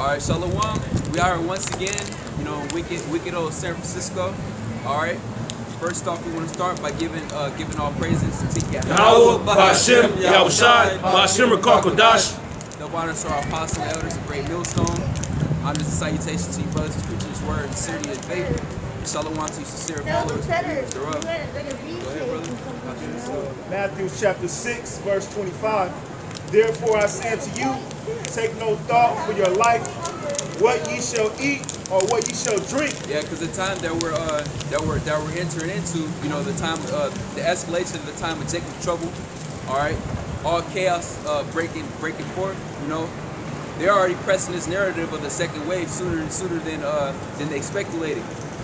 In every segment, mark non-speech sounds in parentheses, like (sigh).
All right, Shalom. We are once again, you know, wicked, wicked old San Francisco. All right. First off, we want to start by giving, uh, giving all praises to Yahweh, Ba'ashem, Yahushai, Ba'ashem, Rakakodash. The honors to our apostle elders of Great Millstone. Honors and salutations to you brothers who preach this word in sincerity and faith. Shalom to you sincere followers and believers. Go ahead, brother. Matthew chapter 6, verse 25. Therefore I say unto you, take no thought for your life, what ye shall eat or what ye shall drink. Yeah, because the time that we're uh, that we're that we're entering into, you know, the time uh, the escalation of the time of Jacob's trouble. All right, all chaos uh, breaking breaking forth. You know, they're already pressing this narrative of the second wave sooner and sooner than uh, than they speculated.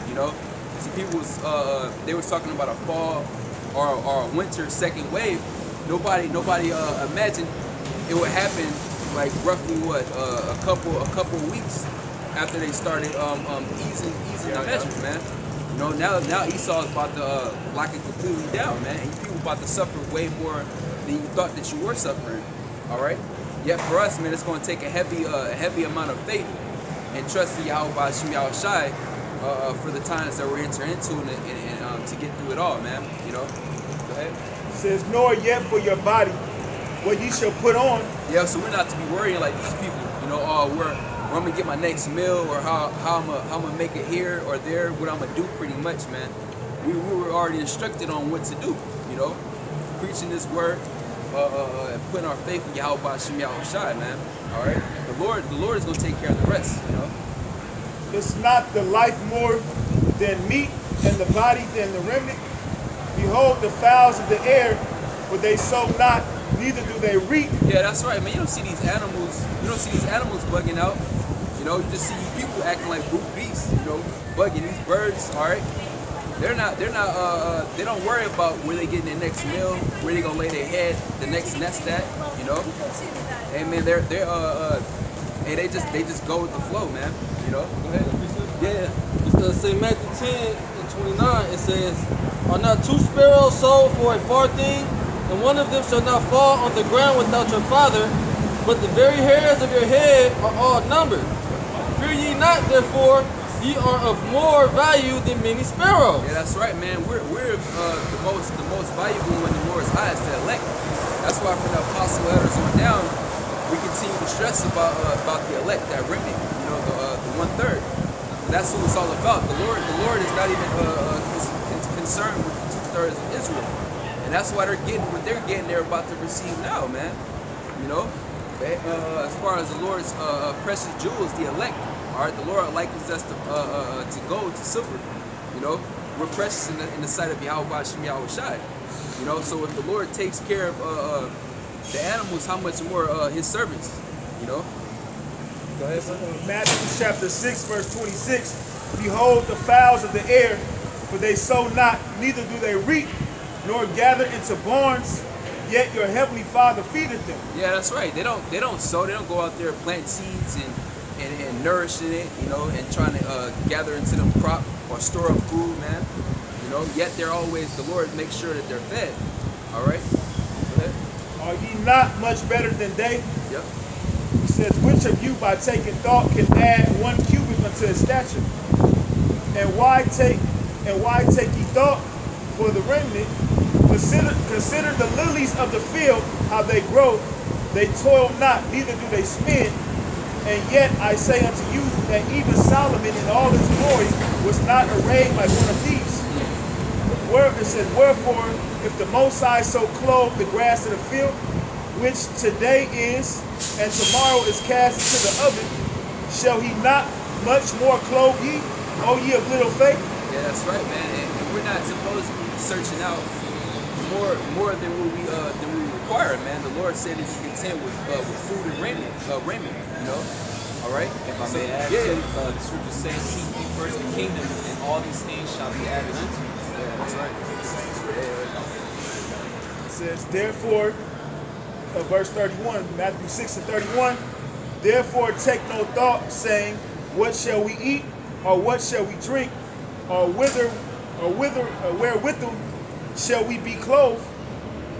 You know, see people was uh, they was talking about a fall or, or a winter second wave. Nobody nobody uh, imagined it would happen like roughly what uh, a couple a couple weeks after they started um, um, easing easing the measures, man. You know, now now Esau is about to uh, lock it completely down, man. And you people about to suffer way more than you thought that you were suffering. All right. Yet for us, man, it's going to take a heavy uh, heavy amount of faith and trust in Yahweh Bashim Yahushai uh, uh, for the times that we're entering into and, and, and um, to get through it all, man. You know. Go ahead. It says, nor yet for your body what ye shall put on. Yeah, so we're not to be worrying like these people, you know, oh, where, where I'm gonna get my next meal or how, how I'm gonna, how I'm gonna make it here or there, what I'm gonna do pretty much, man. We, we were already instructed on what to do, you know, preaching this word, uh, uh, uh, putting our faith in Yahweh Bashim Yahushai, man. All right, the Lord, the Lord is gonna take care of the rest, you know. It's not the life more than meat and the body than the remnant? Behold the fowls of the air, for they sow not, neither do they reap. Yeah, that's right, man. You don't see these animals. You don't see these animals bugging out. You know, you just see people acting like brute beasts. You know, bugging these birds. All right, they're not. They're not. Uh, uh, they don't worry about where they getting their next meal, where they gonna lay their head, the next nest at. You know, hey man, they're they're uh, uh hey they just they just go with the flow, man. You know, go ahead. Yeah, it's St. Matthew 10 and 29. It says, Are not two sparrows sold for a farthing, and one of them shall not fall on the ground without your father, but the very hairs of your head are all numbered. Fear ye not, therefore, ye are of more value than many sparrows. Yeah, that's right, man. We're we're uh, the most the most valuable when the Lord's high is the elect. That's why from the apostle letters on down, we continue to stress about uh, about the elect, that remnant. You know, the uh, the one third. That's what it's all about. The Lord the Lord is not even uh, uh, concerned with the two thirds of Israel, and that's why they're getting what they're getting. They're about to receive now, man. You know, uh, as far as the Lord's uh, precious jewels, the elect. All right, the Lord likens us to uh, uh, to gold, to silver. You know, we're precious in the, in the sight of Yahweh Bashim Yahushai. You know, so if the Lord takes care of uh, uh, the animals, how much more uh, His servants? You know. Go ahead, son. Matthew chapter 6, verse 26. Behold the fowls of the air, for they sow not, neither do they reap, nor gather into barns, yet your heavenly Father feedeth them. Yeah, that's right. They don't they don't sow. They don't go out there and plant seeds and and, and nourishing it, you know, and trying to uh, gather into them crop or store up food, man. You know, yet they're always the Lord makes sure that they're fed. All right. Are ye not much better than they? Yep. He says, which of you by taking thought can add one cubit unto his stature? And why take and why take ye thought for the remnant? Consider consider the lilies of the field, how they grow, they toil not, neither do they spin. And yet I say unto you that even Solomon in all his glory was not arrayed like one of these. Where it says, Wherefore, if the Most High so clothe the grass of the field, which today is, and tomorrow is cast into the oven, shall he not much more clothe ye, O ye of little faith? Yeah, that's right, man. And, and we're not supposed to be searching out more more than what we uh, than we require, man. The Lord said that He's content with uh, with food and raiment, uh, raiment. You know. All right. If I So, may add, yeah. too, uh, the scripture says, Seek ye first the kingdom, and all these things shall be added unto you. Yeah, that's right. It says, Therefore, uh, verse 31, Matthew 6 and 31, Therefore take no thought, saying, What shall we eat, or what shall we drink, or whither, or whither, or wherewithal shall we be clothed?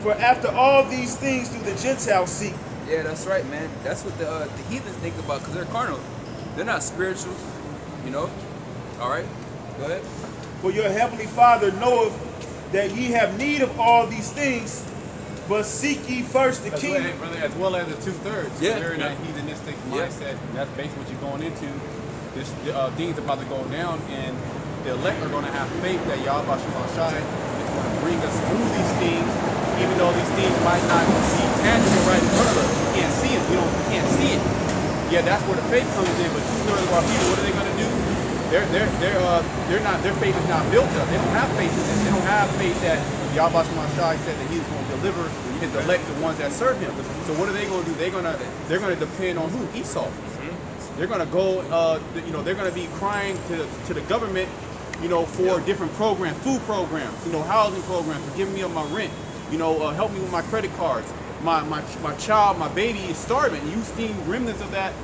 For after all these things do the Gentiles seek. Yeah, that's right, man. That's what the uh, the heathens think about because they're carnal. They're not spiritual, you know. All right, go ahead. For your heavenly Father knoweth that ye have need of all these things, but seek ye first the As well, kingdom. hey, brother, as well as the two thirds. Yeah. They're in Yeah. that heathenistic Yeah. mindset. That's basically what you're going into. This uh, things about to go down, and the elect are going to have faith that Yahweh Shemashai is going to bring us through these things, even though these things might not be tangible right in front of us. We can't see it. We don't we can't see it. Yeah, that's where the faith comes in. But two thirds of our people, what are they going to do? They're they're they're uh they're not their faith is not built up. They don't have faith in this. They don't have faith that Yahweh Shemashai said that He's going to deliver His elect, the ones that serve Him. So what are they going to do? They're gonna they're gonna depend on who? Esau. They're gonna go, uh, you know, they're gonna be crying to to the government, you know, for different programs, food programs, you know, housing programs, for giving me up my rent, you know, uh, help me with my credit cards. My my my child, my baby is starving. You've seen remnants of that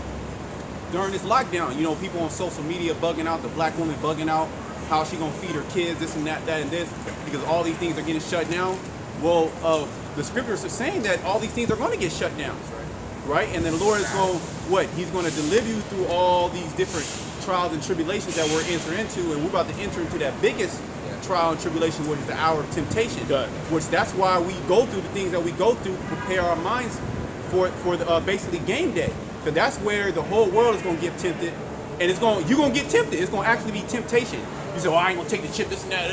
during this lockdown. You know, people on social media bugging out, the black woman bugging out, how she gonna feed her kids, this and that, that and this, because all these things are getting shut down. Well, uh, the scriptures are saying that all these things are gonna get shut down, right? And then the Lord is going, what? He's gonna deliver you through all these different trials and tribulations that we're entering into, and we're about to enter into that biggest trial and tribulation, which is the hour of temptation. Good. Which that's why we go through the things that we go through to prepare our minds for for the, uh, basically game day. Because that's where the whole world is going to get tempted, and it's going you're going to get tempted. It's going to actually be temptation. You say, "Oh, I ain't going to take the chip." This and that.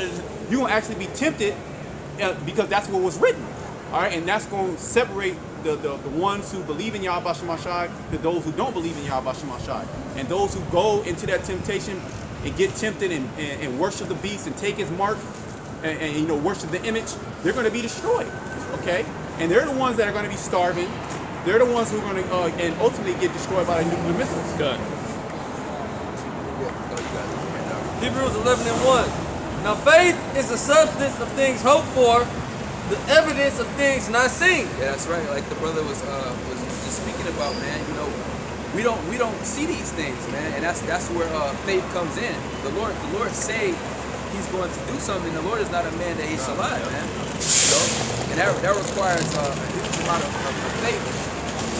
You're going to actually be tempted uh, because that's what was written. All right, and that's going to separate the, the, the ones who believe in Yahweh Shemashai to those who don't believe in Yahweh Shemashai. And those who go into that temptation and get tempted and, and, and worship the beast and take his mark and, and, you know worship the image, they're going to be destroyed. Okay, and they're the ones that are going to be starving. They're the ones who are going to uh, and ultimately get destroyed by the nuclear missiles. Good. Hebrews 11 and 1. Now faith is the substance of things hoped for, the evidence of things not seen. Yeah, that's right. Like the brother was uh, was just speaking about, man. You know, we don't we don't see these things, man, and that's that's where uh, faith comes in. The Lord the Lord say He's going to do something. The Lord is not a man that He shall lie, man. You know, and that, that requires uh, a huge amount of, of of faith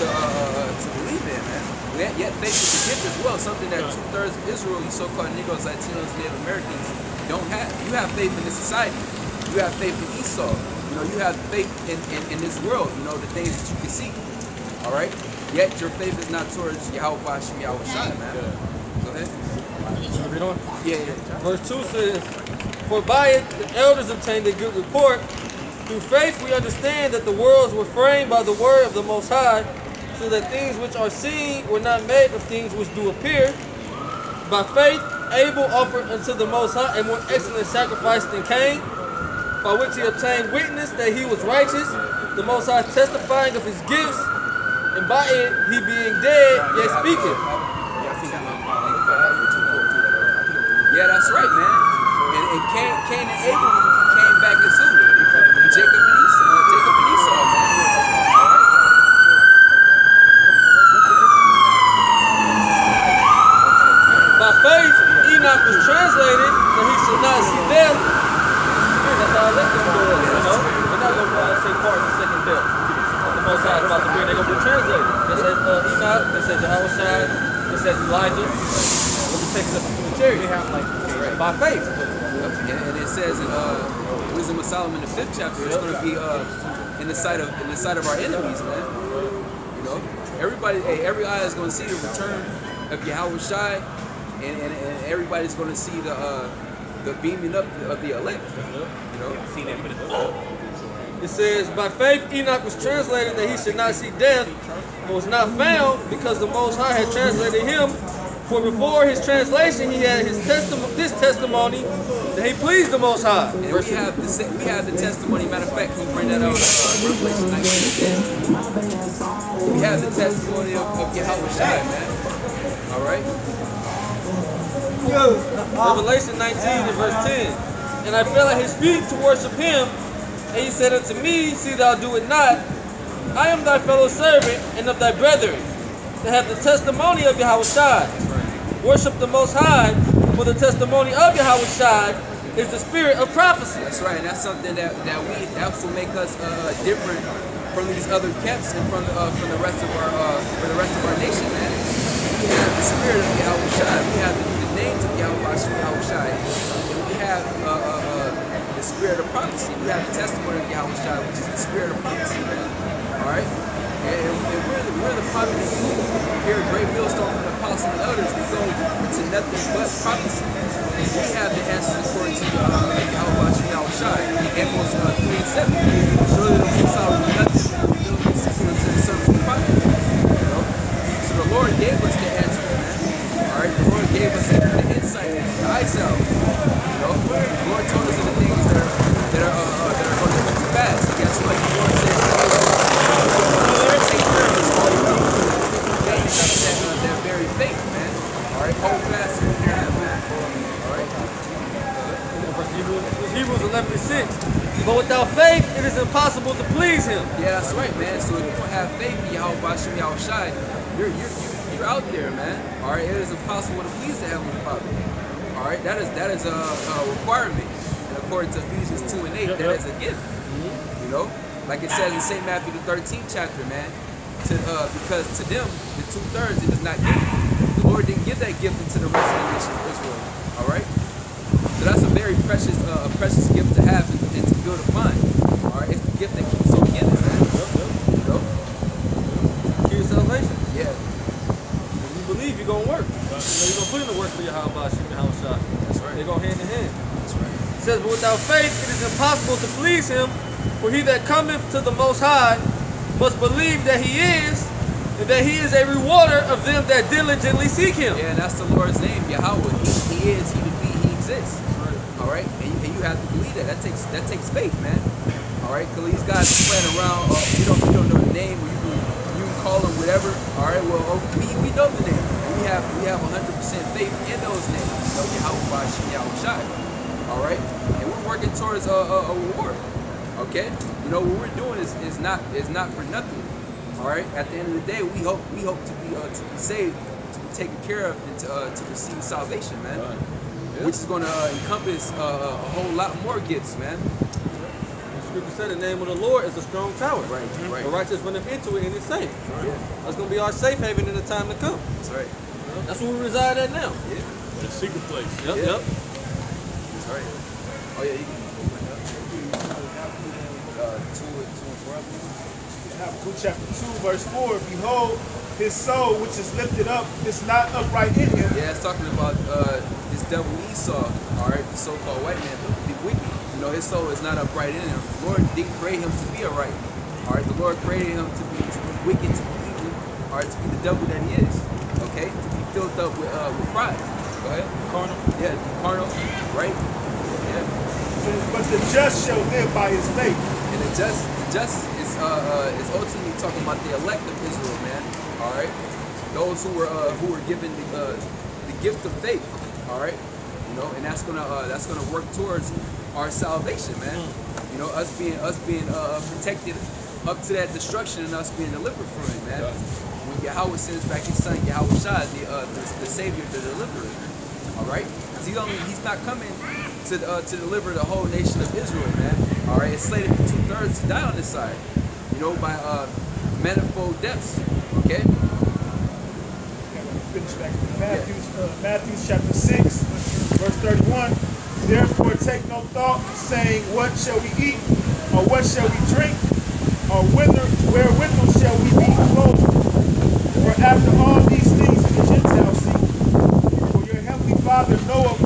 to uh, to believe in, man. Yet, yet faith is a gift as well. Something that two thirds of Israel, you so-called Negroes, Latinos, Native Americans, don't have. You have faith in this society. You have faith in Esau. You know, you have faith in, in, in this world, you know, the things that you can see. All right? Yet your faith is not towards Yahweh Bashem Yahweh Shai, man. Go ahead. Read on. Yeah, yeah. Verse 2 says, For by it the elders obtained a good report. Through faith we understand that the worlds were framed by the word of the Most High, so that things which are seen were not made of things which do appear. By faith Abel offered unto the Most High a more excellent sacrifice than Cain, by which he obtained witness that he was righteous, the Most High testifying of his gifts, and by it he being dead yet speaking. Yeah, that's right, man. And, and Cain, Cain and Abel came back as who? Jacob and Esau. Uh, Jacob and Esau, man. By faith, Enoch was translated that he should not see death. I let them do it, you know? They're not going to take part in the second. That the Most High is about to bring. They're going to be translated. It says uh, Enoch, it says Shai, it says Elijah. Be taken up into the like, By faith. And it says in uh, Wisdom of Solomon, the fifth chapter, it's going to be uh, in the sight of in the sight of our enemies, man. You know, everybody, hey, every eye is going to see the return of Yahweh Shai, and, and, and everybody's going to see the uh, the beaming up of the elect. You know, It says, By faith Enoch was translated that he should not see death, but was not found because the Most High had translated him. For before his translation, he had his testimony, this testimony that he pleased the Most High. and we have the we have the testimony. Matter of fact, can you bring that out? Uh, Revelation 19. We have the testimony of, of Yahweh Shai, man. All right. Revelation 19 and verse 10. And I fell at his feet to worship him, and he said unto me, See thou do it not. I am thy fellow servant and of thy brethren, that have the testimony of Yahweh Shai. Worship the Most High, for the testimony of Yahweh Shai is the spirit of prophecy. That's right, and that's something that, that we that's what make us uh, different from these other camps and from uh, from the rest of our uh, from the rest of our nation, man. we have the spirit of Yahweh Shai. We have the, the names of Yahweh Shai. And we have uh, uh, uh, the spirit of prophecy. We have the testimony of Yahweh Shai, which is the spirit of prophecy, man. All right? And, and, and we're, the, we're the people here at Great Millstone the apostles and elders. We go into nothing but prophecy. We have the answers according to uh, Yahweh Shai. Amos uh, 3 and 7. Surely the will do nothing. Reveal his secret unto the servants of the prophets. You know? So the Lord gave us the answers, man. All right, the Lord gave us the insight, the eyesight. You know, the Lord told us of the things that are that are uh, uh, that are going to come pass. And guess what? The Lord said, "Take care of this all you need." That is that, that very faith, man. All right, hold fast to what you have, man. All right. Hebrews, it's 11 and 6. But without faith, it is impossible to please him. Yeah, that's right, man. So if you don't have faith in Yahweh Shai, you're, you're, you're, you're out there, man. All right, it is impossible to please the Heavenly Father. All right, that is that is a, a requirement. And according to Ephesians 2 and 8, that is a gift. You know, like it says in St. Matthew the 13th chapter, man. To uh, because to them, the two thirds, it is not given. The Lord didn't give that gift into the rest of the nation of Israel. All right. So that's a very precious, uh, a precious gift to have and, and to build upon. All right, it's the gift that keeps on giving, man. You know? Key to salvation. Yeah, If you believe, you're going to work. You know, you're going to put in the work for your house by Shimon house shot. that's right. They go hand in hand. That's right. It says, But without faith, it is impossible to please him. For he that cometh to the Most High must believe that he is, and that he is a rewarder of them that diligently seek him. Yeah, and that's the Lord's name, Yahweh. He, he is, he would be, he exists. All right, and you, and you have to believe that. That takes that takes faith, man. All right, because these guys playing around. Uh, we don't we don't know the name. Or you can you can call them whatever. All right, well oh, we, we know the name. Have we have 100 percent faith in those names. You know, Yahweh Bashim Yahweh Shai. All right, and we're working towards a, a, a reward. Okay, you know what we're doing is, is not is not for nothing. All right, at the end of the day, we hope we hope to be uh, to be saved, to be taken care of, and to, uh, to receive salvation, man. Which is going to uh, encompass uh, a whole lot more gifts, man. The scripture said, The name of the Lord is a strong tower. Right, right. The righteous runneth into it and it's safe. Yeah, That's going to be our safe haven in the time to come. that's right. That's where we reside at now. Yeah, The secret place. Yep, Yeah. yep. that's right. Oh yeah, you can open it up. Uh, two, and- two and four. I believe. Habakkuk chapter 2, verse 4. Behold, his soul which is lifted up is not upright in him. Yeah, it's talking about uh, this devil Esau, all right, the so-called white man, the, the wicked. You know, his soul is not upright in him. The Lord didn't create him to be upright. All right, the Lord created him to be to be wicked, to be evil, all right, to be the devil that he is. Okay, to be filled up with uh, with pride. Go ahead. Carnal. Yeah, to carnal, right? Yeah. But the just shall live by his faith. And the just, the just is uh, uh, is ultimately talking about the elect of Israel, man. All right, those who were uh, who were given the uh, the gift of faith. All right, you know, and that's gonna uh, that's gonna work towards our salvation, man. You know, us being us being uh, protected up to that destruction and us being delivered from it, man. When Yahweh sends back His Son, Yahweh Shai, the, uh, the the Savior, the Deliverer. All right, 'Cause he's only he's not coming to uh, to deliver the whole nation of Israel, man. All right, it's slated for two thirds to die on this side, you know, by uh, manifold deaths. Okay, Finish back Matthew, uh, Matthew chapter 6, verse 31. Therefore take no thought, saying, What shall we eat? Or what shall we drink? Or whither, wherewithal shall we be clothed? After all these things in the Gentiles seek. For your heavenly Father knoweth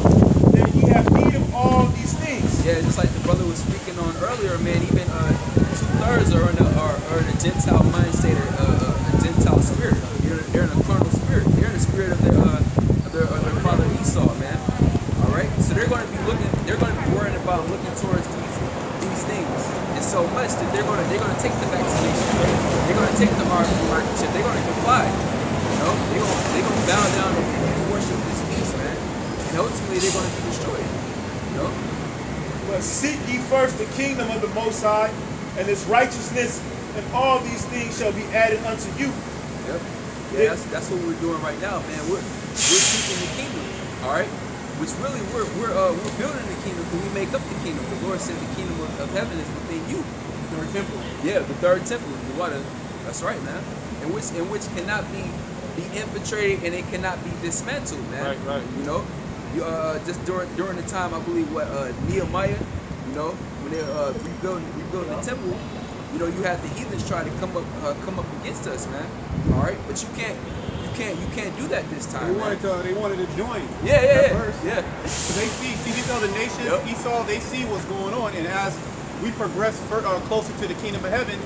that ye have need of all these things. yeah, just like the brother was speaking on earlier, man. Even uh, two thirds are in a are, are in a Gentile mind state, or, uh, a Gentile spirit. They're, they're in a carnal spirit. They're in the spirit of their uh, of their, of their father Esau, man. All right, so they're going to be looking. They're going to be worrying about looking towards these these things, and so much that they're going to they're going to take the vaccination. They're going to take the mark market chip. They're going to comply. You know, they're going they're going to bow down and worship this beast, man. And ultimately, they're going to be destroyed. You know. But seek ye first the kingdom of the Most High and his righteousness, and all these things shall be added unto you. Yep. Yeah, that's, that's what we're doing right now, man. We're we're seeking the kingdom, all right. Which really we're we're uh, we're building the kingdom because we make up the kingdom. The Lord said the kingdom of, of heaven is within you. The Third temple. Yeah, the third temple, the water. That's right, man. And which in which cannot be be infiltrated and it cannot be dismantled, man. Right, right. You know, you, uh, just during during the time I believe what uh, Nehemiah, you know, they're uh, rebuilding rebuilding the temple, you know, you have the heathens try to come up uh, come up against us, man. All right, but you can't you can't you can't do that this They time. man. to, they wanted to join. Yeah, yeah, yeah, first. yeah. So they see, see these other nations, Yep. Esau, they see what's going on, and as we progress fur, uh, closer to the kingdom of heaven,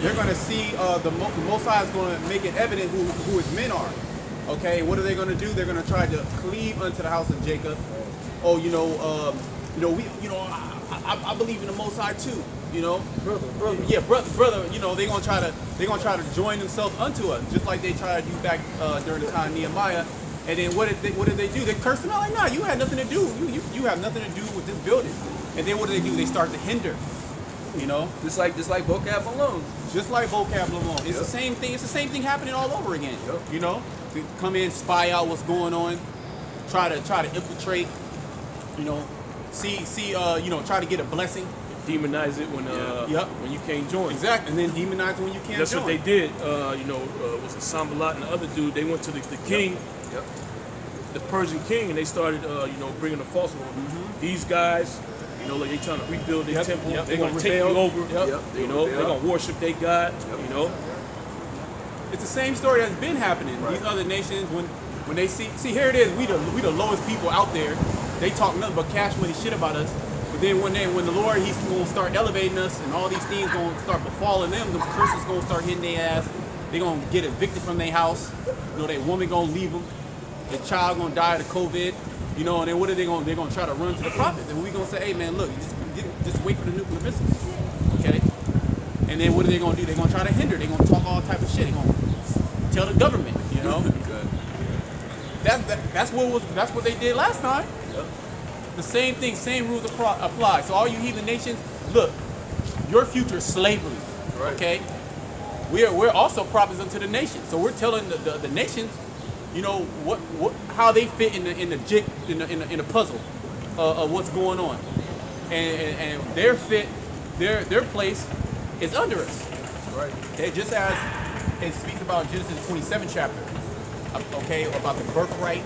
they're going to see uh, the, Mo- the Most High is going to make it evident who, who his men are. Okay, what are they going to do? They're going to try to cleave unto the house of Jacob. Oh, you know, um, you know, we, you know, I, I, I believe in the Most High too. You know, Brother, brother. yeah, brother, brother. You know, they're gonna try to they're gonna try to join themselves unto us, just like they tried to do back uh, during the time of Nehemiah. And then what did they what did they do? They cursed them out like, nah, you had nothing to do. You you, you have nothing to do with this building. And then what do they do? They start to hinder. You know, Just like just like vocab alone. just like vocab Lamont. It's the same thing. It's the same thing happening all over again. Yep. You know, to come in, spy out what's going on, try to try to infiltrate. You know, see see uh you know try to get a blessing. Demonize it when uh Yep. when you can't join. Exactly, and then demonize when you can't. Join. That's join. what they did. Uh, you know, uh, was it Sanballat and the other dude? They went to the, the king, Yep. the Persian king, and they started, uh, you know, bringing the false one. These guys, you know, like they trying to rebuild their Yep, temple. yep, They're gonna gonna take you over. Yep. Yep, They you know, they're gonna worship their God. You know, It's the same story that's been happening. These other nations, when when they see see here it is, we the we the lowest people out there. They talk nothing but cash money shit about us. But then when they when the Lord he's gonna start elevating us and all these things gonna start befalling them, the curses gonna start hitting their ass. They gonna get evicted from their house. You know, their woman gonna leave them. Their child gonna die of the COVID. You know, and then what are they gonna they're gonna try to run to the prophets. And we gonna say, hey man, look, just just wait for the nuclear missiles. Okay? And then what are they gonna do? They're gonna try to hinder. They're gonna talk all type of shit. They're gonna tell the government, you know. (laughs) That, that that's what was that's what they did last time. The same thing, same rules apply. So all you heathen nations, look, your future is slavery. Right. Okay? We're we're also prophets unto the nations. So we're telling the, the, the nations, you know, what what how they fit in the in the jig in the in the, in the puzzle uh, of what's going on. And, and and their fit, their their place is under us. Right. Okay, just as it speaks about Genesis 27 chapter, okay, about the birthright,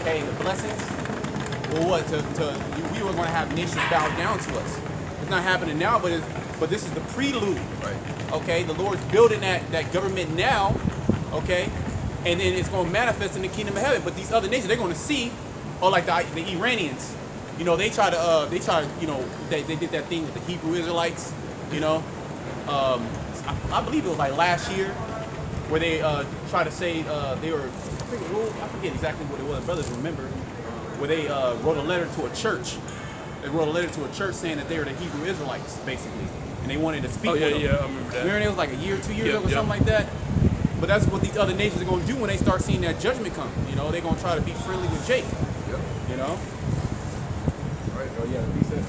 okay, the blessings. Well, what? To, to we were going to have nations bow down to us. It's not happening now, but it's, but this is the prelude. Right. Okay, the Lord's building that that government now. Okay, and then it's going to manifest in the kingdom of heaven. But these other nations, they're going to see, or like the, the Iranians, you know, they try to uh, they try to you know they, they did that thing with the Hebrew Israelites, you know. Um, I, I believe it was like last year where they uh, tried to say uh, they were I forget exactly what it was. Brothers remember where they uh, wrote a letter to a church. They wrote a letter to a church saying that they were the Hebrew Israelites, basically, and they wanted to speak. Oh, yeah, with them. yeah, I remember that. Remember, it was like a year, two years Yeah, ago, or yeah. something like that. But that's what these other nations are going to do when they start seeing that judgment come. You know, they're going to try to be friendly with Jake. Yep. You know. Right. Oh yeah, he said.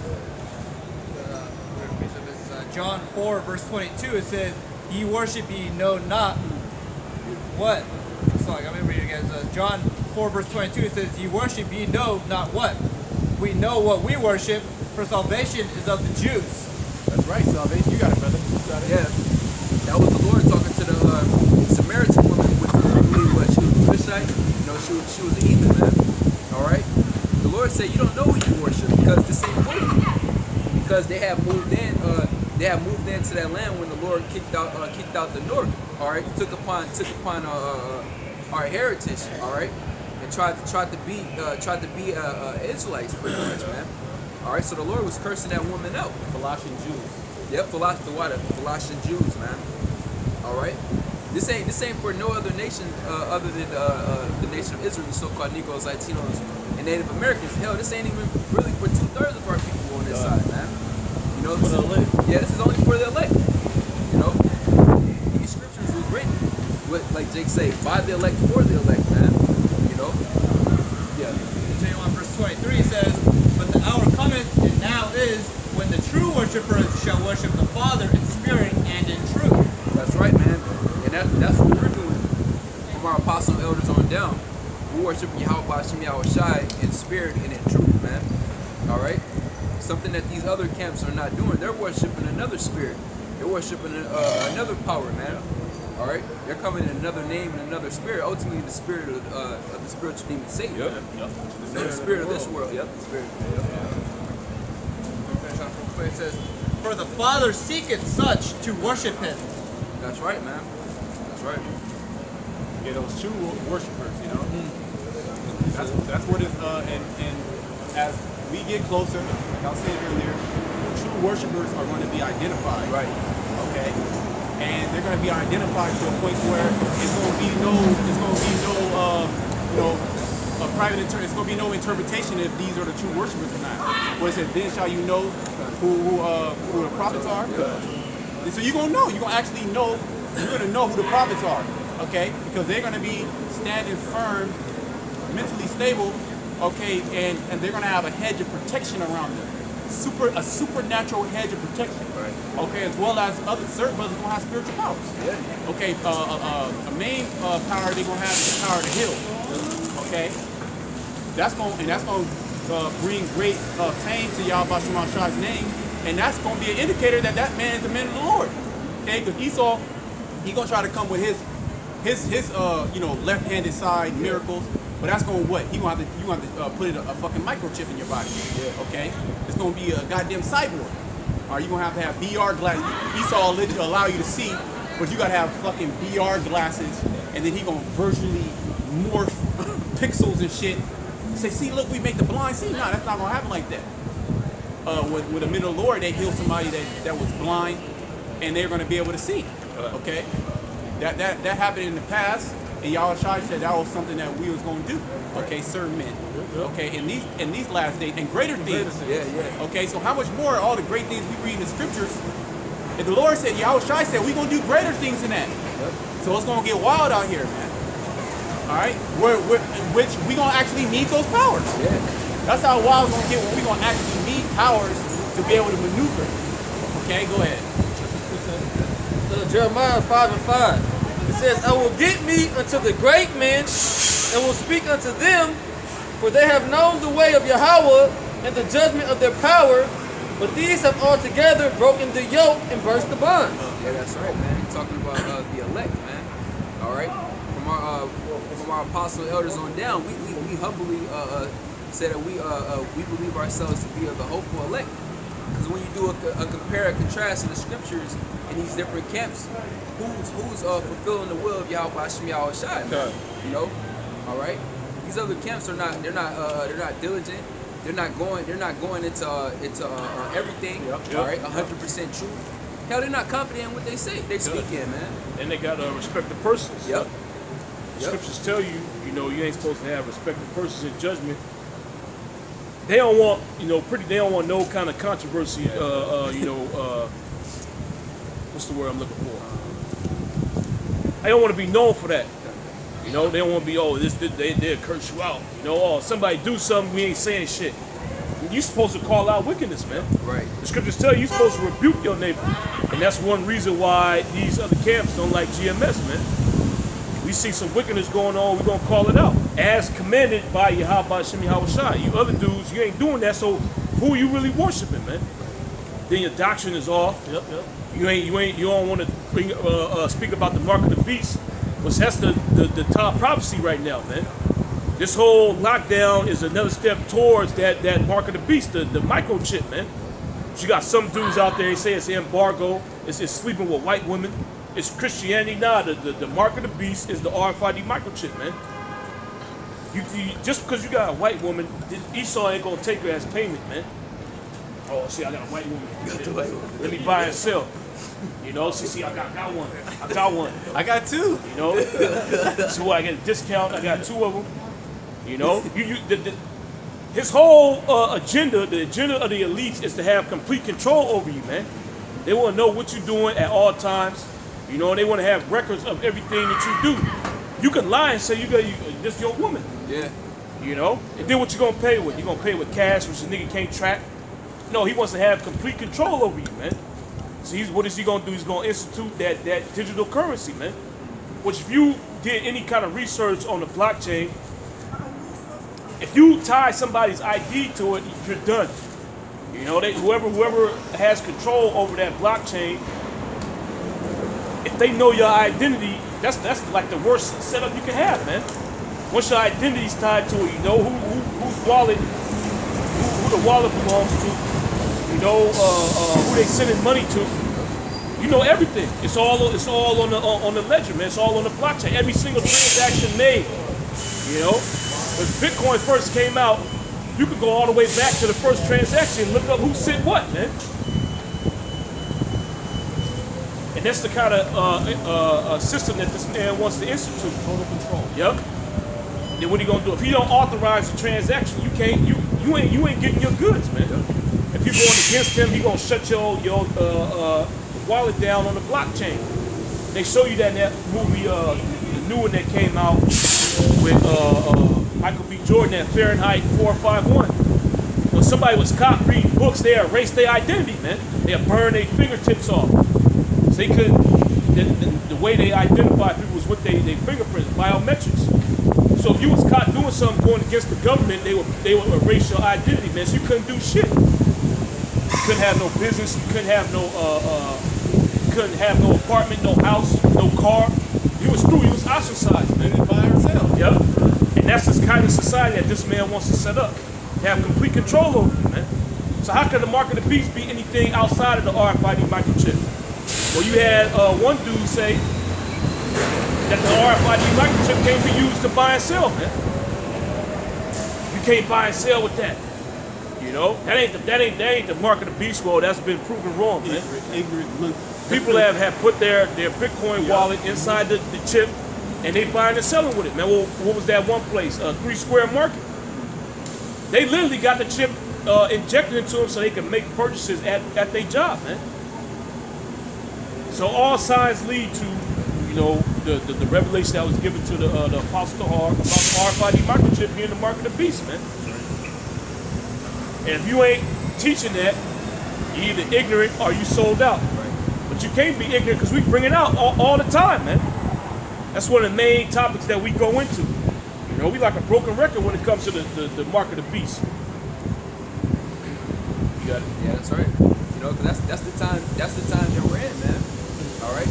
uh, okay, so this is uh, John 4, verse 22. It says, Ye worship ye know not what? So like, I'm going to read it again. Uh, John 4, verse 22. It says, Ye worship ye know not what? We know what we worship, for salvation is of the Jews. That's right, salvation. You got it, brother. You got it. Yeah. That was the Lord talking to the uh, Samaritan woman, which I believe what she was a Cushite. You know, she was she was a heathen man. All right. The Lord said, "You don't know who you worship because this ain't for. Because they have moved in, uh, they have moved into that land when the Lord kicked out uh, kicked out the north. All right, took upon took upon uh, uh, our heritage. All right, and tried to tried to be uh, tried to be uh, uh, Israelites pretty much, man. All right, so the Lord was cursing that woman out. Colossian Jews. Yep, Coloss- the what? The Colossian Jews, man. All right. This ain't this ain't for no other nation uh, other than uh, uh, the nation of Israel, the so-called Negroes, Latinos, and Native Americans. Hell, this ain't even really for two thirds of our people on this side, man. You know, this For the is- elect. yeah, this is only for the elect. You know, these scriptures was written, with, like Jake say, by the elect for the elect, man. You know, yeah. Continue on verse 23 says, But the hour cometh, and now is, when the true worshipers shall worship the Father in spirit and in truth. That's right, man. And that's that's what we're doing from our apostle elders on down. We're worshiping Yahweh Hashem Yahweh Shai in spirit and in truth, man. All right? Something that these other camps are not doing. They're worshiping another spirit. They're worshiping uh, another power, man. All right, they're coming in another name and another spirit. Ultimately, the spirit of, uh, of the spiritual demon Satan. Yep. man. No, the spirit of this world. Yep. The spirit. Finish off real quick. It says, For the Father seeketh such to worship him. That's right, man. That's right. Yeah, those true worshipers, you know. That's that's what it's uh and and as we get closer, like I was saying earlier, the true worshipers are going to be identified. Right. Okay. And they're going to be identified to a point where it's going to be no, it's going to be no, uh, you know, a private inter- It's going to be no interpretation if these are the true worshipers or not. What it says, then shall you know who who, uh, who the prophets are. And so you're gonna know. You're gonna actually know. You're gonna know who the prophets are. Okay, because they're gonna be standing firm, mentally stable. Okay, and and they're gonna have a hedge of protection around them. Super a supernatural hedge of protection. Right. Okay, as well as other certain brothers gonna have spiritual powers. Yeah. Okay, uh, uh, uh, a main uh, power they're gonna have is the power to heal. Okay, that's gonna and that's gonna uh, bring great uh, fame to Yahweh Shema Shai's name, and that's gonna be an indicator that that man is the man of the Lord. Okay, because Esau, he gonna try to come with his his his uh you know left-handed side miracles, but that's gonna what he gonna have to you have to uh, put a, a fucking microchip in your body. Okay, it's gonna be a goddamn cyborg. Or you gonna have to have VR glasses. Esau will allow you to see, but you gotta have fucking VR glasses, and then he gonna virtually morph (laughs) pixels and shit. Say, see, look, we make the blind see. No, that's not gonna happen like that. Uh, with, with a middle Lord, they heal somebody that, that was blind, and they're gonna be able to see. Okay, that that that happened in the past, and Yahweh Shai said that was something that we was gonna do. Okay, certain men. Okay, in these in these last days, and greater things. Yeah, yeah. Okay, so how much more all the great things we read in the scriptures? If the Lord said, Yahweh Shai said, we're gonna do greater things than that. So it's gonna get wild out here, man. All right, we're, we're, which we gonna actually need those powers. Yeah. That's how wild it's gonna get when we gonna actually need powers to be able to maneuver. Okay, go ahead. Uh, Jeremiah 5 and 5. It says, I will get me unto the great men and will speak unto them, for they have known the way of Yahweh and the judgment of their power, but these have altogether broken the yoke and burst the bonds. Yeah, that's right, man. You're talking about uh, the elect, man. All right. From our uh, from our apostle elders on down, we we, we humbly uh, uh, say that we uh, uh, we believe ourselves to be of the hopeful elect. Because when you do a, a compare and contrast in the scriptures in these different camps, who's who's uh, fulfilling the will of Yahweh Hashem Yahweh Shai? You know, all right. These other camps are not. They're not. Uh, they're not diligent. They're not going. They're not going into uh, into uh, uh, everything. Yep. All right, hundred percent true. Hell, they're not confident in what they say. They speak in, man. And they got to respect the persons. Yep. The Yep. scriptures tell you, you know, you ain't supposed to have respect the persons in judgment. They don't want, you know, pretty. They don't want no kind of controversy. Uh, uh, you know, uh, what's the word I'm looking for? They don't want to be known for that. You know, they don't want to be, oh, this, this they they curse you out. You know, oh, somebody do something, we ain't saying shit. You're supposed to call out wickedness, man. Right. The scriptures tell you you're supposed to rebuke your neighbor. And that's one reason why these other camps don't like GMS, man. We see some wickedness going on, we're gonna call it out. As commanded by Yahweh Shem Yahweh. You other dudes, you ain't doing that, so who you really worshiping, man? Then your doctrine is off. Yep, yep. You ain't you ain't you don't want to bring uh, uh, speak about the mark of the beast, which that's the, the the top prophecy right now, man. This whole lockdown is another step towards that that mark of the beast, the, the microchip, man. But you got some dudes out there, they say it's embargo, it's, it's sleeping with white women, it's Christianity. now. the, the, the mark of the beast is the RFID microchip, man. You, you just because you got a white woman, Esau ain't gonna take her as payment, man. Oh, see, I got a white woman. Got the white woman. Let me buy and sell. You know, see, see, I got, got one. I got one. I got two. You know, so I get a discount. I got two of them. You know, you, you the, the, his whole uh, agenda, the agenda of the elites, is to have complete control over you, man. They want to know what you're doing at all times. You know, they want to have records of everything that you do. You can lie and say you got you, this your woman. Yeah. You know, and then what you gonna pay with? You gonna pay with cash, which the nigga can't track. No, he wants to have complete control over you, man. So he's what is he gonna do? He's gonna institute that that digital currency, man. Which if you did any kind of research on the blockchain, if you tie somebody's ID to it, you're done. You know, they, whoever whoever has control over that blockchain, if they know your identity, that's that's like the worst setup you can have, man. Once your identity's tied to it, you know who, who whose wallet, who, who the wallet belongs to, you know uh, uh, who they sending money to. You know everything. It's all it's all on the on the ledger, man. It's all on the blockchain. Every single transaction made. You know, when Bitcoin first came out, you could go all the way back to the first transaction look up who sent what, man. And that's the kind of uh, uh, uh, system that this man wants to institute. Total control. Yep. Then what are you gonna do? If he don't authorize the transaction, you can't you you ain't you ain't getting your goods, man. If you're going against him, he gonna shut your your uh, uh, wallet down on the blockchain. They show you that in that movie, uh, the new one that came out with uh, uh, Michael B. Jordan at Fahrenheit 451. When somebody was caught reading books, they erased their identity, man. They burn their fingertips off. They could, the, the, the way they identify people was with their, their fingerprints, biometrics. So if you was caught doing something going against the government, they would they would erase your identity, man. So you couldn't do shit. You couldn't have no business. You couldn't have no uh, uh, couldn't have no apartment, no house, no car. You was through. You was ostracized, man. Buy or sell. Yep. And that's the kind of society that this man wants to set up. Have complete control over you, man. So how can the mark of the beast be anything outside of the RFID microchip? Well, you had uh, one dude say that the RFID microchip can't be used to buy and sell, man. You can't buy and sell with that. You know, that ain't the, that ain't that ain't the mark of the beast. Well, that's been proven wrong, man. Ignorant, ignorant. People have, have put their, their Bitcoin wallet inside the, the chip and they buying and selling with it. Man, what, what was that one place? Uh, Three Square Market. They literally got the chip uh, injected into them so they can make purchases at, at their job, man. So all signs lead to, you know, the, the, the revelation that was given to the, uh, the Apostle Har about the RFID microchip being the mark of the beast, man. And if you ain't teaching that, you're either ignorant or you sold out. But you can't be ignorant because we bring it out all, all the time, man. That's one of the main topics that we go into. You know, we like a broken record when it comes to the, the, the mark of the beast. You got it. Yeah, that's right. You know, that's that's the time that's the time that we're in, man. All right.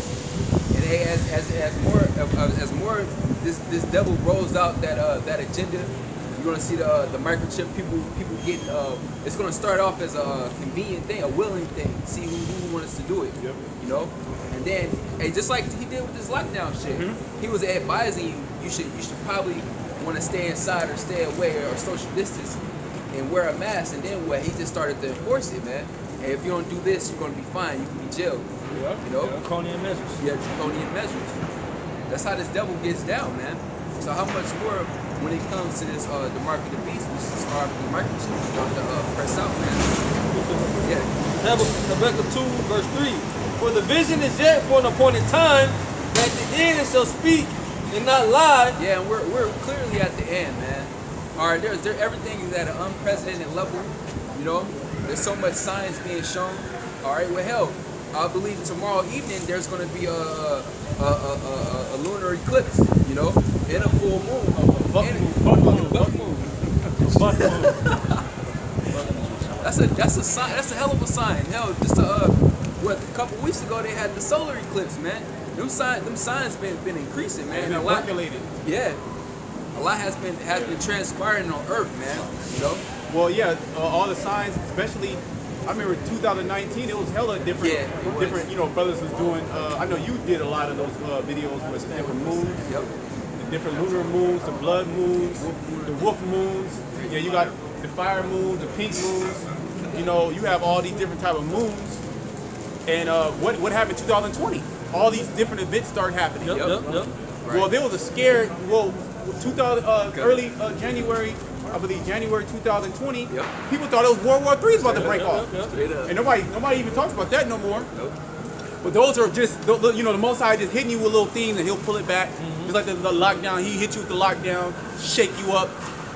And hey, as as as more of- as more this this devil rolls out that uh that agenda, you're gonna see the uh, the microchip people people getting uh it's gonna start off as a convenient thing, a willing thing. See who who wants to do it. Yep. You know, and then hey, just like he did with this lockdown shit, he was advising you you should you should probably want to stay inside or stay away or social distance and wear a mask. And then what? He just started to enforce it, man. And if you don't do this, you're gonna be fined. You can be jailed. You know, Draconian measures. yeah, draconian measures. That's how this devil gets down, man. So how much more when it comes to this uh the mark of the beast, which is RFID microchip, you want to uh, press out, man. Yeah. Habakkuk 2, verse 3. For the vision is yet for an appointed time, that the end shall speak and not lie. Yeah, and we're, we're clearly at the end, man. All right, there's there everything is at an unprecedented level. You know, there's so much science being shown. All right, well, hell, I believe tomorrow evening there's going to be a a, a, a, a, a lunar eclipse. You know, in a full moon. buck In- moon, buck moon. buck moon. That's a that's a sign. That's a hell of a sign. Hell, just a, uh, what a couple weeks ago they had the solar eclipse, man. Them sign, them signs been been increasing, man. And a been lot, yeah, a lot has been has been transpiring on Earth, man. You know, Well, yeah, uh, all the signs, especially. I remember 2019. It was hella different. Yeah, it was. different. You know, brothers was doing. Uh, I know you did a lot of those uh, videos with different moons, yep. the different lunar moons, the blood moons, the wolf moons. Yeah, you got the fire moons, the pink moons. You know, you have all these different type of moons. And uh, what what happened 2020? All these different events start happening. Yep, yep, yep. Well, there was a scare. Well, 2000 uh, early uh, January, I believe January 2020. Yep. People thought it was World War III was about to break Yep, off, yep, yep. Up. and nobody nobody even talks about that no more. Nope. But those are just you know the Most High just hitting you with little things and He'll pull it back. Mm-hmm. Just like the, the lockdown, He hit you with the lockdown, shake you up,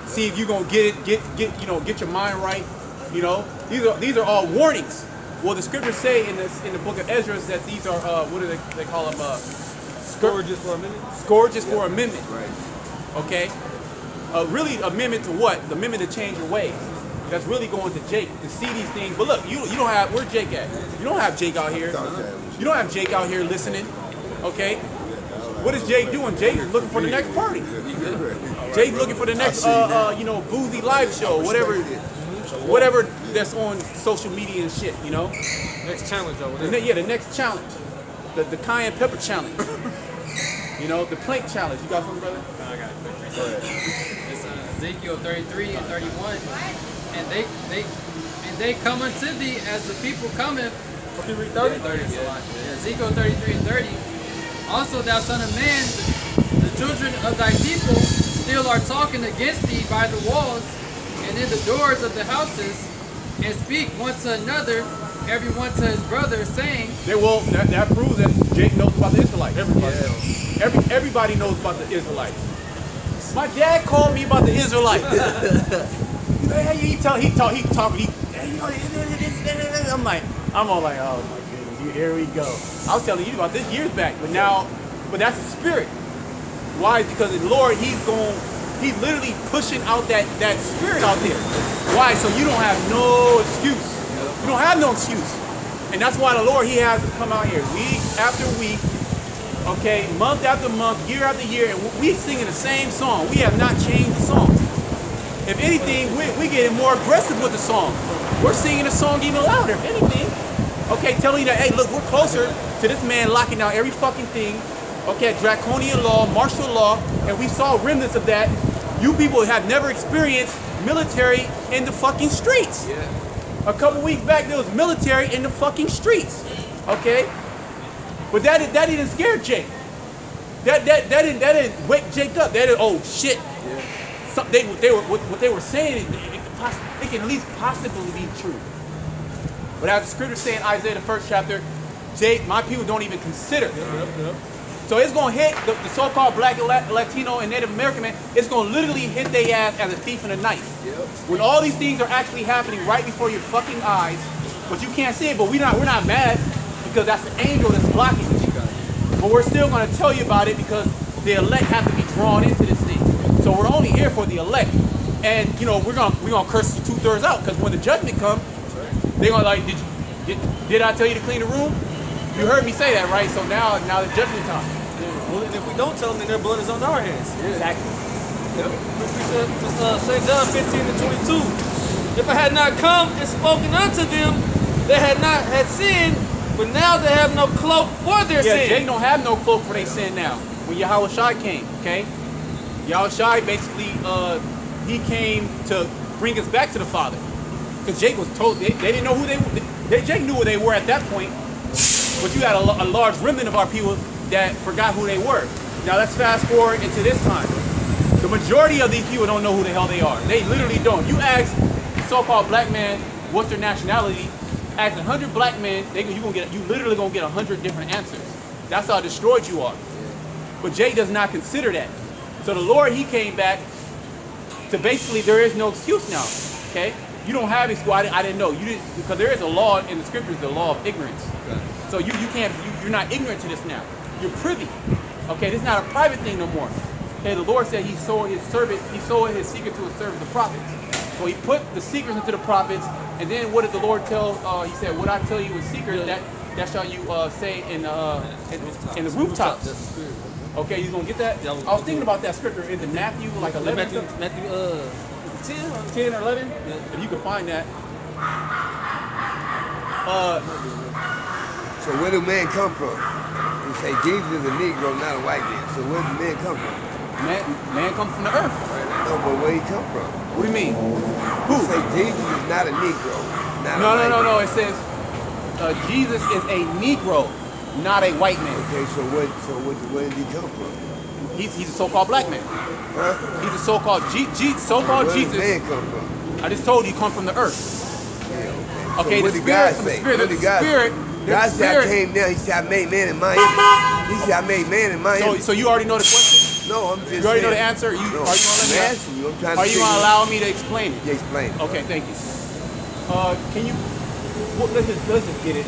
see if you're gonna get it, get get you know get your mind right. You know these are these are all warnings. Well, the scriptures say in this in the book of Ezra that these are uh, what do they, they call them? Uh, Scourges for a minute. scourges for amendment. Right. Okay? Uh, really, amendment to what? The amendment to change your ways. That's really going to Jake to see these things. But look, you you don't have where Jake at? You don't have Jake out here. You don't have Jake out here listening. Okay? What is Jake doing? Jay's looking for the next party. Jay's looking for the next, uh, uh, you know, boozy live show, whatever, whatever that's on social media and shit. You know? Next challenge over yeah, the next challenge, the the cayenne pepper challenge. (laughs) you know, the plank challenge. You got something, brother? I got it. It's uh, Ezekiel 33 and 31. And they they and they come unto thee as the people cometh. Read 30. 30 is. Yeah, Ezekiel 33 and 30. Also, thou son of man, the children of thy people still are talking against thee by the walls and in the doors of the houses, and speak one to another, every one to his brother, saying, They will. That, that proves that Jake knows about the Israelites. Everybody knows. Every, everybody knows about the Israelites. My dad called me about the Israelites. (laughs) hey, he tell he talk he talk he. I'm like I'm all like oh my goodness you- here we go. I was telling you about this years back, but now, but that's the spirit. Why? Because the Lord, He's going, He's literally pushing out that that spirit out there. Why? So you don't have no excuse. You don't have no excuse. And that's why the Lord, He has to come out here week after week, okay, month after month, year after year, and we singing the same song. We have not changed the song. If anything, we, we getting more aggressive with the song. We're singing the song even louder, if anything. Okay, telling you that, hey, look, we're closer to this man locking down every fucking thing. Okay, draconian law, martial law, and we saw remnants of that. You people have never experienced military in the fucking streets. Yeah. A couple weeks back, there was military in the fucking streets. Okay? But that, that didn't scare Jake. That, that, that, didn't, that didn't wake Jake up. That didn't, oh shit. Some, they, they were, what, what they were saying, it, it, it can at least possibly be true. But as the scripture say in Isaiah, the first chapter, Jake, my people don't even consider. So it's gonna hit the, the so-called black and Latino and Native American man. It's gonna literally hit their ass as a thief in the night. When all these things are actually happening right before your fucking eyes, but you can't see it. But we not we're not mad because that's the angel that's blocking it. But we're still gonna tell you about it because the elect have to be drawn into this thing. So we're only here for the elect. And you know we're gonna we're gonna curse you two thirds out because when the judgment comes, they're gonna like did you did, did I tell you to clean the room? You heard me say that, right? So now now the judgment time. Well, and if we don't tell them, then their blood is on our hands. Exactly. Uh, St. John 15 and 22. If I had not come and spoken unto them, they had not had sinned, but now they have no cloak for their Yeah, sin. Jay don't have no cloak for their sin now. When Yahweh Shai came, okay? Yahweh Shai basically, uh, he came to bring us back to the Father. Because Jake was told, they, they didn't know who they were. They, Jake knew who they were at that point. But you had a, a large remnant of our people that forgot who they were. Now let's fast forward into this time. The majority of these people don't know who the hell they are. They literally don't. You ask so-called black man what's their nationality, ask a hundred black men, they you gonna get you literally gonna get a hundred different answers. That's how destroyed you are. But Jay does not consider that. So the Lord he came back to basically there is no excuse now. Okay? You don't have excuse. I, I didn't know. You didn't because there is a law in the scriptures, the law of ignorance. So you, you can't you, you're not ignorant to this now. You're privy. Okay, this is not a private thing no more. Okay, the Lord said he sold his servant, he sold his secret to his servant, the prophets. So he put the secrets into the prophets, and then what did the Lord tell? Uh, he said, "What I tell you is secret, that that shall you uh, say in uh, in, in the rooftops." That's. Okay, you gonna get that? Yeah, I was thinking about that scripture. Is it Matthew like 11? Matthew, Matthew uh, 10. or- 10 or 11? If you can find that. Uh, So where do men come from? You say Jesus is a Negro, not a white man. So where do men come from? Man, man comes from the earth. No, but where he come from? What do you mean? You say Jesus is not a Negro, not No, a no, no, man. no. It says uh, Jesus is a Negro, not a white man. Okay, so what? So what, where did he come from? He's, he's a so-called black man. Huh? He's a so-called G, G, so-called Where Jesus. did man come from? I just told you, he come from the earth. So Okay, what the did God spirit, the spirit, What the did God spirit, say? God said I came down. He said I made man in my image. He said I made man in my So, image. so you already know the question? No, I'm just. You already know the answer? You, no, are you gonna let me? asking you. I'm trying to. Are you gonna allow me to explain it? Yeah, explain. it. Okay, thank you. Uh, can you? Well, let's just let's just get it.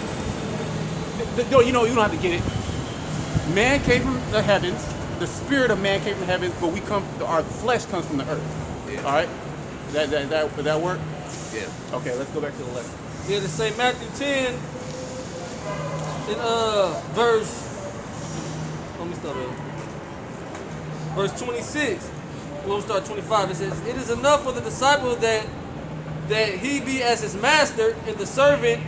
Th- No, you know you don't have to get it. Man came from the heavens. The spirit of man came from the heavens, but we come. Our flesh comes from the earth. All right. That that that does that work? Yeah. Okay, let's go back to the lesson. Yeah, to say Matthew 10 in uh verse Let me start at verse 26. We'll start 25. It says, It is enough for the disciple that that he be as his master and the servant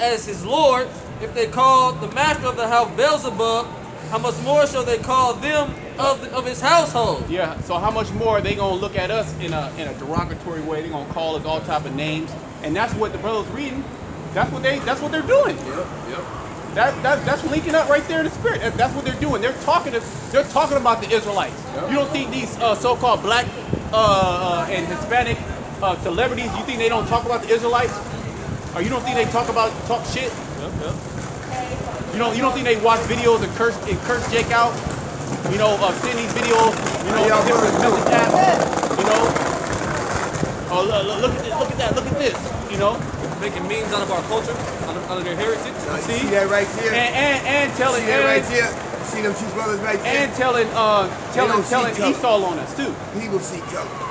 as his Lord. If they call the master of the house Beelzebub, how much more shall they call them of, the, of his household? Yeah. So how much more are they gonna look at us in a in a derogatory way? They're gonna call us all type of names, and that's what the brothers reading. That's what they. That's what they're doing. Yep, yep. That, that that's linking up right there in the spirit. That- That's what they're doing. They're talking. To, they're talking about the Israelites. Yep. You don't think these uh, so-called black uh, uh, and Hispanic uh, celebrities? You think they don't talk about the Israelites? Or you don't think they talk about talk shit? You know, you don't think they watch videos and curse and curse Jake out? You know, uh, send these videos. You know, y'all different message apps. You know. Oh, look, look, look at this! Look at that! Look at this! You know, Making memes out of our culture, out of, out of their heritage. Now, See? see that right there? and and, and telling see that right and, there? See them two brothers right there? and telling uh telling don't see telling. Esau on us too. People see color.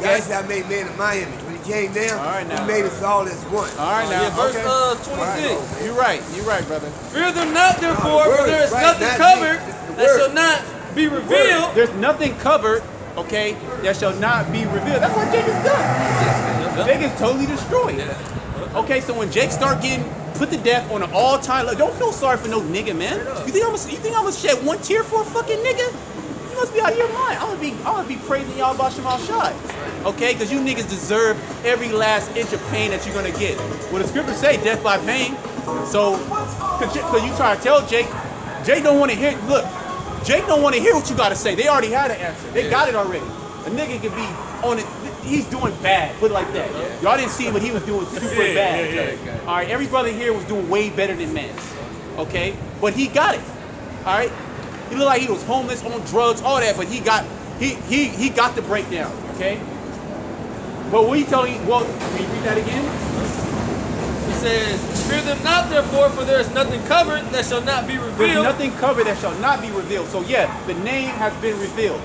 God said I made man in my image. When he came down, All right, now. he made us all as one. All right now. yeah, verse okay. uh, 26. You're right. You're right, brother. Fear them not, therefore, the for there is right, nothing not covered me, the that shall not be revealed. There's nothing covered, okay, that shall not be revealed. That's what Jake has done. Jake is totally destroyed. Okay, so when Jake start getting put to death on an all-time level, don't feel sorry for no nigga, man. You think I'm gonna, you think I'm gonna shed one tear for a fucking nigga? You must be out of your mind. I'm gonna be, I'm gonna be praising y'all about Shemal Shai. Okay, because you niggas deserve every last inch of pain that you're gonna get. Well, the scriptures say death by pain. So, cause, you- cause you try to tell Jake, Jake don't want to hear. Look, Jake don't want to hear what you gotta say. They already had an answer. They got it already. A nigga could be on it. He's doing bad. Put it like that. Y'all didn't see what he was doing super Yeah, bad. yeah, yeah. All right, every brother here was doing way better than man. Okay, but he got it. All right, he looked like he was homeless, on drugs, all that, but he got he he he got the breakdown. Okay. But what he telling you? Well, can you read that again? It says, Fear them not, therefore, for there is nothing covered that shall not be revealed. There's nothing covered that shall not be revealed. So yeah, the name has been revealed.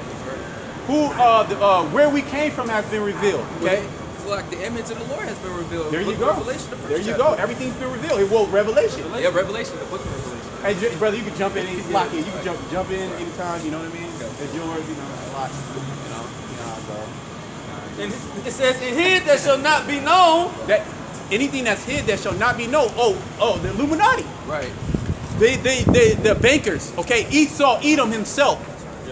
Who uh, the, uh where we came from has been revealed. Okay. It's like the image of the Lord has been revealed. There you go. Revelation, the There you chapter. go. Everything's been revealed. It well, Revelation. Yeah, Revelation, the book of Revelation. Hey, brother, you can jump in any block here. You can jump jump in anytime. You know what I mean? It's yours. You know, it's a. You know, you know. So And it says, "In hid that shall not be known. that anything that's hid that shall not be known. Oh, oh, the Illuminati. Right. They, they, they, the bankers. Okay, Esau, Edom himself.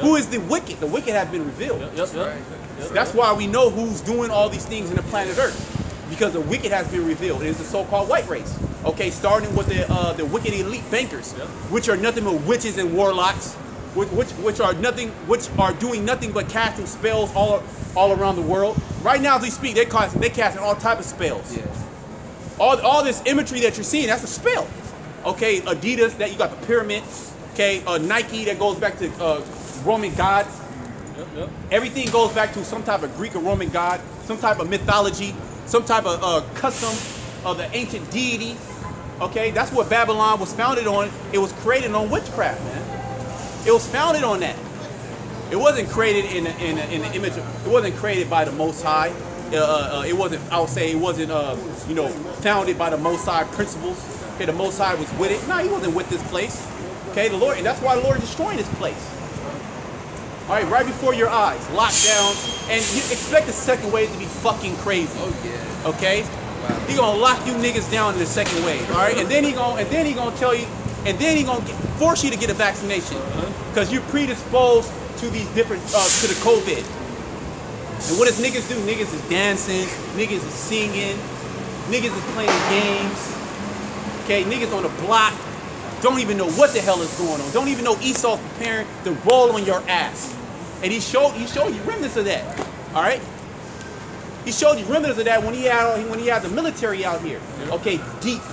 Who is the wicked? The wicked have been revealed. Yep, yep. Right. That's why we know who's doing all these things in the planet Earth. Because the wicked has been revealed. It is the so-called white race. Okay, starting with the uh, the wicked elite bankers, which are nothing but witches and warlocks, which, which which are nothing, which are doing nothing but casting spells all all around the world. Right now, as we speak, they cast they casting all type of spells. Yeah. All, all this imagery that you're seeing, that's a spell. Okay, Adidas, that you got the pyramid. Okay, uh, Nike, that goes back to uh, Roman gods. Yep, yep. Everything goes back to some type of Greek or Roman god, some type of mythology, some type of uh, custom of the ancient deity. Okay, that's what Babylon was founded on. It was created on witchcraft, man. It was founded on that. It wasn't created in a, in, a, in the image. Of, it wasn't created by the Most High. Uh, uh, uh, it wasn't. I would say it wasn't. Uh, you know, founded by the Most High principles. Okay, the Most High was with it. No, he wasn't with this place. Okay, the Lord, and that's why the Lord is destroying this place. All right, right before your eyes, lockdown, and you expect the second wave to be fucking crazy. Oh yeah. Okay, he gonna lock you niggas down in the second wave. All right, and then he gonna and then he gonna tell you, and then he gonna get, force you to get a vaccination because you're predisposed to these different uh, to the COVID. And what does niggas do? Niggas is dancing, niggas is singing, niggas is playing games. Okay, niggas on the block don't even know what the hell is going on. Don't even know Esau's preparing to roll on your ass. And he showed he showed you remnants of that. All right. He showed you remnants of that when he had when he had the military out here. Okay, deep,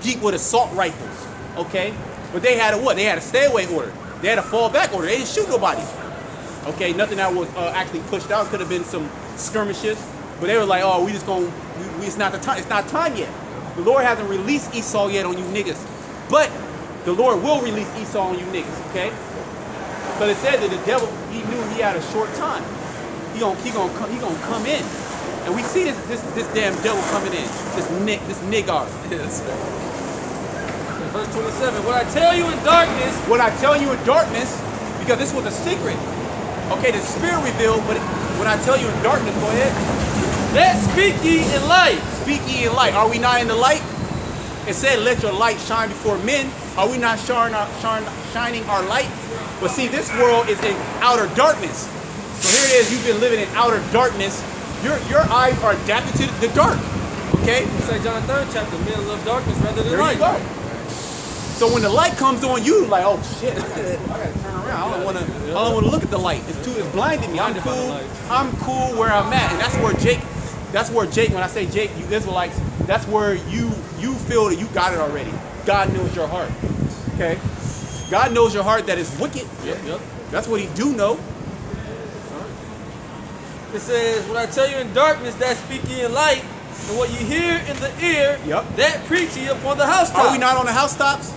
deep with assault rifles. Okay, but they had a what? They had a stay away order. They had a fall back order. They didn't shoot nobody. Okay, nothing that was uh, actually pushed out. Could have been some skirmishes, but they were like, oh, we just gonna, we, we, it's not the time. It's not time yet. The Lord hasn't released Esau yet on you niggas, but the Lord will release Esau on you niggas. Okay. But it said that the devil, he knew he had a short time. He gonna, he gonna, come, he gonna come in, and we see this, this, this damn devil coming in. This nick, this niggar. (laughs) Yeah, that's right. Verse 27. What I tell you in darkness, What I tell you in darkness, because this was a secret. Okay, the spirit revealed, but when I tell you in darkness, go ahead. that speak ye in light. Speak ye in light. Are we not in the light? It said, let your light shine before men. Are we not shining our, shining our light? But see, this world is in outer darkness. So here it is, you've been living in outer darkness. Your, your eyes are adapted to the dark. Okay? Say John 3rd chapter, men love darkness rather than There light. you go. So when the light comes on you, like, oh shit, I gotta, I gotta turn around. I don't wanna, I don't wanna look at the light. It's too, it's blinding me. I'm Blinded by the cool. I'm cool where I'm at, and that's where Jake, that's where Jake. When I say Jake, you Israelites, that's where you you feel that you got it already. God knows your heart. Okay. God knows your heart that is wicked. Yep, yep. That's what He do know. It says, What I tell you in darkness, that speak ye in light, and what you hear in the ear, Yep. that preach ye upon the housetop. Are we not on the housetops?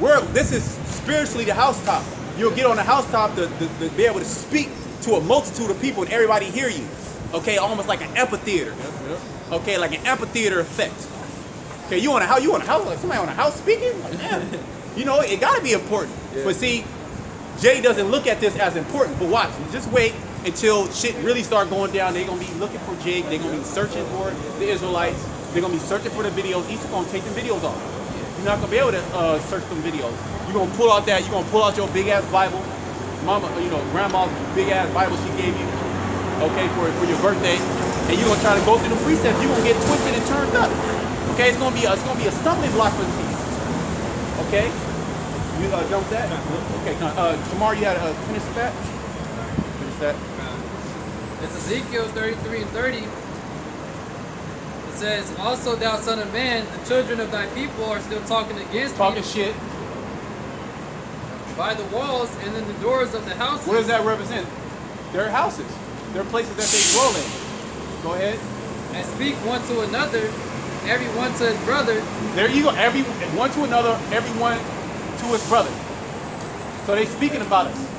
We're this is spiritually the housetop. You'll get on the housetop to, to, to be able to speak to a multitude of people and everybody hear you. Okay, almost like an amphitheater. Yep. Okay, like an amphitheater effect. Okay, you on a house? You on a house? Like somebody on a house speaking? Like, man, (laughs) you know, it got to be important. But see, Jay doesn't look at this as important. But watch, just wait until shit really start going down. They're gonna be looking for Jake. They're gonna be searching for the Israelites. They're gonna be searching for the videos. Easter gonna take the videos off. You're not gonna be able to uh, search them videos. You're gonna pull out that. You're gonna pull out your big ass Bible, Mama, you know, Grandma's big ass Bible she gave you, okay, for for your birthday, and you're gonna try to go through the precepts. You're gonna get twisted and turned up. Okay, it's gonna be a, it's gonna be a stumbling block for the people. Okay. You uh, done with that? Okay, uh, tomorrow you had uh, finish that. Finish that. It's Ezekiel 33 and 30. It says, Also, thou son of man, the children of thy people are still talking against Talking me shit. by the walls and in the doors of the houses. What does that represent? Their houses. Their places that they dwell in. Go ahead. And speak one to another, every one to his brother, There you go. Every one to another, everyone to his brother. So they speaking about us.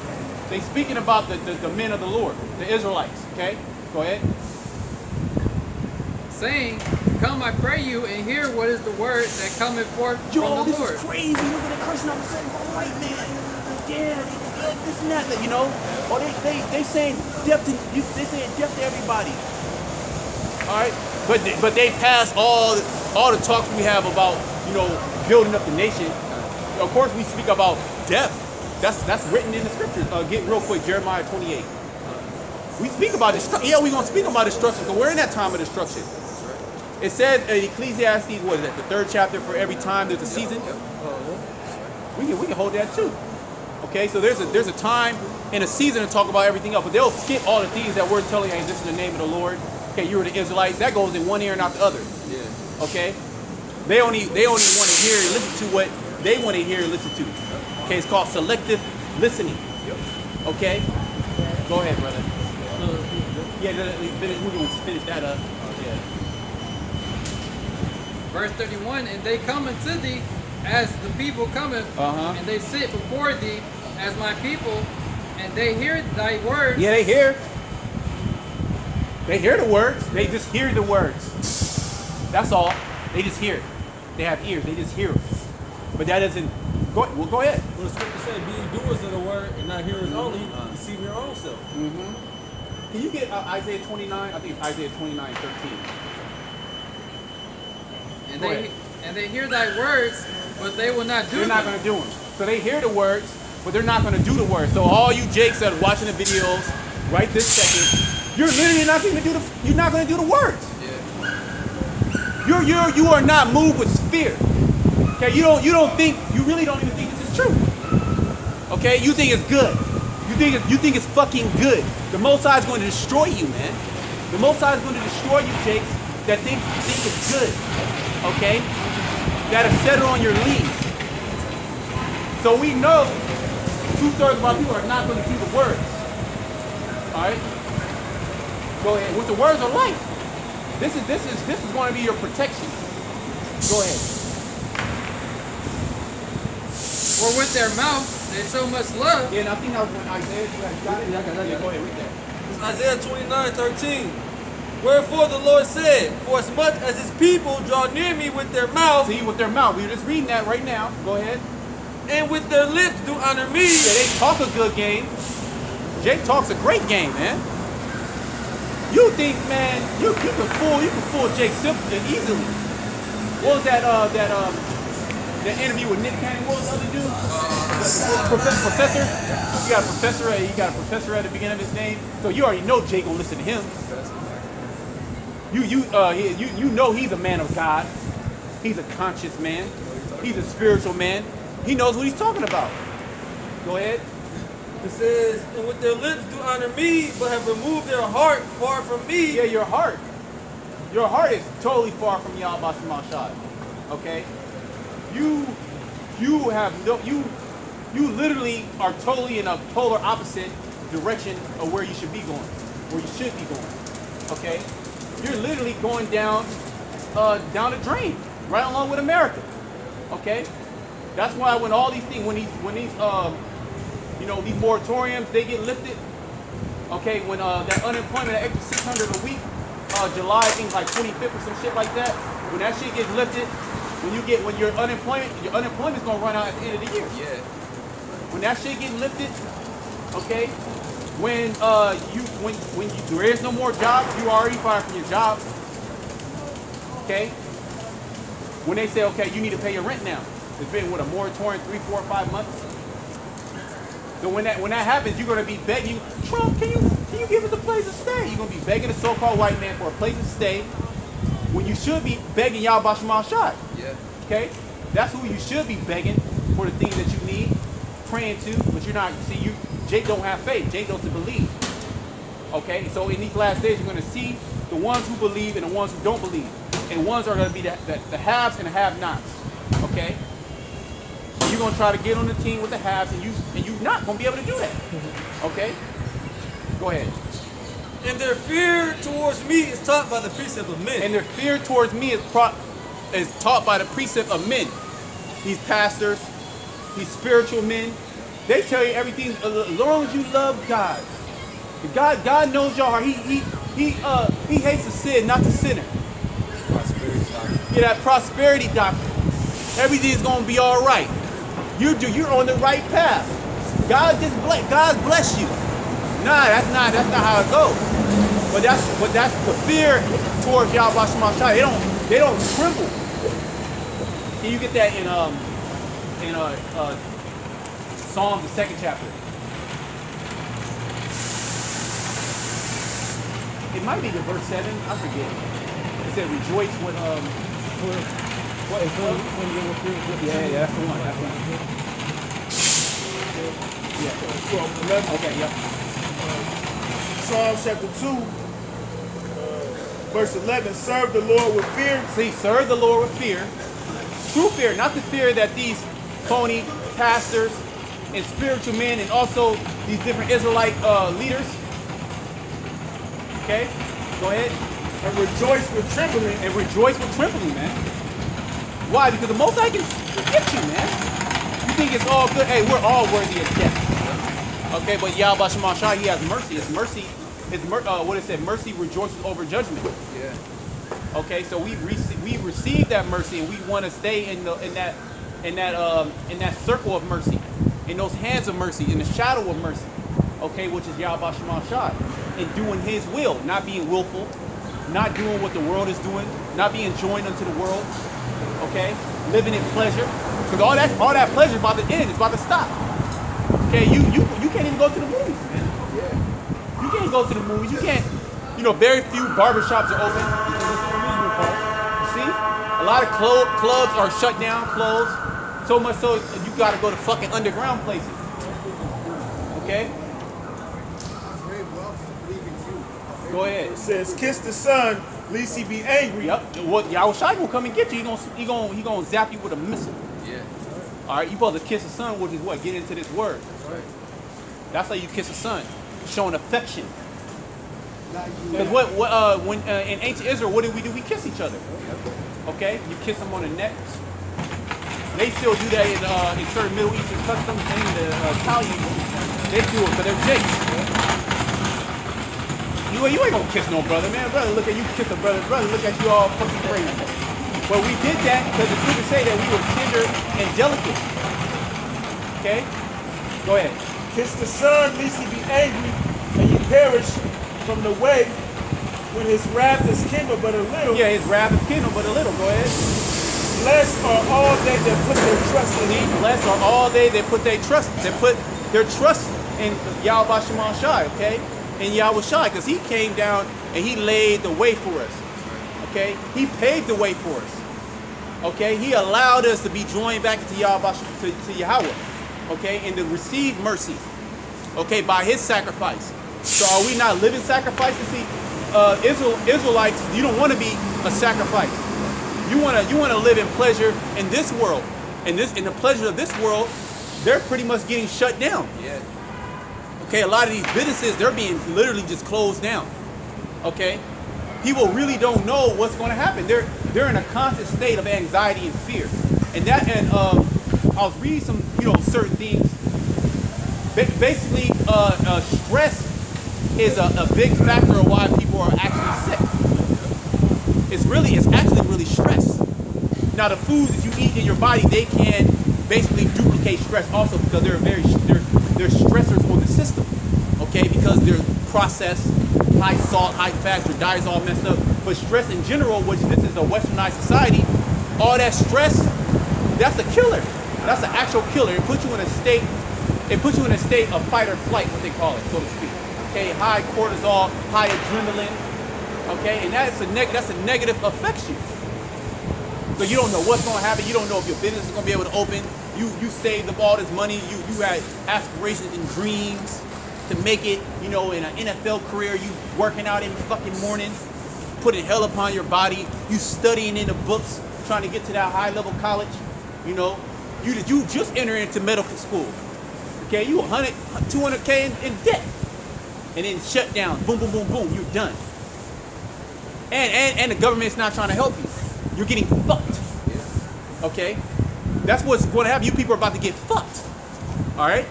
They speaking about the, the, the men of the Lord, the Israelites. Okay? Go ahead. saying, Come, I pray you, and hear what is the word that cometh forth from the Lord. crazy. Look at the cursing on the same white man. Yeah, they- this and that. You know, or they they they saying death to you. They saying death to everybody. All right, but they, but they pass all all the talks we have about you know building up the nation. Of course, we speak about death. That's that's written in the scriptures. Uh, get real quick, Jeremiah 28. We speak about destruction. Yeah, we're gonna speak about destruction because we're in that time of destruction. It says in Ecclesiastes, what is that? The third chapter. For every time there's a season. We can we can hold that too. Okay, so there's a there's a time and a season to talk about everything else, but they'll skip all the things that we're telling you. Hey, this is the name of the Lord. Okay, you were the Israelites. That goes in one ear and out the other. Yeah. Okay, they only they only want to hear and listen to what they want to hear and listen to. Okay, it's called selective listening. Okay, go ahead, brother. Yeah, finish, we can finish that up. Yeah. Verse 31, And they come unto thee as the people cometh, Uh-huh. and they sit before thee as my people, and they hear thy words. Yeah, they hear. They hear the words. They just hear the words. That's all. They just hear. it. They have ears. They just hear. it. But that doesn't. Go. Well, go ahead. When the scripture said, Be doers of the word and not hearers only, deceive your own self. Can you get uh, Isaiah 29? I think it's Isaiah 29, 13. and Go they ahead. and they hear thy words, but they will not do They're not them. going to do them. So they hear the words, but they're not going to do the words. So all you Jakes that are watching the videos right this second, you're literally not going to do the. You're not going to do the words. Yeah. You're you're you are not moved with fear. Okay, you don't you don't think you really don't even think this is true. Okay, you think it's good. You think it, you think it's fucking good. The Most High is going to destroy you, man. The Most High is going to destroy you, Jakes. That think think it's good. Okay, that are set on your lead. So we know two thirds of our people are not going to do the words. All right. Go ahead. With the words of life. This is this is this is going to be your protection. Go ahead. For with their mouth they show much love, Yeah, and I think that was when Isaiah you got it. Yeah, I got it, I got Yeah, go ahead, read that. It's Isaiah 29, 13. Wherefore the Lord said, For as much as his people draw near me with their mouth See with their mouth. We were just reading that right now. Go ahead. and with their lips do honor me, Yeah, they talk a good game. Jake talks a great game, man. You think, man, you, you can fool you can fool Jake simple and easily. What was that uh that um that interview with Nick Cannon? What was the other dude? The Profe- professor. You got a professor. at- You got a professor at the beginning of his name, so you already know Jake gonna listen to him. You you uh he- you you know he's a man of God. He's a conscious man. He's a spiritual man. He knows what he's talking about. Go ahead. it says, And with their lips do honor me, but have removed their heart far from me. Yeah, your heart. Your heart is totally far from Yahweh Shemashad. Okay? You you have no you you literally are totally in a polar opposite direction of where you should be going. Where you should be going. Okay? You're literally going down uh, down the drain, right along with America. Okay? That's why when all these things, when these when these um you know these moratoriums they get lifted, Okay, when uh, that unemployment, that extra 600 a week, uh, July, I think like 25th or some shit like that. When that shit gets lifted, when you get, when your unemployment, your unemployment's gonna run out at the end of the year. Yeah. When that shit gets lifted, okay, when uh you, when when you, there is no more jobs, you already fired from your job. Okay. When they say, okay, you need to pay your rent now. It's been what a moratorium, three, four, five months. So when that when that happens, you're gonna be begging Trump, can you can you give us a place to stay? You're gonna be begging a so-called white man for a place to stay when you should be begging y'all Bashamal Shad. Yeah. Okay? That's who you should be begging for the things that you need, praying to, but you're not see you Jake don't have faith. Jake doesn't believe. Okay, so in these last days you're gonna see the ones who believe and the ones who don't believe. And ones are gonna be the, the, the haves and the have-nots. Okay? You're gonna try to get on the team with the haves, and you and you're not gonna be able to do that. Okay? Go ahead. And their fear towards me is taught by the precept of men. And their fear towards me is pro- is taught by the precept of men. These pastors, these spiritual men, they tell you everything as long as you love God. God, God knows your heart. He he he uh he hates the sin, not the sinner. Yeah, that prosperity doctrine. Everything's gonna be all right. You do. You're on the right path. God just bless. God bless you. Nah, that's not. That's not how it goes. But that's. But that's the fear towards Yahweh Shemashah. They don't. They don't tremble. Can you get that in um in uh, uh Psalms the second chapter? It might be the verse seven. I forget. It said rejoice when um. What is when, when you Yeah, yeah, that's the one. That's the one. Yeah. 12, 11. Okay. Yep. Psalms chapter 2, uh, verse 11. Serve the Lord with fear. See, serve the Lord with fear. True fear, not the fear that these phony pastors and spiritual men and also these different Israelite uh, leaders. Okay? Go ahead. And rejoice with trembling. And rejoice with trembling, man. Why? Because the Most High can get you, man. You think it's all good? Hey, we're all worthy of death. Okay, but Yahweh Shema Shah, he has mercy. His mercy, his uh, what it said, mercy rejoices over judgment. Yeah. Okay, so we rece- we received that mercy, and we want to stay in the in that in that um in that circle of mercy, in those hands of mercy, in the shadow of mercy. Okay, which is Yahweh Shema Shah, and doing His will, not being willful, not doing what the world is doing, not being joined unto the world. Okay, living in pleasure, because all that all that pleasure is about to end. It's about to stop. Okay, you you you can't even go to the movies. You go to the movies. You can't. You know, very few barbershops are open. See, a lot of clo- clubs are shut down, closed. So much so you got to go to fucking underground places. Okay. Go ahead. It says, kiss the son, lest he be angry. Yep. What Yahweh Shai will come and get you. He gonna he gonna he gonna zap you with a missile. Yeah. All right. You supposed to kiss the sun, which is what get into this word. Right. That's how you kiss the son, showing affection. Because what, what uh, when uh, in ancient Israel, what did we do? We kiss each other. Okay, you kiss them on the neck. They still do that in, uh, in certain Middle Eastern customs and the uh, Italian. They do it for jakes. You You, you ain't gonna kiss no brother, man. Brother, look at you kiss a brother. Brother, look at you all fucking crazy. But we did that because the scriptures say that we were tender and delicate. Okay? Go ahead. Kiss the Son, lest he be angry, and you perish from the way when his wrath is kindled but a little. Yeah, his wrath is kindled, but a little. Go ahead. Blessed are all they that put their trust in him. blessed are all they that put their trust, that put their trust in Yahweh Shema Shai, okay? In Yahweh Shai, because he came down and he laid the way for us. Okay? He paved the way for us. Okay? He allowed us to be joined back into Yahweh to, to Yahweh. Okay, and to receive mercy. Okay, by his sacrifice. So are we not living sacrifices? See, uh, Israel, Israelites, you don't want to be a sacrifice. You want to you want to live in pleasure in this world. And this in the pleasure of this world, they're pretty much getting shut down. Yeah. Okay, a lot of these businesses, they're being literally just closed down. Okay? People really don't know what's going to happen. They're they're in a constant state of anxiety and fear. And that and um, I was reading some, you know, certain things. Ba- basically, uh, uh, stress is a, a big factor of why people are actually sick. It's really, it's actually really stress. Now, the foods that you eat in your body, they can basically duplicate stress also because they're very, they're, they're stressors on the system. Okay, because they're processed, high salt, high fat, your diet's all messed up. But stress in general, which this is a westernized society, all that stress, that's a killer. That's an actual killer. It puts you in a state, it puts you in a state of fight or flight, what they call it, so to speak. Okay, high cortisol, high adrenaline. Okay, and that's a neg- that's a negative affects you. So you don't know what's to happen. You don't know if your business is to be able to open. You you saved up all this money. You you had aspirations and dreams to make it. You know, in an NFL career, you working out every fucking morning, putting hell upon your body. You studying in the books, trying to get to that high level college. You know, you you just enter into medical school. Okay, you 100, 200k in, in debt, and then shut down. Boom, boom, boom, boom. You're done. And and and the government's not trying to help you. You're getting fucked. Okay? That's what's going to happen. You people are about to get fucked. All right?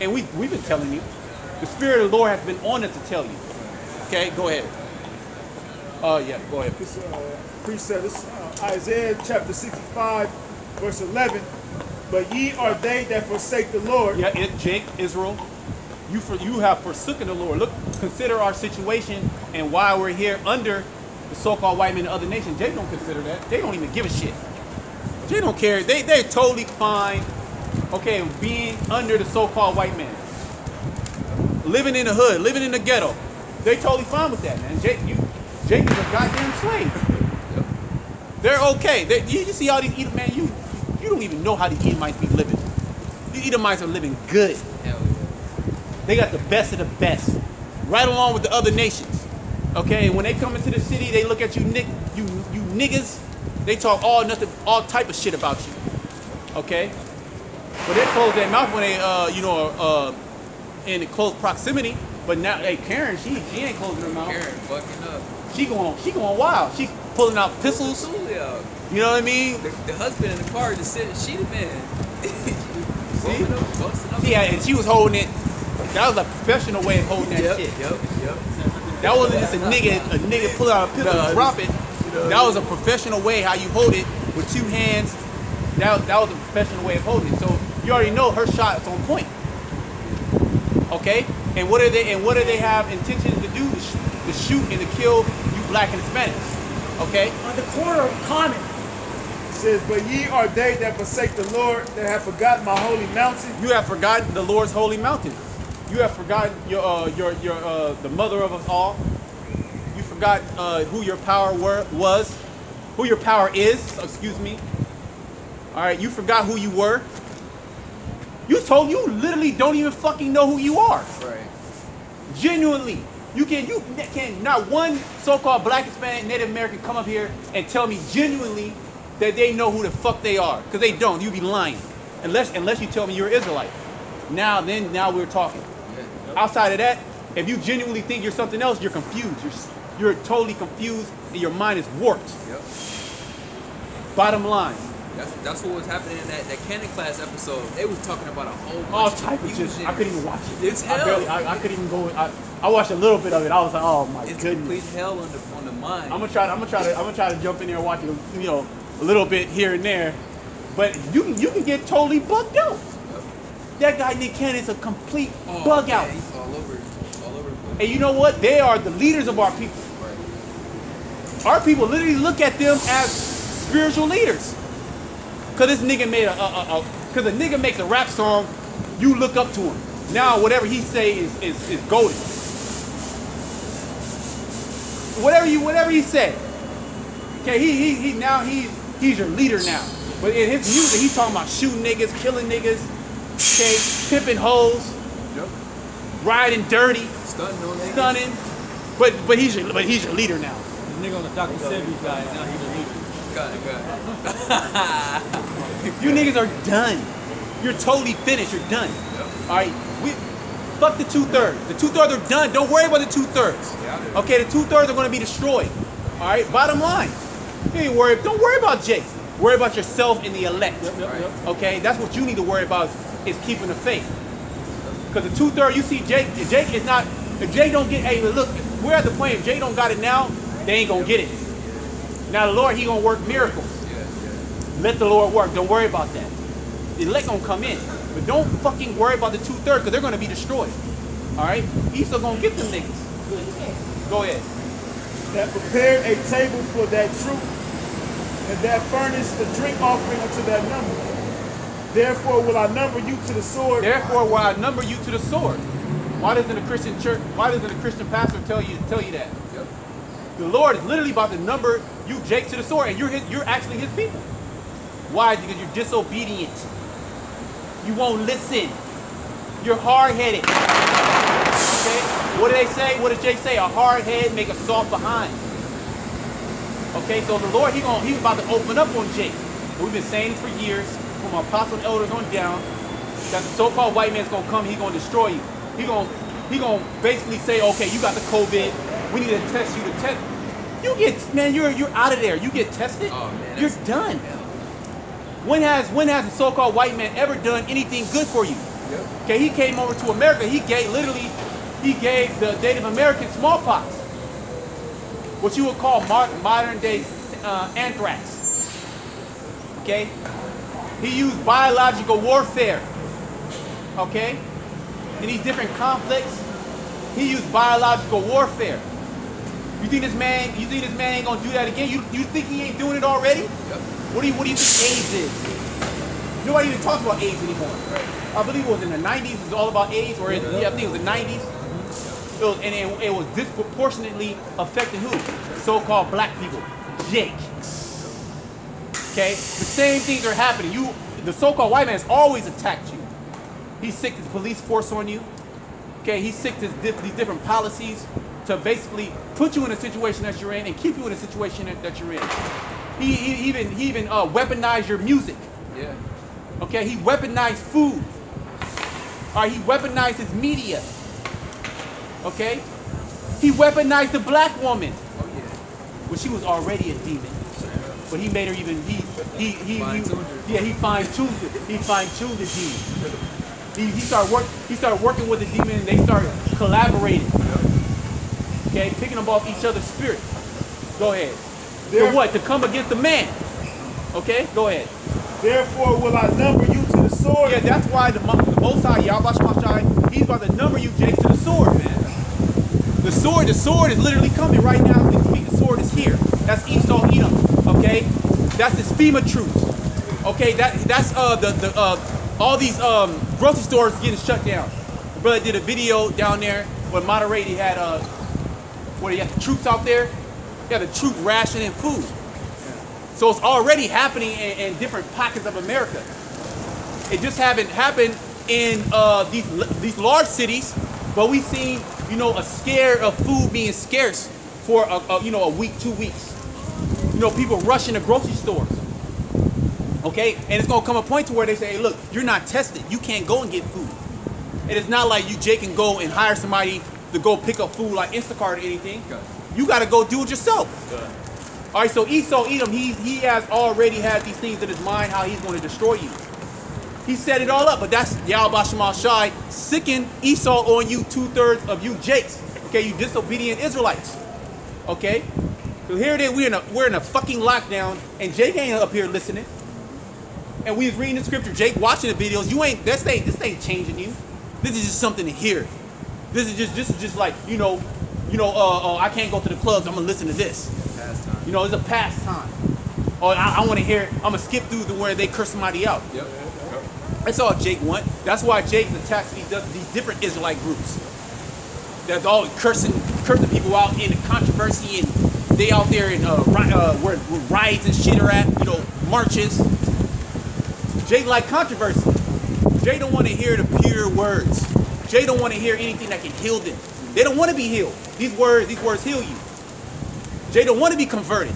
And we, we've been telling you. The Spirit of the Lord has been on us to tell you. Okay? Go ahead. Oh, yeah. Go ahead. This uh, precept, this uh, Isaiah chapter 65, verse 11. But ye are they that forsake the Lord. Yeah, it, Jake, Israel, you for you have forsaken the Lord. Look, consider our situation and why we're here under the so-called white men and other nations. They don't consider that. They don't even give a shit. They don't care. They they're totally fine. Okay, being under the so-called white man, living in the hood, living in the ghetto. They totally fine with that, man. Jake, you, Jake is a goddamn slave. They're okay. They, you, you see all these man. You you don't even know how these Edomites be living. These Edomites are living good. Hell yeah. They got the best of the best, right along with the other nations. Okay, and when they come into the city, they look at you, nick, you, you niggas. They talk all nothing, all type of shit about you. Okay, but they close their mouth when they, uh, you know, uh, in close proximity. But now, hey, Karen, she she ain't closing her mouth. Karen fucking up. She going, she going wild. She pulling out pistols. Out. You know what I mean? The, the husband in the car just sitting, she the man. (laughs) See? Up. Yeah, and she was holding it. That was a professional way of holding that Yep, shit. yep, yep. That wasn't just a nigga, a nigga pull out a pistol Nah, and drop it. know, That was a professional way how you hold it with two hands. That, that was a professional way of holding it. So you already know her shot is on point. Okay? And what are they and what do they have intentions to do? To, sh- to shoot and to kill you black and Hispanics. Okay? on the corner of Common. It says, But ye are they that forsake the Lord, that have forgotten my holy mountain. You have forgotten the Lord's holy mountain. You have forgotten your uh, your your uh, the mother of us all. You forgot uh, who your power were, was, who your power is. Excuse me. All right, you forgot who you were. You told you literally don't even fucking know who you are. Right. Genuinely, you can you can not one so-called Black Hispanic Native American come up here and tell me genuinely that they know who the fuck they are because they don't. You be lying unless unless you tell me you're Israelite. Now then now we're talking. Outside of that, if you genuinely think you're something else, you're confused. You're you're totally confused and your mind is warped. Yep. Bottom line, That's that's what was happening in that, that Cannon's Class episode. They was talking about a whole bunch All type of just. I couldn't even watch it. It's hell. I barely. I, I couldn't even go. I, I watched a little bit of it. I was like, oh my It's goodness. complete hell on the on the mind. I'm gonna try. I'm gonna try to. I'm gonna try to jump in there and watch it. You know, a little bit here and there, but you can you can get totally bugged out. That guy Nick Cannon's a complete Oh, bug yeah, out. He's all over, all over. And you know what? They are the leaders of our people. Right. Our people literally look at them as spiritual leaders. Cause this nigga made a, a, a, a cause a nigga makes a rap song, you look up to him. Now whatever he say is is, is golden. Whatever you whatever he say. Okay, he he he now he's he's your leader now. But in his music, he's talking about shooting niggas, killing niggas, okay, pimping hoes, Yep. riding dirty, Stunning stunning. But but he's your but he's your leader now. The nigga on the Dr. Sebi's guy, now he's a leader. Got it, got it. You niggas are done. You're totally finished. You're done. All right. We fuck the two thirds. The two thirds are done. Don't worry about the two thirds. Yeah. Okay. The two thirds are going to be destroyed. All right. Bottom line. You ain't worry. Don't worry about Jake. Worry about yourself and the elect. Right. Okay. That's what you need to worry about is keeping the faith. Because the two thirds, you see Jake. Jake is not. If Jake don't get. Hey, look. We're at the point. If Jake don't got it now, they ain't gonna get it. Now the Lord, He gonna work miracles. Let the Lord work. Don't worry about that. The elect gonna come in. But don't fucking worry about the two thirds because they're gonna be destroyed. Alright? He's still gonna get them niggas. Go ahead. That prepared a table for that troop, and that furnished the drink offering unto that number. Therefore will I number you to the sword. Therefore will I number you to the sword. Why doesn't a Christian church why doesn't a Christian pastor tell you tell you that? The Lord is literally about to number you, Jake, to the sword, and you're his, you're actually his people. Why? Because you're disobedient. You won't listen. You're hard-headed. Okay? What do they say? What does Jake say? A hard head make a soft behind. Okay, so the Lord, he gonna, he's about to open up on Jake. We've been saying for years, from apostle elders on down, that the so-called white man's gonna come, he gonna destroy you. He gonna, he gonna basically say, okay, you got the COVID, we need to test you to test. You get, man, you're you're out of there. You get tested, Oh man. you're done. When has when has a so-called white man ever done anything good for you? Yep. Okay, he came over to America. He gave literally, he gave the Native American smallpox, what you would call modern day uh, anthrax. Okay, he used biological warfare. Okay, in these different conflicts, he used biological warfare. You think this man? You think this man ain't gonna do that again? You you think he ain't doing it already? Yep. What do you what do you think AIDS is? Nobody even talks about AIDS anymore. I believe it was in the 90s. It was all about AIDS, or in, yeah, I think it was the 90s. Mm-hmm. It was, and it, it was disproportionately affecting who? So-called black people. Jake. Okay, the same things are happening. You, the so-called white man has always attacked you. He's sick his police force on you. Okay, he's sick to di- these different policies to basically put you in a situation that you're in and keep you in a situation that, that you're in. He, he even he even uh, weaponized your music. Yeah. Okay, he weaponized food. All right, he weaponized his media. Okay, he weaponized the black woman, Oh yeah. but she was already a demon. But he made her even he he he, he yeah he fine tuned it. He fine tuned the demon. He, he started work he started working with the demon and they started collaborating. Okay, picking them off each other's spirit. Go ahead. For what? To come against the man. Okay, go ahead. Therefore will I number you to the sword. Yeah, that's why the, the Most High, Yahweh Shemashai, he's about to number you, Jake, to the sword, man. The sword, the sword is literally coming right now as we speak. The sword is here. That's Esau Edom, okay? That's the FEMA troops. Okay, that that's uh the, the uh all these um grocery stores getting shut down. The brother did a video down there where Monterey he had uh he had the troops out there. you had the troop rationing food. So it's already happening in, in different pockets of America. It just haven't happened in uh, these these large cities, but we've seen you know a scare of food being scarce for a, a, you know a week, two weeks. You know people rushing to grocery stores. Okay, and it's gonna come a point to where they say, hey, look, you're not tested. You can't go and get food. And it's not like you, Jake, can go and hire somebody to go pick up food like Instacart or anything. Okay. You got to go do it yourself. All right, so Esau, Edom, he, he has already had these things in his mind how he's going to destroy you. He set it all up, but that's Yahweh Shema Shai sicken Esau on you, two thirds of you Jakes. Okay, you disobedient Israelites. Okay, so here it is. We're in a we're in a fucking lockdown, and Jake ain't up here listening. And we was reading the scripture. Jake watching the videos. You ain't this ain't this ain't changing you. This is just something to hear. This is just this is just like you know, you know. Uh, uh, I can't go to the clubs. I'm gonna listen to this. You know, it's a pastime. Or I, I want to hear. I'm gonna skip through the where they curse somebody out. Yep. That's all Jake want. That's why Jake attacks these, these different Israelite groups. That's all cursing, cursing people out in the controversy and they out there in uh, ri- uh, where, where riots and shit are at, you know, marches. Jake like controversy. Jay don't want to hear the pure words. Jay don't want to hear anything that can heal them. They don't want to be healed. These words, these words heal you. Jay don't want to be converted.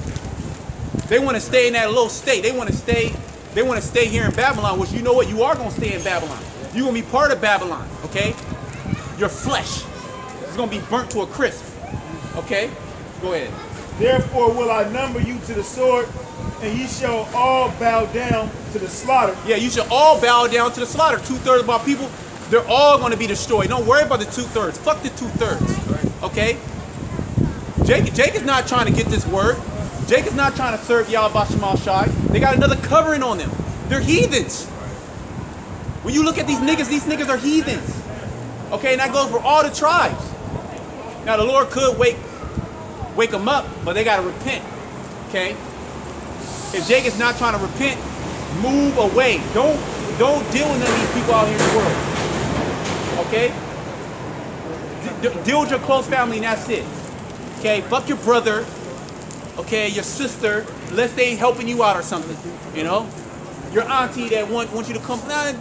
They want to stay in that low state. They want to stay. They want to stay here in Babylon. Which you know what? You are gonna stay in Babylon. You're gonna be part of Babylon. Okay? Your flesh is gonna be burnt to a crisp. Okay? Go ahead. Therefore will I number you to the sword, and ye shall all bow down to the slaughter. Yeah, you should all bow down to the slaughter. Two thirds of our people, they're all going to be destroyed. Don't worry about the two thirds. Fuck the two thirds. Okay? Jake, Jake is not trying to get this word. Jake is not trying to serve Yahweh Shemal Shai. They got another covering on them. They're heathens. When you look at these niggas, these niggas are heathens. Okay, and that goes for all the tribes. Now the Lord could wake wake them up, but they gotta repent. Okay? If Jake is not trying to repent, move away. Don't don't deal with none of these people out here in the world. Okay? D- d- deal with your close family and that's it. Okay? Fuck your brother. Okay, your sister, unless they helping you out or something. You know? Your auntie that want, want you to come. Nah,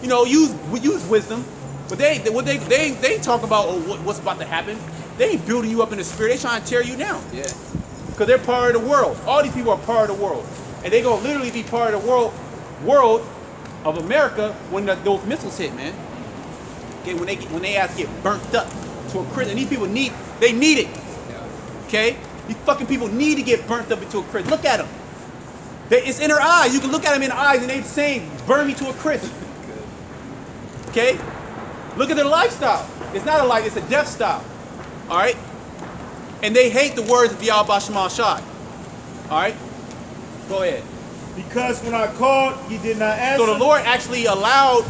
you know, use use wisdom. But they they- what they they they talk about oh, what, what's about to happen. They ain't building you up in the spirit. They trying to tear you down Yeah. because they're part of the world. All these people are part of the world, and they gonna literally be part of the world world of America when the, those missiles hit, man. Okay, when they get, when they ass get burnt up to a crisp, and these people need they need it. Okay, these fucking people need to get burnt up into a crisp. Look at them. They, it's in their eyes. You can look at them in the eyes, and they saying, "Burn me to a crisp." Okay, look at their lifestyle. It's not a life; it's a death style. All right, and they hate the words of Yahweh Shema Shai. All right, go ahead. Because when I called, you did not answer. So the Lord actually allowed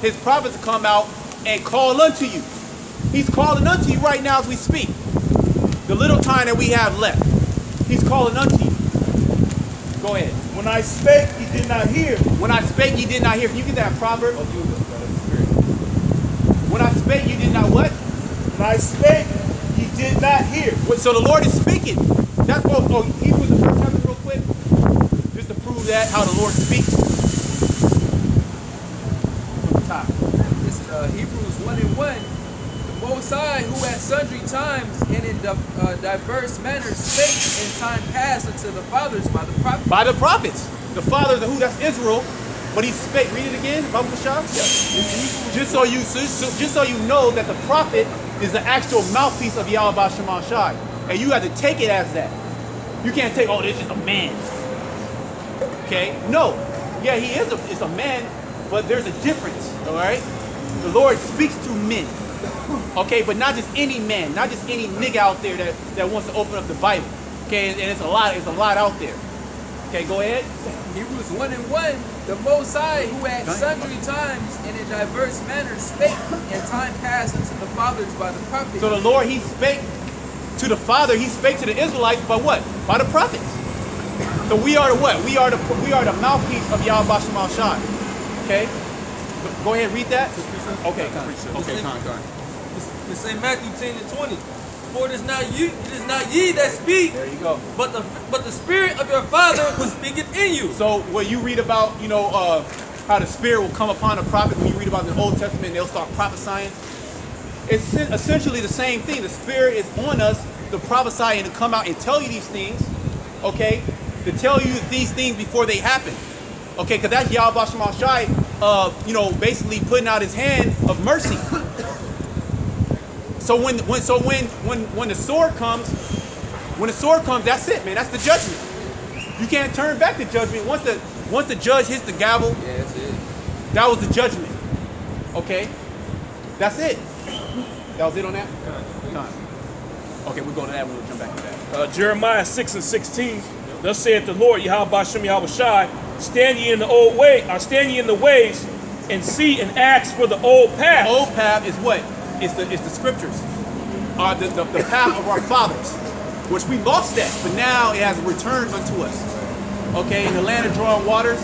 his prophets to come out and call unto you. He's calling unto you right now as we speak. The little time that we have left. He's calling unto you. Go ahead. When I spake, ye did not hear. When I spake, you did not hear. Can you get that proverb? Oh, when I spake, you did not what? When I spake, ye did not hear. What- So the Lord is speaking. That's oh, oh Hebrews the first chapter real quick. Just to prove that how the Lord speaks. From the top. This is uh, Hebrews 1 and 1. The Most High, who at sundry times and in di- uh, diverse manners spake in time past unto the fathers by the prophets. by the prophets. The fathers of who? That's Israel. But he spake. Read it again, Babu Bashar. Just so you, so, so- just so you know that the prophet is the actual mouthpiece of Yahweh Shema Shai, and you have to take it as that. You can't take, oh, this is a man. Okay? No. Yeah, he is a, is a man, but there's a difference. All right. The Lord speaks to men. Okay, but not just any man, not just any nigga out there that, that wants to open up the Bible. Okay, and, and it's a lot, it's a lot out there. Okay, go ahead. Hebrews 1 and 1. The Most High, who at sundry times and in diverse manners spake in time past unto the fathers by the prophets. So the Lord, He spake to the Father. He spake to the Israelites by what? By the prophets. So we are the what? We are the we are the mouthpiece of Yahweh Shai. Okay. Go- ahead, read that. Okay. Okay. Con, con. It say Matthew 10 and 20. For it is not you, it is not ye that speak, There you go. but the but the spirit of your father (coughs) which speaketh in you. So when you read about, you know, uh, how the Spirit will come upon a prophet, when you read about the Old Testament, they'll start prophesying. It's essentially the same thing. The Spirit is on us to prophesy and to come out and tell you these things, okay? To tell you these things before they happen, okay? Because that's Yahweh Shema Shai, uh, you know, basically putting out his hand of mercy. So when, when so when when when the sword comes, When the sword comes, that's it, man. That's the judgment. You can't turn back the judgment. Once the once the judge hits the gavel, Yeah, that's it. that was the judgment. Okay? That's it. That was it on that? Time. Okay, we'll go to that when we come back to that. Uh, Jeremiah 6 and 16. Thus saith the Lord, Yahweh Shem Yahweh stand ye in the old way, or stand ye in the ways, and see and ask for the old path. The old path is what? It's the it's the scriptures. Uh, the, the, the path of our fathers, which we lost that, but now it has returned unto us. Okay, in the land of drawing waters,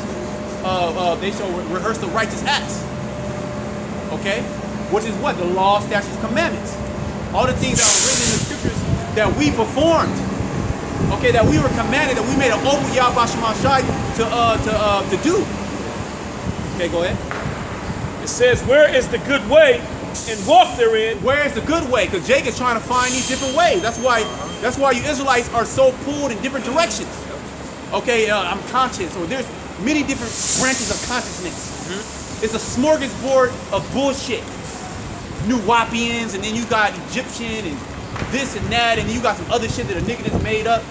uh, uh, they shall re- rehearse the righteous acts. Okay, which is what? The law, statutes, commandments. All the things that are written in the scriptures that we performed. Okay, that we were commanded, that we made an oath with Yahweh to, uh, to, uh, to do. Okay, go ahead. It says, Where is the good way, and walk therein. Where is the good way? Because Jake is trying to find these different ways. That's why that's why you Israelites are so pulled in different directions. Okay, uh, I'm conscious, or there's many different branches of consciousness. It's a smorgasbord of bullshit. New Wapians, and then you got Egyptian and this and that, and you got some other shit that a nigga just made up.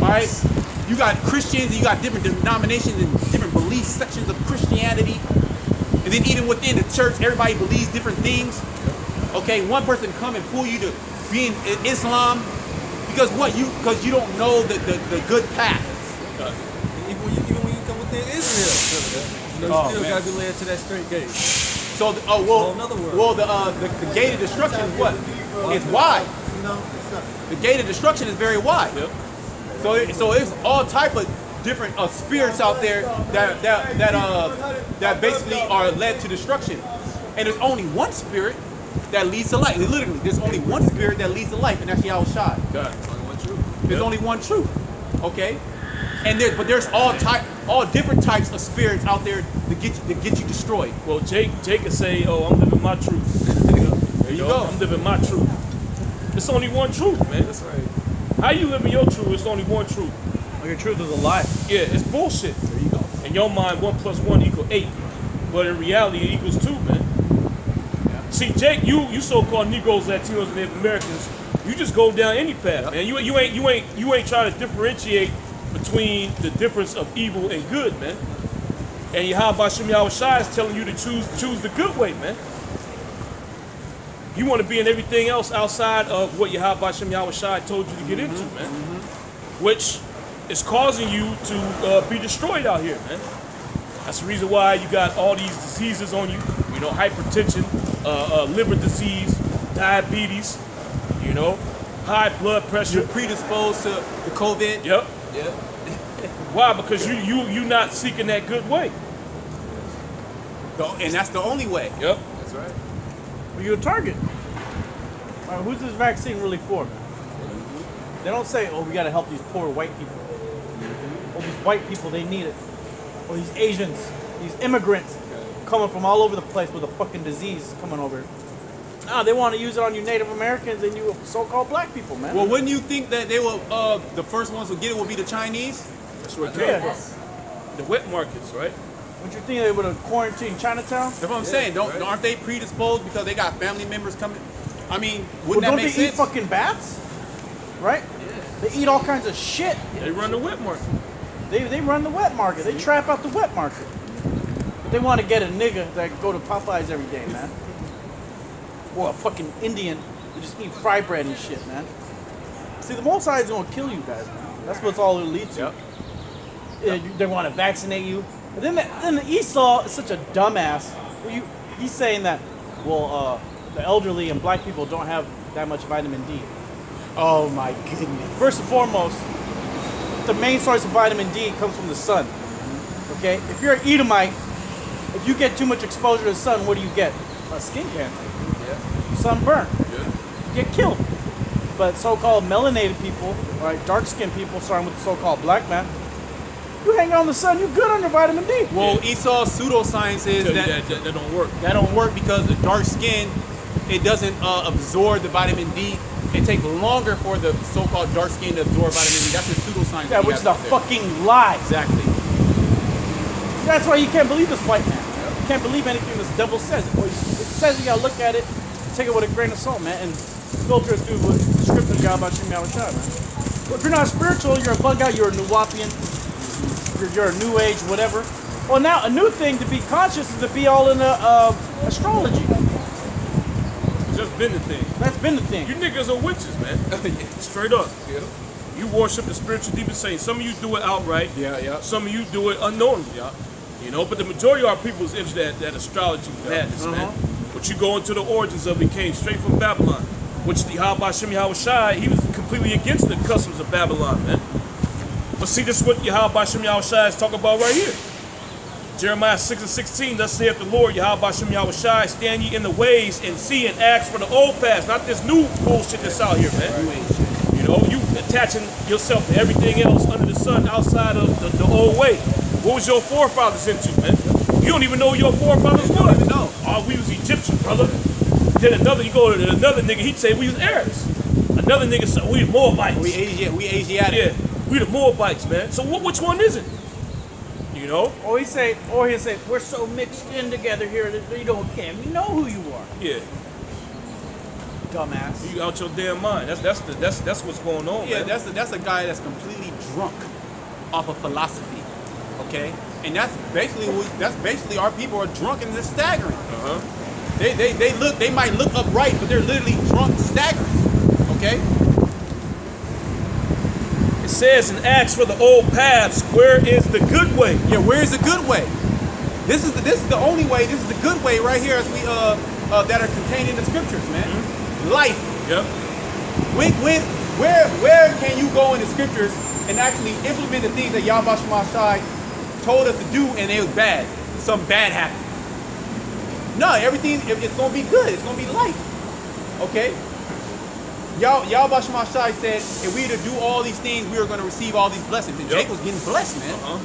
All right, you got Christians, and you got different denominations and different belief sections of Christianity. And then even within the church, everybody believes different things. Okay, one person come and pull you to being in Islam because what you because you don't know the, the, the good path. Even when you, even when you come within Israel, you know, you Oh, still man. gotta be led to that straight gate. So the, oh well, another word. well the, uh, the the gate of destruction is what? It's wide. No. The gate of destruction is very wide. Yep. So it, so it's all type of different uh, spirits out there that that that uh that basically are led to destruction. And there's only one spirit that leads to life. Literally, there's only one spirit that leads to life, and that's Yahweh Shai. God. There's only one truth. Okay? And there, but there's all type, all different types of spirits out there to get you, to get you destroyed. Well, Jake, Jake can say, "Oh, I'm living my truth." (laughs) there you go. I'm living my truth. It's only one truth, man. That's right. How you living your truth? It's only one truth. Well, your truth is a lie. Yeah, it's bullshit. There you go. In your mind, one plus one equal eight, but in reality, it equals two, man. See, Jake, you you so-called Negroes, Latinos, and Native Americans, you just go down any path, man. You you ain't you ain't you ain't trying to differentiate between the difference of evil and good, man. And Yahweh Shem Yahweh Shai is telling you to choose choose the good way, man. You want to be in everything else outside of what Yahweh Shem Yahweh Shai told you to get into, man. Which is causing you to uh, be destroyed out here, man. That's the reason why you got all these diseases on you. You know, hypertension, uh, uh, liver disease, diabetes. You know, high blood pressure. You're predisposed to the COVID. Yep. Yeah. Why? Because you you you not seeking that good way. The- And that's the only way. Yep. That's right. Well, you're a target. All right, who's this vaccine really for? They don't say, oh, we gotta help these poor white people. Oh, these white people, they need it. Or these Asians, these immigrants coming from all over the place with a fucking disease coming over. No, they want to use it on you Native Americans and you so-called black people, man. Well, wouldn't you think that they will? Uh, the first ones who get it will be the Chinese? That's where it yeah. comes from. The wet markets, right? Would you think they would have quarantined Chinatown? That's what I'm saying. Don't aren't they predisposed because they got family members coming? I mean, Well, wouldn't don't they eat fucking bats? Right? Yeah. They eat all kinds of shit. They run the wet market. They, they run the wet market. They trap out the wet market. But they want to get a nigga that go to Popeyes every day, man. Or a fucking Indian that just eat fry bread and shit, man. See, the Most High is gonna kill you guys, man. That's what it's all it leads lead to. Yep. Yeah, they want to vaccinate you. But then, the, then the Esau is such a dumbass. You, he's saying that, well, uh, the elderly and black people don't have that much vitamin D. Oh my goodness. First and foremost, the main source of vitamin D comes from the sun. Okay? If you're an Edomite, if you get too much exposure to the sun, what do you get? A skin cancer. Yeah. Sunburn. You get killed. But so-called melanated people, right, dark-skinned people, starting with the so-called black man, you hang out in the sun, you're good on your vitamin D. Well, Esau's pseudoscience is that, that, that, that don't work. that don't work because the dark skin, it doesn't uh, absorb the vitamin D. It takes longer for the so-called dark skin to absorb vitamin D. That's the pseudoscience. Yeah, which is a there. fucking lie. Exactly. That's why you can't believe this white man. You can't believe anything this devil says. Well, It says you gotta look at it, take it with a grain of salt, man. And filter through what the scriptures got about Shem Yahushua, man. If you're not spiritual, you're a bug out, you're a Nuwaubian, you're, you're a new age, whatever. Well, now a new thing to be conscious is to be all in uh, uh, astrology. It's just been the thing. That's been the thing. You niggas are witches, man. (laughs) Straight up. Yeah. You worship the spiritual demon saints. Some of you do it outright. Yeah, yeah. Some of you do it unknowingly. Yeah. You know, but the majority of our people is into that, that astrology madness, man. But you go into the origins of it came straight from Babylon, which the Habashim Yahushai, he was completely against the customs of Babylon, man. But see, this is what Yahabashim Yahushai is talking about right here. Jeremiah 6 and 16, thus saith the Lord, Yahweh Yahabashim Yahushai, stand ye in the ways and see and ask for the old paths, not this new bullshit that's out here, man. You know, you attaching yourself to everything else under the sun outside of the, the old way. What was your forefathers into, man? You don't even know who your forefathers even know. Oh, we was Egyptian, brother. Then another, you go to another nigga, he'd say we was Arabs. Another nigga said we Moabites. We we Asiatic. yeah, we the Moabites, man. So what, which one is it? You know? Or he say, or he say, we're so mixed in together here that you don't care. We know who you are, Yeah, dumbass. you out your damn mind. That's that's the, that's that's what's going on, Yeah, man. that's a, that's a guy that's completely drunk off of philosophy. Okay, and that's basically what, that's basically our people are drunk and they're staggering. Uh-huh. They, they they look they might look upright, but they're literally drunk, staggering. Okay. Says and Acts for the old paths, where is the good way? Yeah, where is the good way? This is the this is the only way. This is the good way right here, as we uh, uh that are contained in the scriptures, man. Life. Yep. When, when, where, where can you go in the scriptures and actually implement the things that Yahweh Shemashai told us to do and it was bad? Something bad happened. No, everything, it- it's going to be good. It's going to be life. Okay? Yah- Yahweh Shemashai said, if we to do all these things, we are going to receive all these blessings. And Yep. Jake was getting blessed, man. Uh-huh.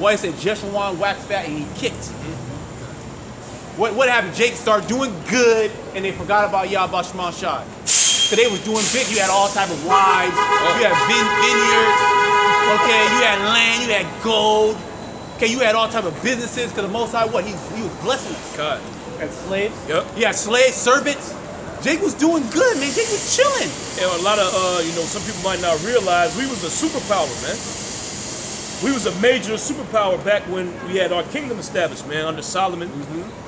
Well, it said Jeshurun waxed fat and he kicked. What, what happened? Jake started doing good and they forgot about Yahweh Shemashai. Cause they was doing big. You had all type of wives. You had vin- vineyards. Okay, you had land. You had gold. Okay, you had all type of businesses. Cause the Most High, what he, he was blessing us. God. And slaves. Yep. You had slaves, servants. Jake was doing good, man. Jake was chilling. And a lot of uh, you know, some people might not realize we was a superpower, man. We was a major superpower back when we had our kingdom established, man, under Solomon,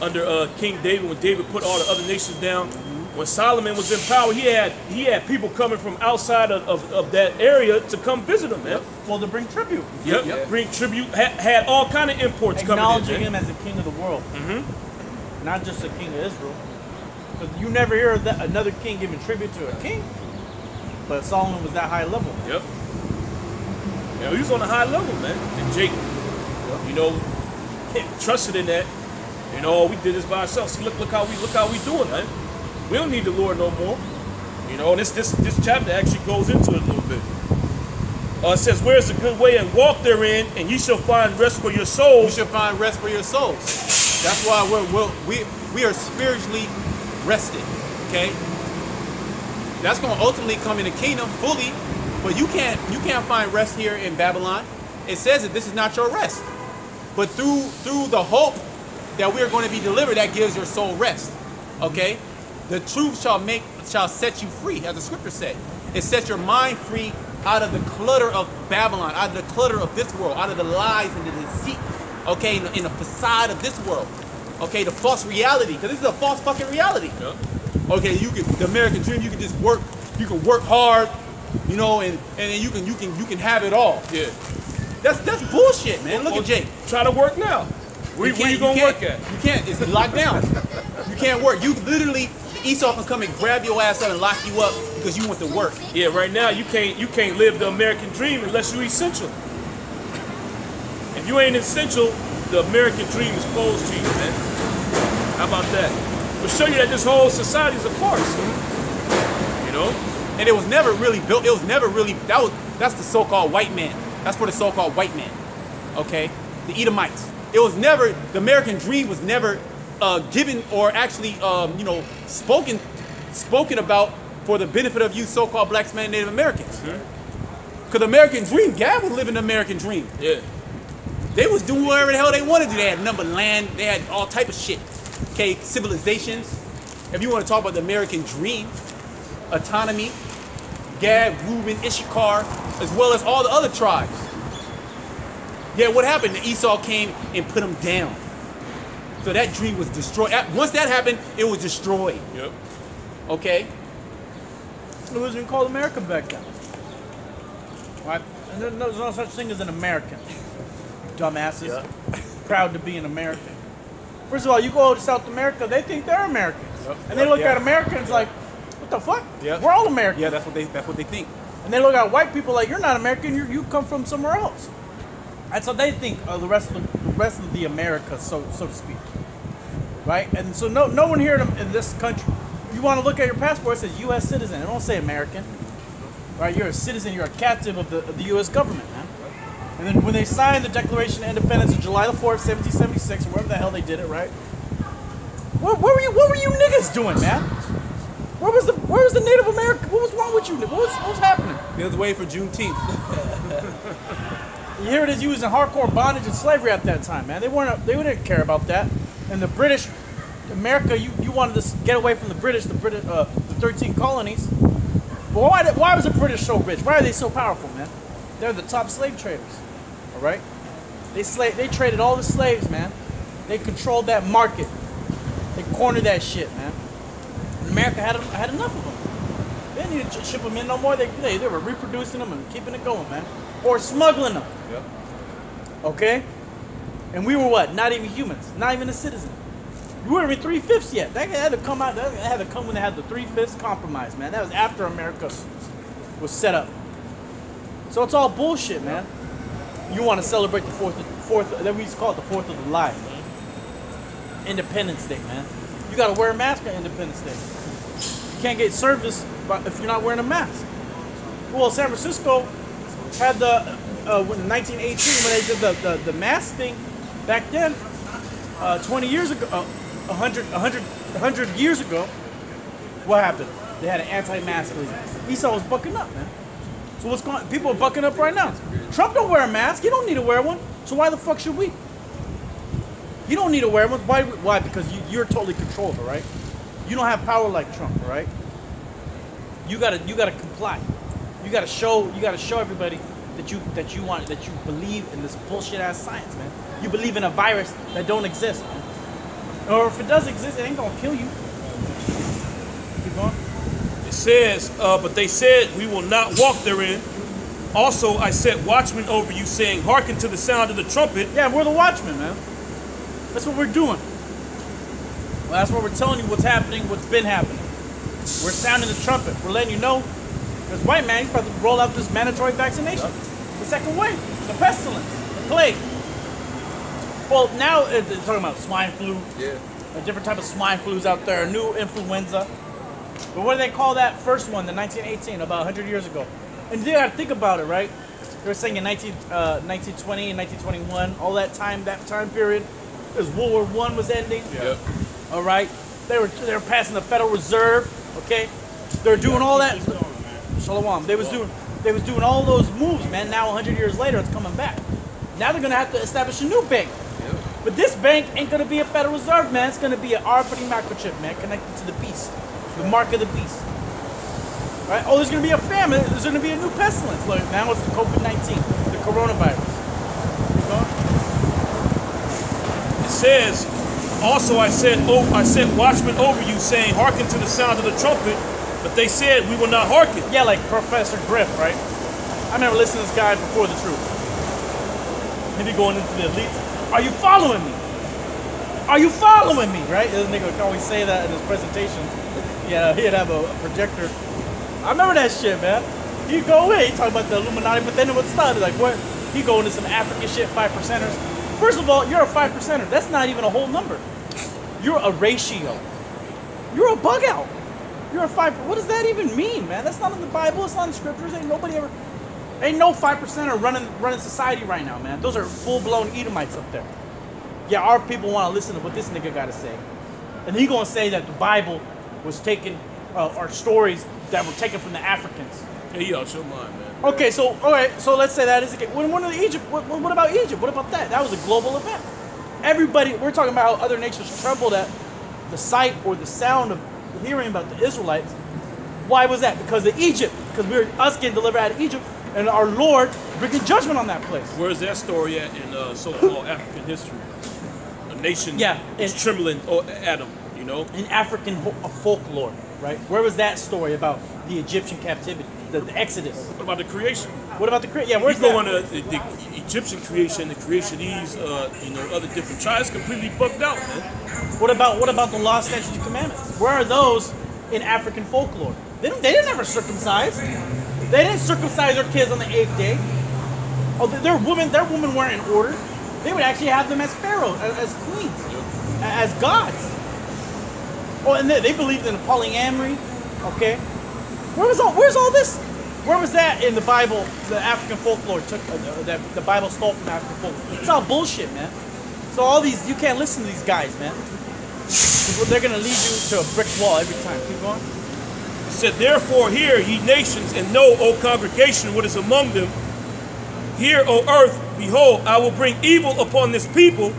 under uh, King David, when David put all the other nations down. When Solomon was in power, he had he had people coming from outside of, of, of that area to come visit him, man. Well, to bring tribute. Yep. Yep. Bring tribute. Ha- had all kind of imports coming in. Acknowledging him as the king of the world. Mm-hmm. Not just the king of Israel. You never hear of that, another king giving tribute to a king. But Solomon was that high level. Yep. Yeah, he was on a high level, man. And Jake, you know, trusted in that. You know, we did this by ourselves. See, look, look how we look how we doing, man. We don't need the Lord no more. You know, and this this this chapter actually goes into it a little bit. Uh, it says, "Where is the good way, and walk therein, and ye shall find rest for your souls." You shall find rest for your souls. That's why we're, we're, we we are spiritually rested. Okay. That's going to ultimately come in the kingdom fully, but you can't you can't find rest here in Babylon. It says that this is not your rest, but through through the hope that we are going to be delivered, that gives your soul rest. Okay. The truth shall make shall set you free, as the scripture said. It sets your mind free out of the clutter of Babylon, out of the clutter of this world, out of the lies and the deceit, okay, in the, in the facade of this world, okay, the false reality, because this is a false fucking reality. Yep. Okay, you can the American dream, you can just work, you can work hard, you know, and and then you can you can you can have it all. Yeah. That's that's bullshit, man. Look Well, at Jake. Try to work now. Where you, where you gonna can't- work at? You can't. It's locked down. you can't work. You literally, Esau can come and grab your ass up and lock you up because you want to work. Yeah, right now you can't you can't live the American dream unless you're essential. If you ain't essential, the American dream is closed to you, man. How about that? We'll show you that this whole society is a farce. You know? And it was never really built. It was never really. That was that's the so-called white man. That's for the so-called white man. Okay, the Edomites. It was never the American dream was never uh, given or actually um, you know spoken spoken about for the benefit of you so-called blacks, man, Native Americans. Because the American dream, was living the American dream. Yeah. They was doing whatever the hell they wanted to. They had number land. They had all type of shit. Okay, civilizations. If you want to talk about the American dream, autonomy, Gad, Reuben, Issachar, as well as all the other tribes. Yeah, what happened? Esau came and put them down. So that dream was destroyed. Once that happened, it was destroyed. Yep. Okay? It wasn't even called America back then. Right? And there- there's no such thing as an American. Dumbasses. (laughs) Proud to be an American. First of all, you go to South America, they think they're Americans. Yep. And they look Yeah. at Americans like, what the fuck? Yeah. We're all Americans. Yeah, that's what they that's what they think. And they look at white people like, you're not American, you you come from somewhere else. That's how they think of the rest of the, the rest of the America, so so to speak. Right? And so no no one here in, this country, you want to look at your passport, it says U.S. citizen. It don't say American. Right? You're a citizen, you're a captive of the, of the U.S. government. And then when they signed the Declaration of Independence on July the 4th, 1776, or wherever the hell they did it, right? What, what were you what were you niggas doing, man? Where was the where was the Native American? What was wrong with you? What was, what was happening? They was waiting for Juneteenth. (laughs) You hear it is used in hardcore bondage and slavery at that time, man. They weren't they didn't care about that. And the British, America, you, you wanted to get away from the British, the British, uh, the 13 colonies. But why did, why was the British so rich? Why are they so powerful, man? They're the top slave traders. All right, they slave they traded all the slaves, man. They controlled that market. They cornered that shit, man. And America had had enough of them. They didn't need to ship them in no more. They, they, they were reproducing them and keeping it going, man. Or smuggling them. Yep. Okay? And we were what? Not even humans. Not even a citizen. We weren't even three fifths yet. That had to come out. That had to come when they had the three fifths compromise, man. That was after America was set up. So it's all bullshit, man. You want to celebrate the fourth, fourth. Then we used to call it the Fourth of July. Independence Day, man. You got to wear a mask on Independence Day. You can't get service if you're not wearing a mask. Well, San Francisco had the uh, when 1918 when they did the, the, the mask thing back then, uh, 20 years ago, uh, 100, 100, 100 years ago. What happened? They had an anti-mask league. Esau was bucking up, man. So what's going? People are bucking up right now. Trump don't wear a mask. He don't need to wear one. So why the fuck should we? You don't need to wear one. Why? Why? Because you, you're totally controlled, all right? You don't have power like Trump, all right? You gotta you gotta comply. You gotta show you gotta show everybody that you that you want that you believe in this bullshit ass science, man. You believe in a virus that don't exist, man. Or if it does exist, it ain't gonna kill you. Keep going. It says, uh, but they said, We will not walk therein. Also, I set watchmen over you, saying, Hearken to the sound of the trumpet. Yeah, we're the watchmen, man. That's what we're doing. Well, that's what we're telling you what's happening, what's been happening. We're sounding the trumpet. We're letting you know. This white man, he's about to roll out this mandatory vaccination. The second wave, the pestilence, the plague. Well, now uh, they're talking about swine flu. Yeah. A different type of swine flus out there, a new influenza. But what do they call that first one, the 1918, about 100 years ago? And you gotta think about it, right? They were saying in 19, uh, 1920 and 1921, all that time, that time period, as World War One was ending. Yep. All right, they were they were passing the Federal Reserve. Okay, They're doing all that. Shalom. They was doing they was doing all those moves, man. Now 100 years later, it's coming back. Now they're gonna have to establish a new bank. Yep. But this bank ain't gonna be a Federal Reserve, man. It's gonna be an RFID microchip, man, connected to the beast, the mark of the beast. Right? Oh, there's gonna be a famine. There's gonna be a new pestilence. Look, now it's the COVID-19, the coronavirus. It says, Also I said, oh, I set watchmen over you, saying, Hearken to the sound of the trumpet. But they said, We will not hearken. Yeah, like Professor Griff, right? I never listened to this guy before the truth. Maybe going into the elites. Are you following me? Are you following me? Right? This nigga always say that in his presentations. Yeah, he'd have a, a projector. I remember that shit, man. He'd go away, he talk about the Illuminati, but then it would start like what? He go into some African shit, five percenters. First of all, you're a five percenter. That's not even a whole number. You're a ratio. You're a bug out. You're a five. What does that even mean, man? That's not in the Bible. It's not in the scriptures. Ain't nobody ever. Ain't no five percenter running running society right now, man. Those are full blown Edomites up there. Yeah, our people want to listen to what this nigga got to say, and he gonna say that the Bible was taken, uh, or stories that were taken from the Africans. Hey, yo, show mine, man. Okay, so all right, so let's say that is the case. When, when the Egypt, what, what about Egypt? What about that? That was a global event. Everybody, we're talking about how other nations trembled at the sight or the sound of hearing about the Israelites. Why was that? Because of Egypt. Because we were us getting delivered out of Egypt, and our Lord bringing judgment on that place. Where's that story at in uh, so-called African history? A nation Yeah, in- trembling oh, at him, you know? In African ho- folklore, right? Where was that story about the Egyptian captivity, the, the Exodus? What about the creation? What about the cre- yeah? Where's you go that? on the, the, the Egyptian creation, the creation of these, uh, you know, other different tribes, completely bugged out, man. What about what about the law, statutes, and commandments? Where are those in African folklore? They didn't, they didn't ever circumcise. They didn't circumcise their kids on the eighth day. Oh, their women, their women weren't in order. They would actually have them as pharaohs, as, as queens, as gods. Oh, and they, they believed in polyamory. Okay, where was all where's all this? Where was that in the Bible? The African folklore took uh, that the Bible stole from African folklore. It's all bullshit, man. So all these you can't listen to these guys, man. They're gonna lead you to a brick wall every time. Keep going. It said, Therefore, hear, ye nations, and know, O congregation, what is among them. Hear, O earth, behold, I will bring evil upon this people,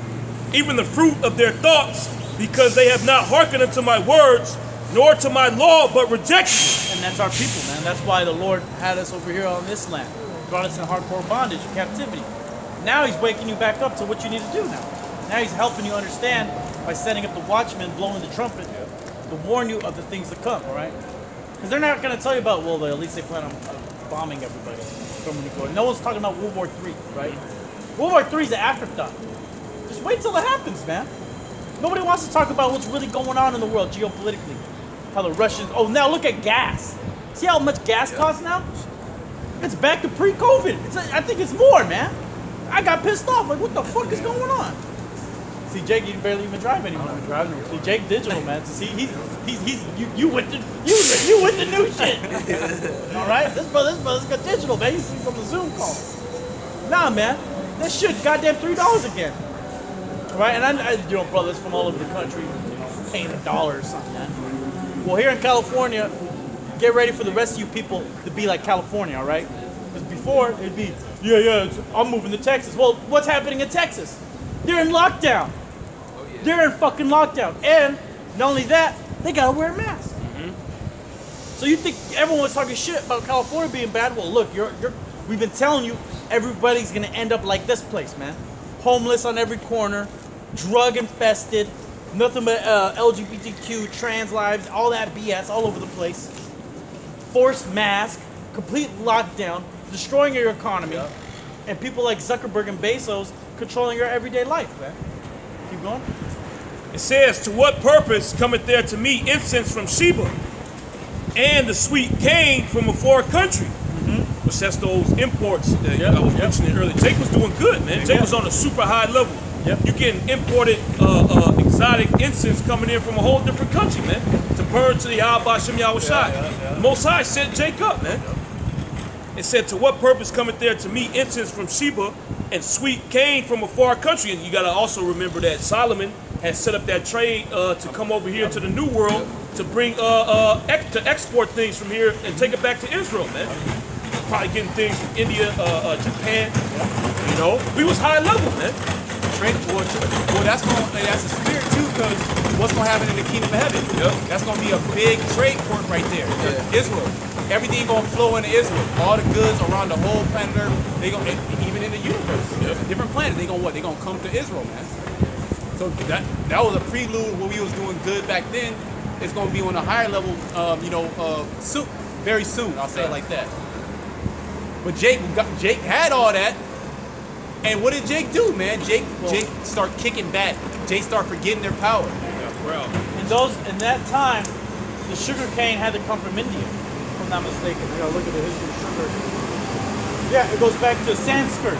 even the fruit of their thoughts, because they have not hearkened unto my words, nor to my law, but rejected it. And that's our people, man. That's why the Lord had us over here on this land. Brought us in hardcore bondage and captivity. Now he's waking you back up to what you need to do now. Now he's helping you understand by setting up the watchmen, blowing the trumpet, to warn you of the things to come, all right? Because they're not going to tell you about, well, at least they plan on bombing everybody from when you go. No one's talking about World War III, right? World War III is an afterthought. Just wait till it happens, man. Nobody wants to talk about what's really going on in the world geopolitically. How the Russians. Oh, now look at gas. See how much gas costs now? It's back to pre-COVID. It's I think it's more, man. I got pissed off. Like, what the fuck is going on? See, Jake, you barely even drive anymore. I don't drive anymore. See, Jake digital, man. See, he's he's he's you you with the you you with the new shit. (laughs) All right, this brother this brother's got digital, man. He's from the Zoom call. Nah, man, that shit, goddamn three dollars again. Right, and I, I you know brothers from all over the country, you know, paying a dollar or something, man. Well, here in California, get ready for the rest of you people to be like California, all right? Because before it'd be, yeah, yeah, it's, I'm moving to Texas. Well, what's happening in Texas? They're in lockdown. Oh, They're in fucking lockdown, and not only that, they gotta wear a mask. Mm-hmm. So you think everyone was talking shit about California being bad? Well, look, you're, you're, we've been telling you everybody's gonna end up like this place, man. Homeless on every corner, drug infested, nothing but uh, LGBTQ, trans lives, all that BS all over the place. Forced mask, complete lockdown, destroying your economy, and people like Zuckerberg and Bezos controlling your everyday life, man. Keep going. It says, To what purpose cometh there to me incense from Sheba, and the sweet cane from a far country? Which that's those imports that Yep, I was yep. mentioning earlier. Jake was doing good, man. Jake was on a super high level. Yep. You getting imported uh, uh, exotic incense coming in from a whole different country, man, to burn to the Yahweh Shem Yahweh Shai. The Most High sent Jake up, man. It said, To what purpose cometh there to me incense from Sheba and sweet cane from a far country? And you got to also remember that Solomon had set up that trade uh, to come over here to the New World to bring, uh, uh, ex- to export things from here and take it back to Israel, man. Probably getting things from India, uh, uh, Japan. You know, we was high level, man. Trade, tr- well, that's going to, that's a spirit too, because what's going to happen in the kingdom of heaven? Yep. That's going to be a big trade port right there. Israel. Everything going to flow into Israel. All the goods around the whole planet Earth, they gonna even in the universe, different planets, they going to what? They going to come to Israel, man. So that that was a prelude when we was doing good back then. It's going to be on a higher level, um, you know, uh, soon, very soon. I'll say it like that. But Jake got, Jake had all that. And what did Jake do, man? Jake Jake start kicking back. Jake start forgetting their power. Bro. In those in that time, the sugar cane had to come from India, if I'm not mistaken. You gotta look at the history of sugar. Yeah, it goes back to Sanskrit.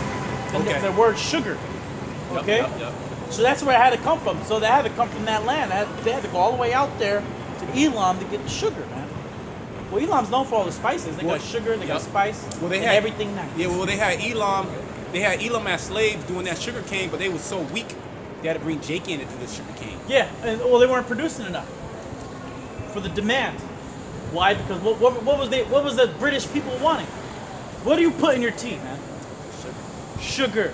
And Okay. the, the word sugar. Yep, Okay? yep, yep. So that's where it had to come from. So they had to come from that land. They had, they had to go all the way out there to Elam to get the sugar, man. Well, Elam's known for all the spices. They Well, got sugar, they got spice, Well, they and had everything nice. Yeah, well, they had Elam. They had Elam as slaves doing that sugar cane, but they was so weak, they had to bring Jake in to do the sugar cane. Yeah, and well, they weren't producing enough for the demand. Why? Because what, what, what was they? What was the British people wanting? What do you put in your tea, man? Sugar.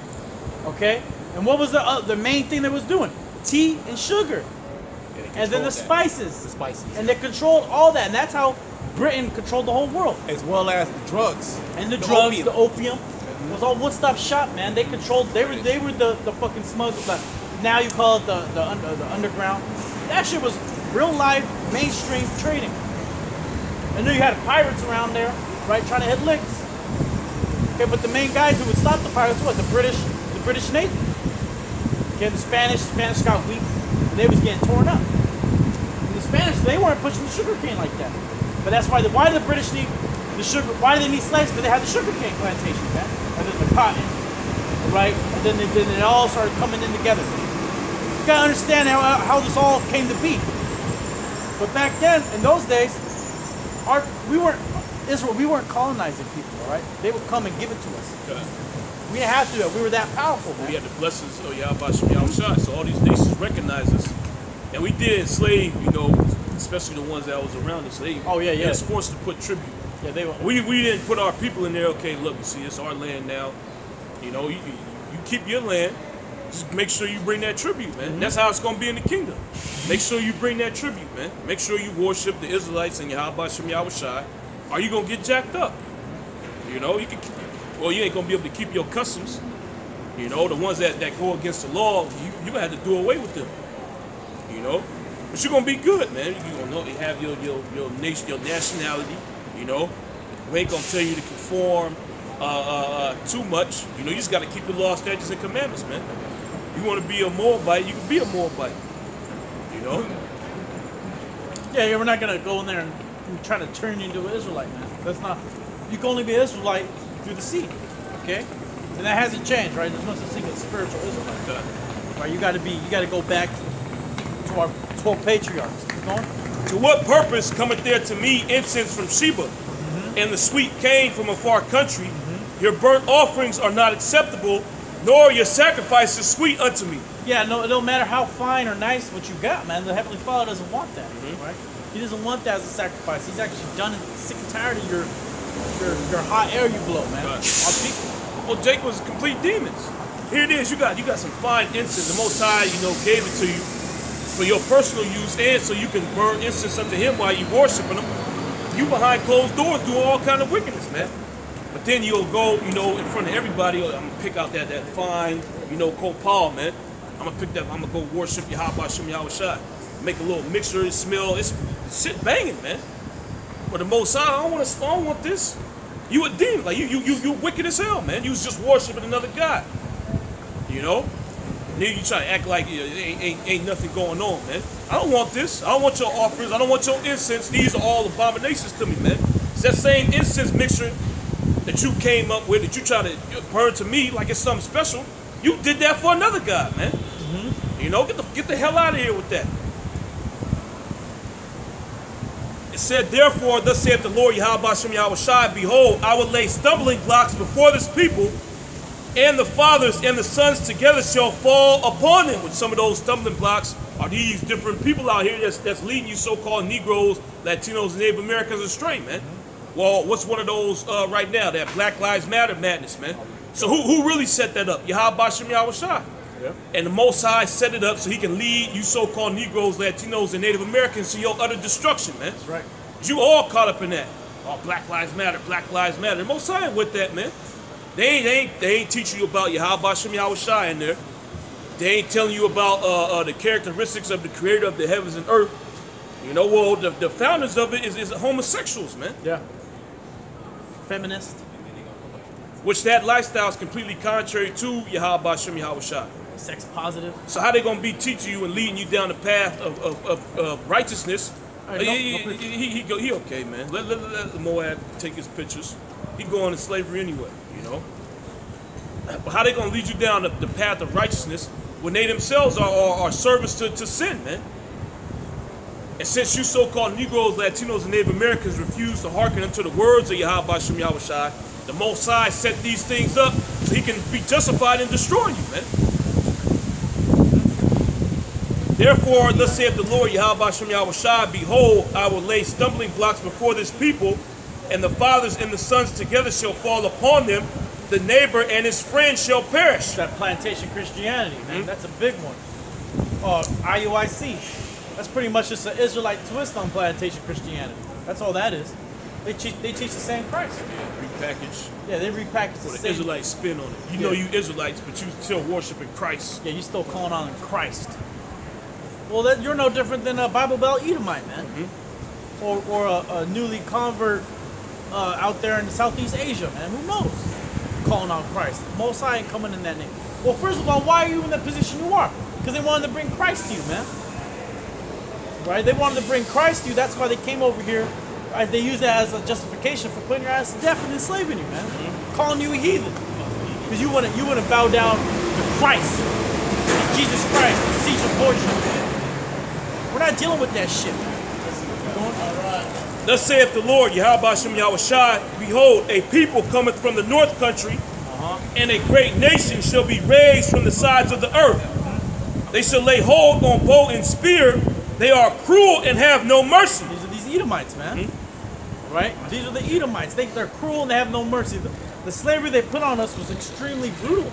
Okay. And what was the uh, the main thing they was doing? Tea and sugar, Yeah, and then the that. spices. The spices. And they controlled all that, and that's how Britain controlled the whole world. as well as the drugs And the, The drugs, opium. the opium, was all one-stop shop, man. They controlled. They were they were the, the fucking smugglers. But now you call it the the, under, the underground. That shit was real life mainstream trading. And then you had pirates around there, right, trying to hit licks. Okay, but the main guys who would stop the pirates was the British, the British Navy. Okay, the Spanish, Spanish got weak. They was getting torn up. And the Spanish, they weren't pushing the sugar cane like that. But that's why the why the British need the sugar? Why do they need slaves? Because they had the sugar cane plantation, man, and then the cotton, right? And then, they, then it all started coming in together. You gotta understand how, how this all came to be. But back then, in those days, our we weren't Israel. We weren't colonizing people, all right? They would come and give it to us. Okay. We didn't have to. do it. We were that powerful, man. We had the blessings of Yahweh Shem Yahushua. So all these nations recognize us. And we did enslave, you know, especially the ones that was around us. They, Oh, yeah, they yeah. was forced to put tribute. Yeah, they were. We, we didn't put our people in there. Okay, look, you see, it's our land now. You know, you, you keep your land. Just make sure you bring that tribute, man. Mm-hmm. That's how it's gonna be in the kingdom. Make sure you bring that tribute, man. Make sure you worship the Israelites and Yahweh Shem Yahushua. Are you gonna get jacked up? You know, you can. Well, you ain't gonna be able to keep your customs. You know, the ones that, that go against the law, you you gonna have to do away with them. You know, but you're gonna be good, man. You're gonna know have your your your nation, your nationality. You know, we ain't gonna tell you to conform uh, uh, uh, too much. You know, you just gotta keep the law, statutes, and commandments, man. You want to be a Moabite, you can be a Moabite. You know, Yeah, yeah, we're not gonna go in there and try to turn you into an Israelite, man. That's not. You can only be an Israelite through the seed, okay? And that hasn't changed, right? There's no such thing as spiritual Israelite, right? You got to be. You got to go back to our twelve patriarchs. Keep going. To what purpose cometh there to me incense from Sheba, mm-hmm. and the sweet cane from a far country? Mm-hmm. Your burnt offerings are not acceptable, nor your sacrifices sweet unto me. Yeah, no, it don't matter how fine or nice what you got, man. The Heavenly Father doesn't want that, mm-hmm. right? He doesn't want that as a sacrifice. He's actually done it, sick and tired of your your, your hot air you blow, man. Right. Our people. Well, Jake was complete demons. Here it is. You got you got some fine incense. The Most High, you know, gave it to you for your personal use, and so you can burn incense unto Him while you're worshiping Him. You behind closed doors doing all kind of wickedness, man. But then you'll go, you know, in front of everybody. I'm gonna pick out that that fine, you know, copal, man. I'm gonna pick that. I'm gonna go worship Yahweh Shem Yahushua. Make a little mixture. It smell. It's shit banging, man. But the Most I don't want to. I don't want this. You a demon, like you, you, you, you wicked as hell, man. You was just worshiping another god, you know. And you try to act like ain't, ain't, ain't nothing going on, man. I don't want this. I don't want your offerings. I don't want your incense. These are all abominations to me, man. It's that same incense mixture that you came up with, that you try to burn to me like it's something special. You did that for another god, man. Mm-hmm. You know, get the get the hell out of here with that. It said, Therefore, thus saith the Lord Yahweh Shem Yahushai, Behold, I will lay stumbling blocks before this people, and the fathers and the sons together shall fall upon them. With some of those stumbling blocks are these different people out here that's, that's leading you so-called Negroes, Latinos, and Native Americans astray, man. Well, what's one of those uh, right now? That Black Lives Matter madness, man. So who, who really set that up? Yahweh Shem Yahushai. And the Most High set it up so he can lead you so-called Negroes, Latinos, and Native Americans to your utter destruction, man. That's right. You all caught up in that. Oh, Black Lives Matter, Black Lives Matter. The Most High with that, man. They ain't, they ain't, they ain't teaching you about Yahweh Shem Yahushai in there. They ain't telling you about uh, uh, the characteristics of the creator of the heavens and earth. You know, well, the, the founders of it is, is homosexuals, man. Yeah. Feminist. Which that lifestyle is completely contrary to Yahweh Shem Yahushai. Sex positive. So how they gonna be teaching you and leading you down the path of, of, of, of righteousness? Right, he, no- he, no he, he, go, he okay, man. Let, let, let Moab take his pictures. He going to slavery anyway, you know. But how they gonna lead you down the, the path of righteousness when they themselves are, are, are servants to, to sin, man? And since you so-called Negroes, Latinos, and Native Americans refuse to hearken unto the words of Yahweh Shem Yahushai, the Most High set these things up so he can be justified in destroying you, man. Therefore, thus saith the Lord Yahweh Shem Yahushai, Behold, I will lay stumbling blocks before this people, and the fathers and the sons together shall fall upon them. The neighbor and his friend shall perish. That plantation Christianity, man. Hmm? That's a big one. Uh, IUIC. That's pretty much just an Israelite twist on plantation Christianity. That's all that is. They teach, they teach the same Christ. Yeah, repackage. Yeah, they repackage the Put an. Israelite spin on it. You Yeah. know you Israelites, but you still worshiping Christ. Yeah, you still calling on Christ. Well, that, you're no different than a Bible Belt Edomite, man, Mm-hmm. or or a, a newly convert uh, out there in Southeast Asia, man. Who knows? Calling on Christ. Mosai ain't coming in that name. Well, first of all, why are you in the position you are? Because they wanted to bring Christ to you, man. Right? They wanted to bring Christ to you. That's why they came over here. Right? They used that as a justification for putting your ass to death and enslaving you, man. Mm-hmm. Calling you a heathen. Because you wouldn't you wouldn't bow down to Christ. Jesus Christ, your portion. We're not dealing with that shit. Thus saith the Lord, Yahweh Shem Yahushai, Behold, a people cometh from the north country, and a great nation shall be raised from the sides of the earth. They shall lay hold on bow and spear. They are cruel and have no mercy. These are these Edomites, man. Hmm? Right? These are the Edomites. They, they're cruel and they have no mercy. The, the slavery they put on us was extremely brutal.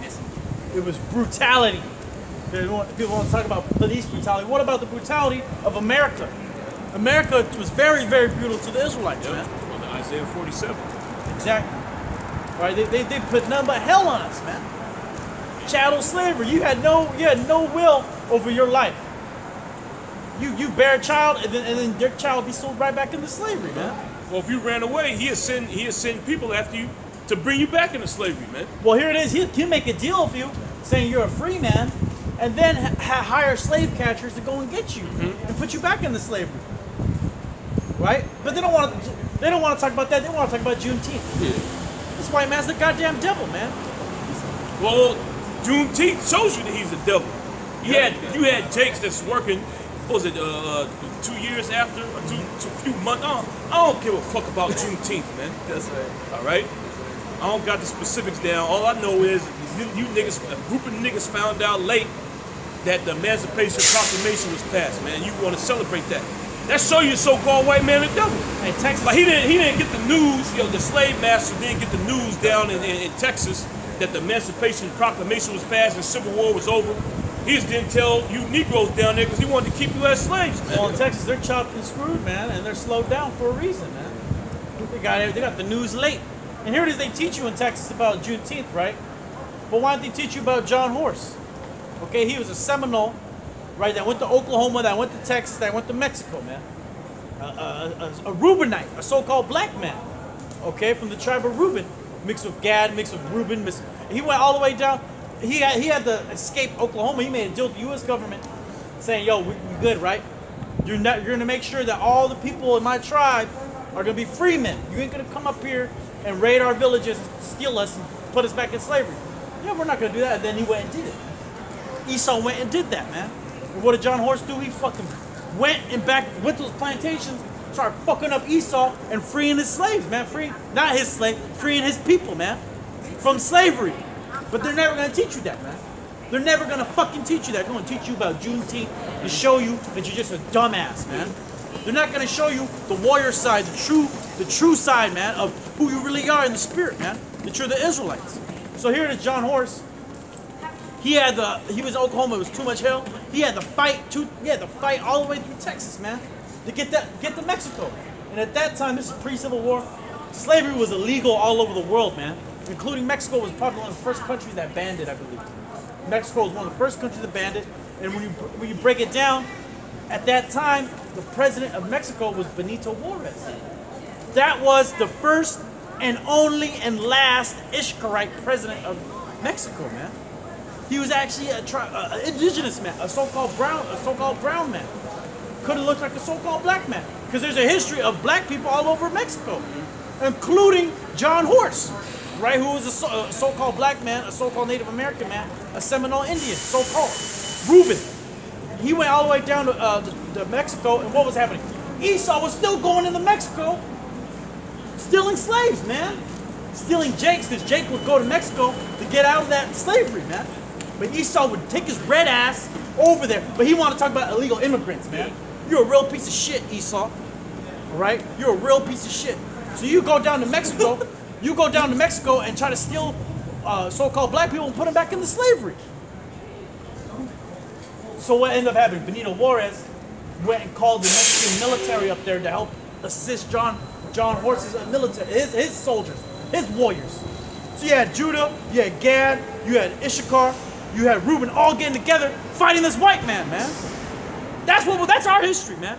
It was brutality. People want to talk about police brutality. What about the brutality of America? America was very, very brutal to the Israelites, man. On the Isaiah 47. Exactly. Right? They, they, they put nothing but hell on us, man. Chattel slavery. You had no you had no will over your life. You you bear a child and then, and then your child be sold right back into slavery, man. Well, if you ran away, he'll send he'll send people after you to bring you back into slavery, man. Well, here it is. He'll, he'll make a deal with you, saying you're a free man, and then ha- hire slave catchers to go and get you mm-hmm. and put you back into slavery. Right? But they don't want to. They don't want to talk about that. They want to talk about Juneteenth. This white man's the goddamn devil, man. Well, Juneteenth shows you that he's the devil. You had you had Jakes that's working. What was it? Uh, two years after, or two, two few months? I don't, I don't give a fuck about (laughs) Juneteenth, man. That's right. All right. I don't got the specifics down. All I know is you, you niggas, a group of niggas found out late that the Emancipation Proclamation was passed, man. You want to celebrate that? That show you so-called white man the devil. Hey, Texas. Like he didn't he didn't get the news, you know, the slave master didn't get the news down in, in, in Texas that the Emancipation Proclamation was passed and Civil War was over. He just didn't tell you Negroes down there because he wanted to keep you as slaves, man. Well, in Texas, they're chopped and screwed, man, and they're slowed down for a reason, man. They got they got the news late, and here it is. They teach you in Texas about Juneteenth, right? But why don't they teach you about John Horse? Okay, he was a Seminole, right? That went to Oklahoma, that went to Texas, that went to Mexico, man. A, a, a, Reubenite, a so-called black man, okay, from the tribe of Reuben, mixed with Gad, mixed with Reuben. He went all the way down. He had, he had to escape Oklahoma. He made a deal with the U.S. government, saying, "Yo, we, we good, right? You're not, you're gonna make sure that all the people in my tribe are gonna be free men. You ain't gonna come up here and raid our villages, steal us, and put us back in slavery. Yeah, we're not gonna do that. And then he went and did it. Esau went and did that, man. And what did John Horse do? He fucking went and back went to those plantations, started fucking up Esau and freeing his slaves, man. Free not his slave, freeing his people, man, from slavery. But they're never gonna teach you that, man. They're never gonna fucking teach you that. They're gonna teach you about Juneteenth to show you that you're just a dumbass, man. They're not gonna show you the warrior side, the true, the true side, man, of who you really are in the spirit, man. That you're the Israelites. So here it is, John Horse. He had the he was in Oklahoma. It was too much hell. He had to fight to he fight all the way through Texas, man, to get that get to Mexico. And at that time, this is pre-Civil War. Slavery was illegal all over the world, man, including Mexico was probably one of the first countries that banned it, I believe. Mexico was one of the first countries that banned it. And when you when you break it down, at that time, the president of Mexico was Benito Juarez. That was the first and only and last Ishkarite president of Mexico, man. He was actually a, tri- indigenous man, a so-called brown, a so-called brown man. Could have looked like a so-called black man, because there's a history of black people all over Mexico, including John Horse, right? Who was a, so- a so-called black man, a so-called Native American man, a Seminole Indian, so-called Reuben. He went all the way down to, uh, to, to Mexico, and what was happening? Esau was still going into Mexico, stealing slaves, man. Stealing Jake's, because Jake would go to Mexico to get out of that slavery, man. But Esau would take his red ass over there. But he wanted to talk about illegal immigrants, man. You're a real piece of shit, Esau. All right? You're a real piece of shit. So you go down to Mexico, you go down to Mexico and try to steal uh, so-called black people and put them back into slavery. So what ended up happening? Benito Juarez went and called the Mexican military up there to help assist John John Horse's uh, military, his, his soldiers, his warriors. So you had Judah, you had Gad, you had Issachar, you had Reuben, all getting together fighting this white man, man. That's what. That's our history, man.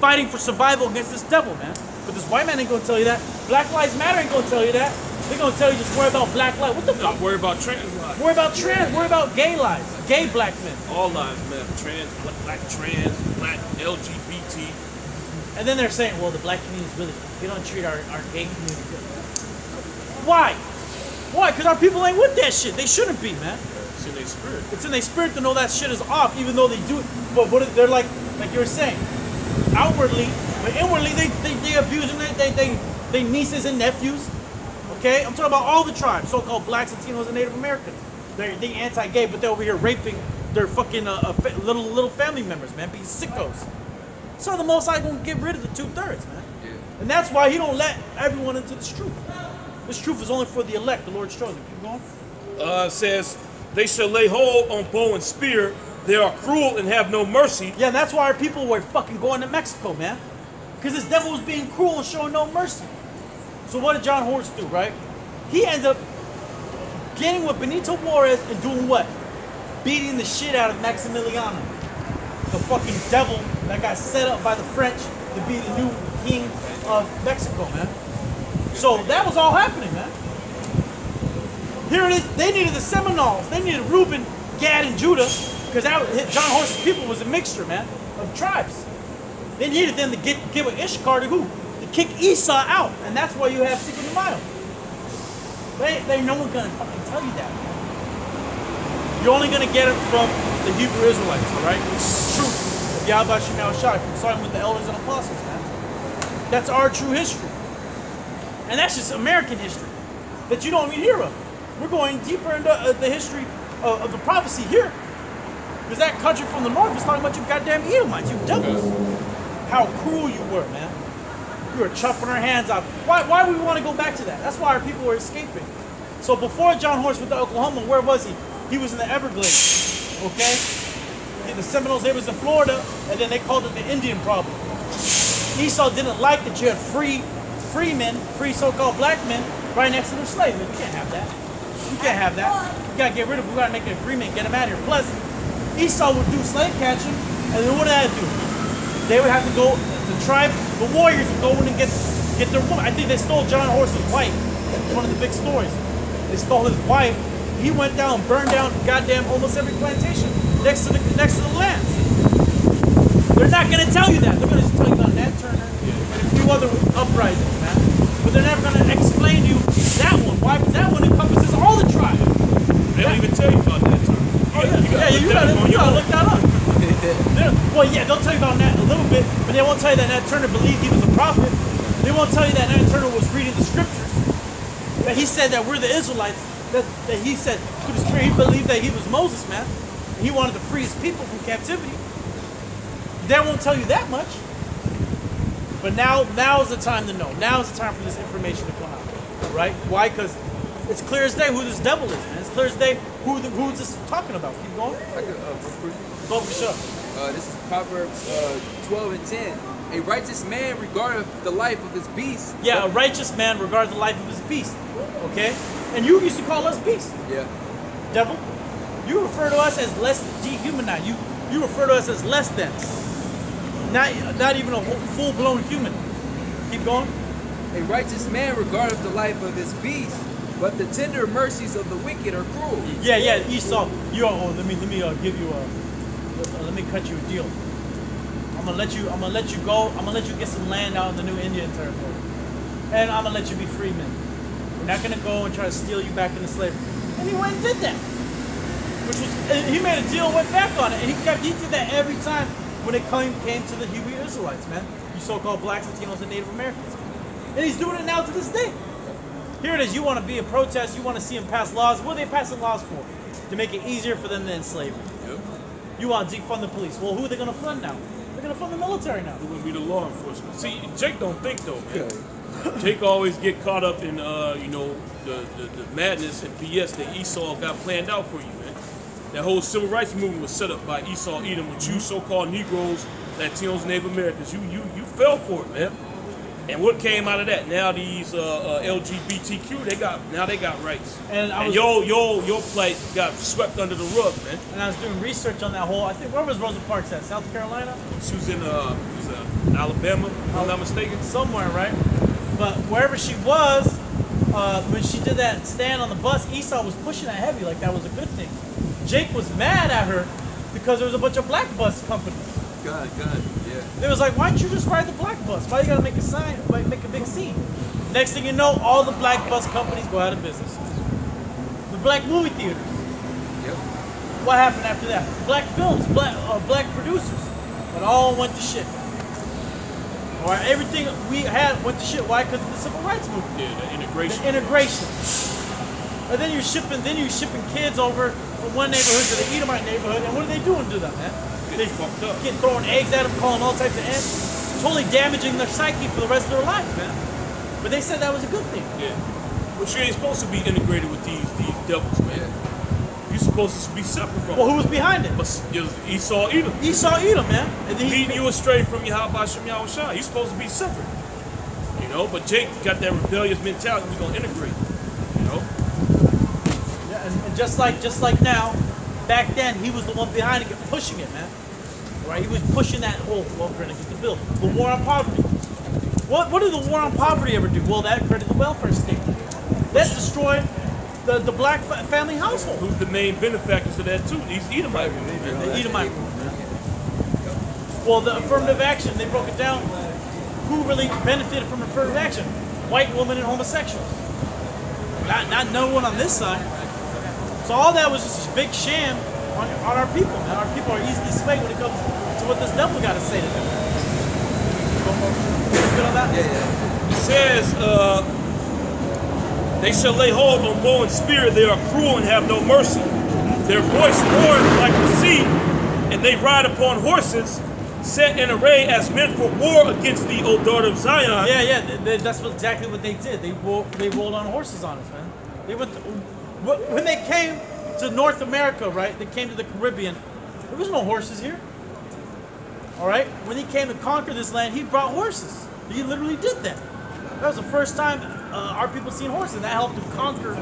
Fighting for survival against this devil, man. But this white man ain't gonna tell you that. Black Lives Matter ain't gonna tell you that. They're gonna tell you just worry about black lives. What the fuck? Worry about trans lives. Worry about trans. Worry about gay lives. Gay black men. All lives matter. Trans, black, black trans, black LGBT. And then they're saying, well, the black community is really, they don't treat our, our gay community good. Why? Why? Because our people ain't with that shit. They shouldn't be, man. It's in their spirit. It's in their spirit to know that shit is off, even though they do it. But what they're like, like you were saying, outwardly, but inwardly they they, they abusing it. They they they nieces and nephews. Okay, I'm talking about all the tribes, so-called blacks, Latinos, and Native Americans. They're they anti-gay, but they're over here raping their fucking uh, uh, little little family members, man. Be sickos. So the Most I gonna get rid of the two thirds, man. Yeah. And that's why He don't let everyone into the truth. This truth is only for the elect, the Lord's chosen. Keep going. Uh, says, they shall lay hold on bow and spear. They are cruel and have no mercy. Yeah, and that's why our people were fucking going to Mexico, man. Because this devil was being cruel and showing no mercy. So what did John Horse do, right? He ends up getting with Benito Juarez and doing what? Beating the shit out of Maximiliano. The fucking devil that got set up by the French to be the new king of Mexico, man. So that was all happening, man. Here it is. They needed the Seminoles. They needed Reuben, Gad, and Judah, because that John Horse's people was a mixture, man, of tribes. They needed them to get give with Ishkar to who? To kick Esau out, and that's why you have Secret Mile. They, they no one gonna fucking tell you that. You're only gonna get it from the Hebrew Israelites, all right? It's truth of Yahweh Shemal Shai, starting with the elders and apostles, man. That's our true history, and that's just American history that you don't even hear of. We're going deeper into uh, the history of, of the prophecy here. Because that country from the north is talking about you goddamn Edomites, you devils. How cruel you were, man. You were chopping our hands off. Why, why would we want to go back to that? That's why our people were escaping. So before John Horse went to Oklahoma, where was he? He was in the Everglades, okay? The Seminoles, they was in Florida, and then they called it the Indian problem. Esau didn't like that you had free, free men, free so-called black men, right next to their slaves. You can't have that. You can't have that. You gotta get rid of them. We gotta make an agreement, get them out of here. Plus, Esau would do slave catching, and then what did that do? They would have to go, the tribe, the warriors would go in and get get their woman. I think they stole John Horse's wife. One of the big stories. They stole his wife. He went down, burned down goddamn almost every plantation next to the next to the lands. They're not gonna tell you that. They're gonna just tell you about Nat Turner few other uprisings, man. But they're never gonna explain to you that one. Why? Because that one encompasses all the tribes. They don't even tell you about that term. Oh, yeah, yeah, you gotta, you gotta look that up. (laughs) Well, yeah, they'll tell you about Nat a little bit, but they won't tell you that Nat Turner believed he was a prophet. They won't tell you that Nat Turner was reading the scriptures. That he said that we're the Israelites. That, that he said through the spirit he believed that he was Moses, man. And he wanted to free his people from captivity. They won't tell you that much. But now, now is the time to know. Now is the time for this information to come out, right? Why? Because it's clear as day who this devil is, man. It's clear as day who the, who's this talking about. Keep going. I could, uh. Go for sure. Uh, this is Proverbs uh, 12 and 10. A righteous man regardeth the life of his beast. Yeah, a righteous man regards the life of his beast. Okay? And you used to call us beast. Yeah. devil. You refer to us as less dehumanized. You you refer to us as less than. Not not even a full blown human. Keep going. A righteous man regardeth the life of his beast, but the tender mercies of the wicked are cruel. Yeah, yeah, Esau. You oh, let me let me uh, give you a uh, let me cut you a deal. I'm gonna let you I'm gonna let you go. I'm gonna let you get some land out in the new Indian territory, and I'm gonna let you be free men. We're not gonna go and try to steal you back into slavery. And he went and did that, which was he made a deal, and went back on it, and he kept he did that every time when it came came to the Hebrew Israelites, man. You so-called blacks, Latinos, and Native Americans, and he's doing it now to this day. Here it is. You want to be a protest. You want to see them pass laws. What are they passing laws for? To make it easier for them to enslave you. Yep. You want to defund the police. Well, who are they going to fund now? They're going to fund the military now. Who gonna be the law enforcement? See, Jake don't think though, man. (laughs) Jake always get caught up in uh, you know, the, the, the madness and BS that Esau got planned out for you, man. That whole civil rights movement was set up by Esau Edom with you so-called Negroes, Latinos, Native Americans. You you you fell for it, man. And what came out of that? Now these uh, uh, LGBTQ, they got now they got rights. And I And was- your your your plight got swept under the rug, man. And I was doing research on that whole. I think where was Rosa Parks at? South Carolina, She was in uh, was, uh, Alabama, if I'm not mistaken. somewhere, right? But wherever she was, uh, when she did that stand on the bus, Esau was pushing that heavy, like that was a good thing. Jake was mad at her because there was a bunch of black bus companies. God, God, yeah. It was like, why don't you just ride the black bus? Why you gotta make a sign, like make a big scene? Next thing you know, all the black bus companies go out of business. The black movie theaters. Yep. What happened after that? Black films, black uh, black producers, it all went to shit. All right, everything we had went to shit. Why? Because of the civil rights movement, Yeah, the integration. the integration. And then you're shipping, then you're shipping kids over from one neighborhood to the Edomite neighborhood, and what are they doing to them, man? They fucked up. Get throwing eggs at them, calling all types of ants, totally damaging their psyche for the rest of their lives, man. But they said that was a good thing. Yeah. But you ain't supposed to be integrated with these these devils, man. You're supposed to be separate from Well, them. who was behind it? But s- it was Esau Edom. Esau Edom, man. And he, Leading you astray from Yahweh Shem Yahushua. You're supposed to be separate. You know, but Jake got that rebellious mentality. We're gonna integrate. You know? Yeah, and, and just like just like now, back then he was the one behind it, pushing it, man. Right? He was pushing that whole well, we're gonna get the bill. The war on poverty. What what did the war on poverty ever do? Well, that created the welfare state. That destroyed the, the black fa- family household. Who's the main benefactors of that too? These Edomite man. The Edomite movement. Well, the affirmative action, they broke it down. Who really benefited from affirmative action? White women and homosexuals. Not, not no one on this side. So all that was just a big sham on, on our people, man. Our people are easily swayed when it comes to what this devil got to say to them. You good on that? Yeah, yeah. It says, uh, they shall lay hold on bow and spear. They are cruel and have no mercy. Their voice roars like the sea, and they ride upon horses, set in array as men for war against thee, O daughter of Zion. Yeah, yeah, th- th- that's exactly what they did. They rolled, they rolled on horses on us, man. They went when they came to North America, right? They came to the Caribbean. There was no horses here. All right. When he came to conquer this land, he brought horses. He literally did that. That was the first time uh, our people seen horses. That helped him conquer.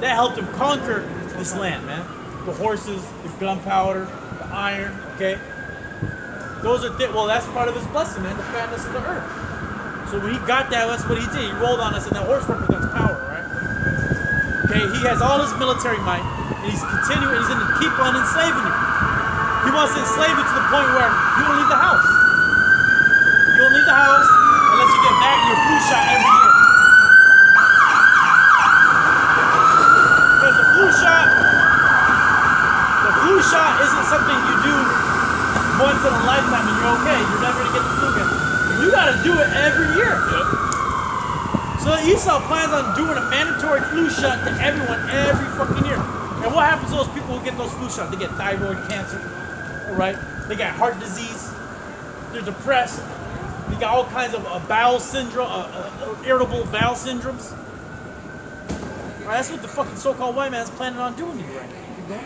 That helped him conquer this land, man. The horses, the gunpowder, the iron. Okay. Those are th- well. That's part of his blessing, man. The fatness of the earth. So when he got that, that's what he did. He rolled on us, and that horse represents? Okay, he has all his military might, and he's continuing. He's going to keep on enslaving you. He wants to enslave you to the point where you don't leave the house. You don't leave the house unless you get back your flu shot every year. Because the flu shot, the flu shot isn't something you do once in a lifetime and you're okay. You're never gonna get the flu again. You gotta do it every year. Yep. So Esau plans on doing a mandatory flu shot to everyone every fucking year. And what happens to those people who get those flu shots? They get thyroid cancer, all right? They got heart disease. They're depressed. They got all kinds of uh, bowel syndrome, uh, uh, irritable bowel syndromes. Right, that's what the fucking so-called white man's planning on doing to you right now. Keep going.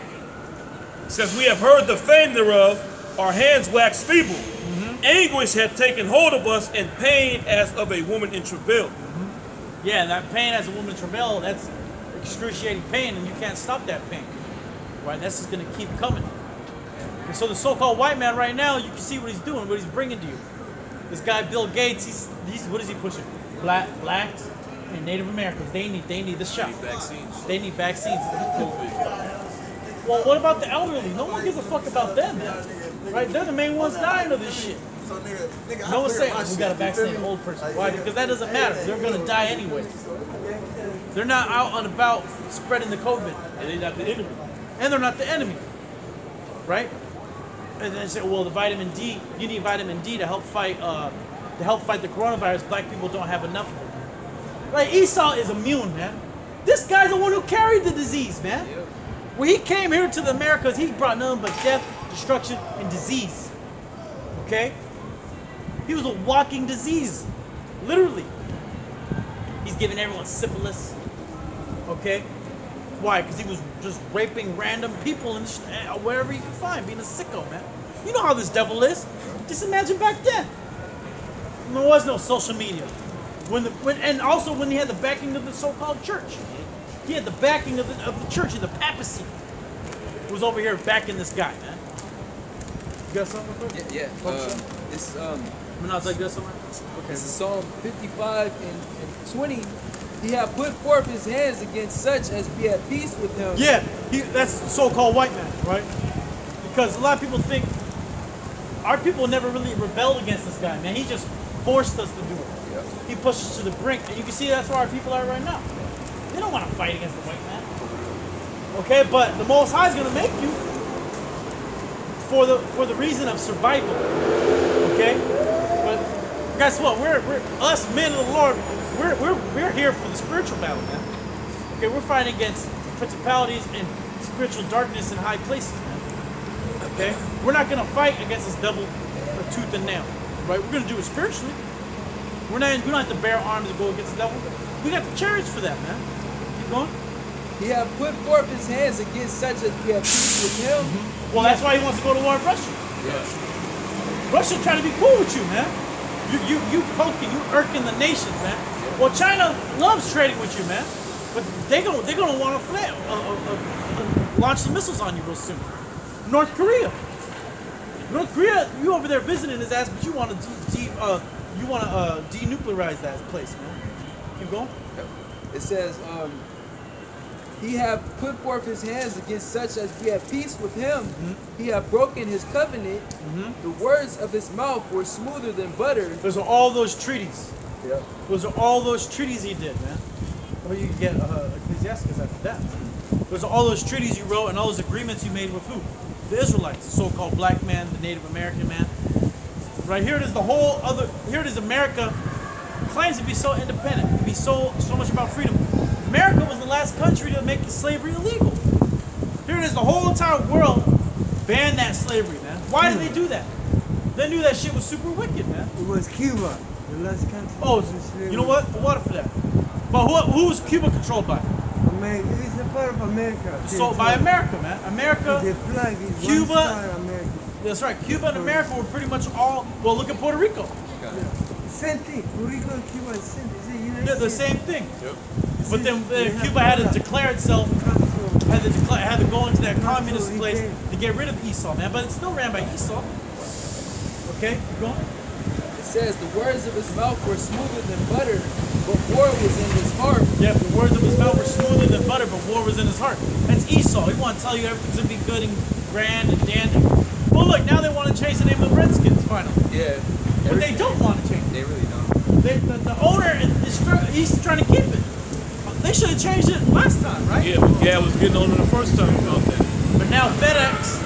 It says, We have heard the fame thereof, our hands wax feeble. Anguish hath taken hold of us, and pain as of a woman in travail. Yeah, that pain as a woman travail, that's excruciating pain, and you can't stop that pain. Right? That's just gonna keep coming. And so the so-called white man right now, you can see what he's doing, what he's bringing to you. This guy Bill Gates, he's, he's what is he pushing? Black blacks and Native Americans. They need they need the shot. Vaccines. They need vaccines. Well, what about the elderly? No one gives a fuck about them. Right? They're the main ones dying of this shit. No one's saying we gotta vaccinate an old person. Why? Because that doesn't matter. They're gonna die anyway. They're not out and about spreading the COVID, And they're not the enemy. and they're not the enemy, right? And they say, well, the vitamin D, you need vitamin D to help fight, uh, to help fight the coronavirus. Black people don't have enough of it. Like Esau is immune, man. This guy's the one who carried the disease, man. When he came here to the Americas, he brought nothing but death, destruction, and disease. Okay? He was a walking disease. Literally. He's giving everyone syphilis. Okay? Why? Because he was just raping random people and sh- uh, wherever he could find, being a sicko, man. You know how this devil is. Just imagine back then. there was no social media. When the when, and also when he had the backing of the so-called church, he had the backing of the, of the church, the papacy was over here backing this guy, man. You got something? Yeah, yeah. Uh, it's um, Manasa, you got something? This is Psalm 55 and, and 20. He had put forth his hands against such as be at peace with him. Yeah, he, that's the so-called white man, right? Because a lot of people think our people never really rebelled against this guy, man. He just forced us to do it. Yep. He pushed us to the brink, and you can see that's where our people are right now. They don't want to fight against the white man. Okay, but the Most High is going to make you for the for the reason of survival. Okay, but guess what? We're we're us men of the Lord. We're we're we're here for the spiritual battle, man. Okay, we're fighting against principalities and spiritual darkness in high places, man. Okay, we're not gonna fight against this devil with tooth and nail, right? We're gonna do it spiritually. We're not. We don't have to bear arms to go against the devil. We got the chariots for that, man. Keep going. He have put forth his hands against such as be at peace with him. Mm-hmm. Well, that's why he wants to go to war with Russia. Russia's trying to be cool with you, man. You you you poking, you irking the nations, man. Well, China loves trading with you, man. But they gonna they're gonna want to uh, uh, uh, uh, launch some missiles on you real soon. North Korea. North Korea, you over there visiting his ass, but you want to de- de- uh, you want to uh, denuclearize that place, man. Keep going. It says, um, he have put forth his hands against such as be at peace with him. Mm-hmm. He have broken his covenant. The words of his mouth were smoother than butter. Those are all those treaties. Yep. Those are all those treaties he did, man. Well, you can get uh, Ecclesiastes after that. Those are all those treaties you wrote and all those agreements you made with who? The Israelites, the so-called black man, the Native American man. Right here it is the whole other. Here it is America claims to be so independent, to be so so much about freedom. America was the last country to make slavery illegal. Here it is, the whole entire world banned that slavery, man. Why did they do that? They knew that shit was super wicked, man. It was Cuba, the last country. Oh, to slavery. you know what? The Water for that. But who, who was Cuba controlled by? America. It's a part of America. So by America, man. America, The flag is Cuba- one star America. that's right. Cuba and America were pretty much all. Well, look at Puerto Rico. Same thing. Puerto Rico and Cuba is same. It's the United They're the same thing. Yep. But then uh, Cuba had to declare itself, had to declare, had to go into that communist place to get rid of Esau, man. But it's still ran by Esau. Okay, go on. It says, the words of his mouth were smoother than butter, but war was in his heart. Yeah, the words of his mouth were smoother than butter, but war was in his heart. That's Esau. He want to tell you everything's gonna be good and grand and dandy. Well, look, now they want to change the name of the Redskins finally, Yeah. but they don't want to change it. They really don't. They, the, the owner is, is he's trying to keep it. They should have changed it last time, right? Yeah, but Gad was getting on it the first time about that. But now FedEx,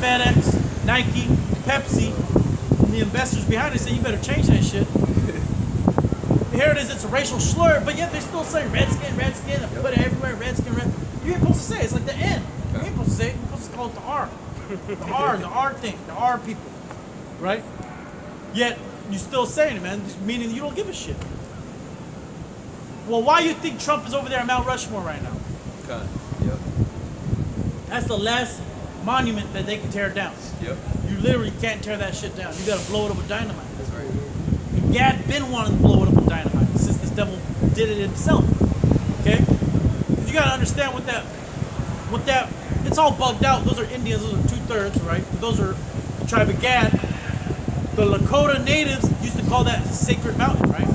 FedEx, Nike, Pepsi, and the investors behind it say you better change that shit. (laughs) Here it is, it's a racial slur, but yet they still say Redskin, Redskin, and put it everywhere, Redskin, Red. You ain't supposed to say it. It's like the N. You ain't supposed to say it. You're supposed to call it the R. The (laughs) R, the R thing, the R people, right? Yet you're still saying it, man, meaning you don't give a shit. Well, why you think Trump is over there at Mount Rushmore right now? Kind. Yep. That's the last monument that they can tear down. Yep. You literally can't tear that shit down. You gotta blow it up with dynamite. That's right. And Gad been wanting to blow it up with dynamite since this devil did it himself. Okay? You gotta understand what that, what that, it's all bugged out. Those are Indians. Those are two thirds, right? Those are the tribe of Gad. The Lakota natives used to call that sacred mountain, right?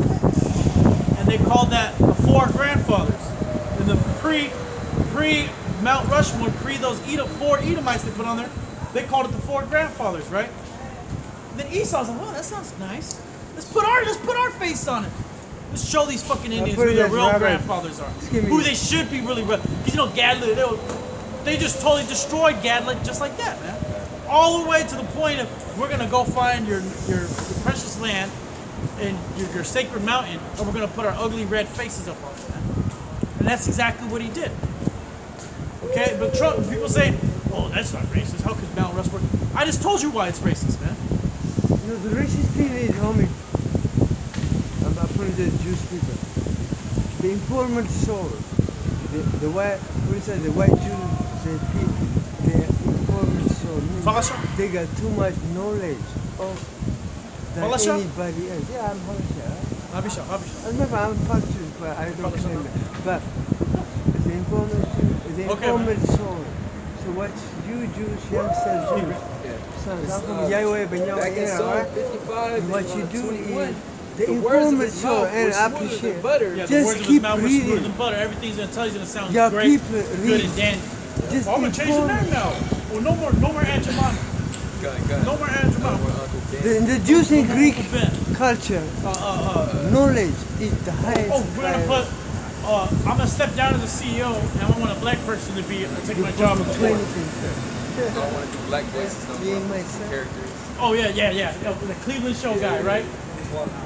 And they called that the four grandfathers. And the pre, pre Mount Rushmore, pre those Edom, four Edomites they put on there, they called it the four grandfathers, right? Then Esau's like, well, that sounds nice. Let's put our let's put our face on it. Let's show these fucking Indians who their real Robert. grandfathers are. Just give me- Who they should be really real. Because you know, Gadlet, they, were, they just totally destroyed Gadlet just like that, man. All the way to the point of we're gonna go find your your, your precious land and your, your sacred mountain, and we're gonna put our ugly red faces up on it. And that's exactly what he did. Okay, but Trump, people say, "Oh, that's not racist. How could Mount Rushmore?" I just told you why it's racist, man. You know, the racist thing is, homie, I'm, I'm putting the Jewish people. The informant soul, the, the white, what is that, the white Jews, the people, the informant soul, means they got too much knowledge of than Halasha? anybody else. Yeah, I'm Halasha. Habesha, Habesha. I remember I'm Pashtun, but I don't claim it. But the information, the Okay, informal source. So what you Jews, youngsters do, sons, It's, I'm from uh, Yahweh, Ben Yahweh, Back in yeah, Psalm right? 55 What you uh, do is the the words of his mouth and were I smoother than appreciate. butter. Yeah, the Just words of his keep mouth were smoother reading. than butter. Everything's gonna tell you gonna sound Yeah, great, people good read. and dandy. Just Oh, I'm gonna change the name now. Well, no more, no more Aunt Jemima. Gun, gun. No more Aunt No more Jemima. Uncle Dan. The, the Jews in Greek culture, Uh, uh, uh, knowledge is the highest. oh, we're gonna put. Uh, I'm gonna step down as the CEO, and I want a black person to be uh, take my job the on 20 things. I don't want to do black voices no Me more. Characters. Oh yeah, yeah, yeah. yeah, The Cleveland show guy, right?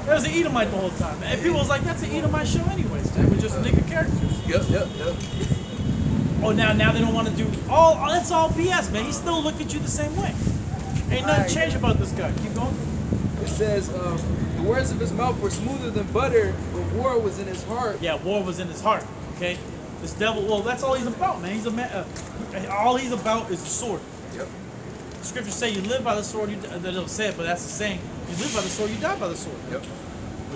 That was an Edomite the whole time. And people was like, that's an Edomite show anyways. They were just nigga characters. Yep, yep, yep. Oh, now now they don't want to do all. oh, That's all BS, man. He still look at you the same way. Ain't nothing changed about this guy. Keep going. It says, um, the words of his mouth were smoother than butter, but war was in his heart. Yeah, war was in his heart. Okay, this devil. Well, that's all he's about, man. He's a man. Uh, all he's about is the sword. Yep. The scriptures say you live by the sword. You die, they don't say it, but that's the saying. You live by the sword. You die by the sword. Yep.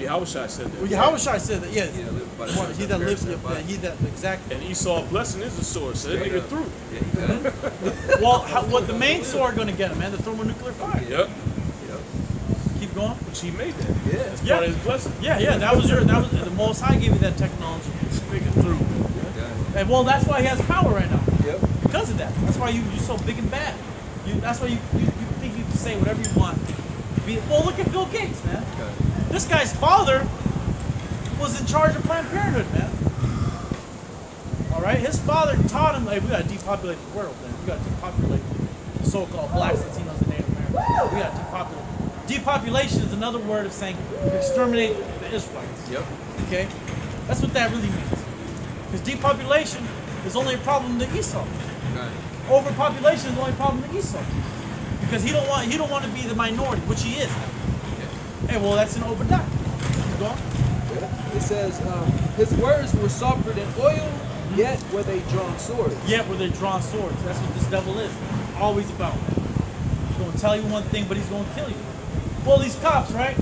Yahushua said that. Well, Yahushua said that. Yes. He that liveth by the he that lives. perish Yeah, he that exactly. And Esau blessing is the sword, so that Straight nigga up. through. Yeah, he got it. (laughs) Well, how, what the main sword going to get him, man? The thermonuclear fire. Yep. Yep. Keep going. Which he made that. Yeah. That's Yeah. part of his blessing. Yeah, yeah. That was your. That was the Most High gave you that technology. Nigga through. Done. And well, that's why he has power right now. Yep. Because of that. That's why you, you're so big and bad. You, that's why you, you, you think you can say whatever you want. Be, well, look at Bill Gates, man. Okay. This guy's father was in charge of Planned Parenthood, man. All right, his father taught him, like, we gotta depopulate the world, man. We gotta depopulate the so-called blacks, Latinos, and Native Americans. We gotta depopulate. Depopulation is another word of saying exterminate the Israelites. Yep. Okay, that's what that really means. Because depopulation is only a problem to Esau. Okay. Overpopulation is the only problem to Esau. Because he don't want he don't want to be the minority, which he is. Hey, well, that's an Obadiah. Keep going. It says, um, his words were softer than oil, yet were they drawn swords. Yet with their drawn swords. That's what this devil is. Always about. He's gonna tell you one thing, but he's gonna kill you. Well, these cops, right?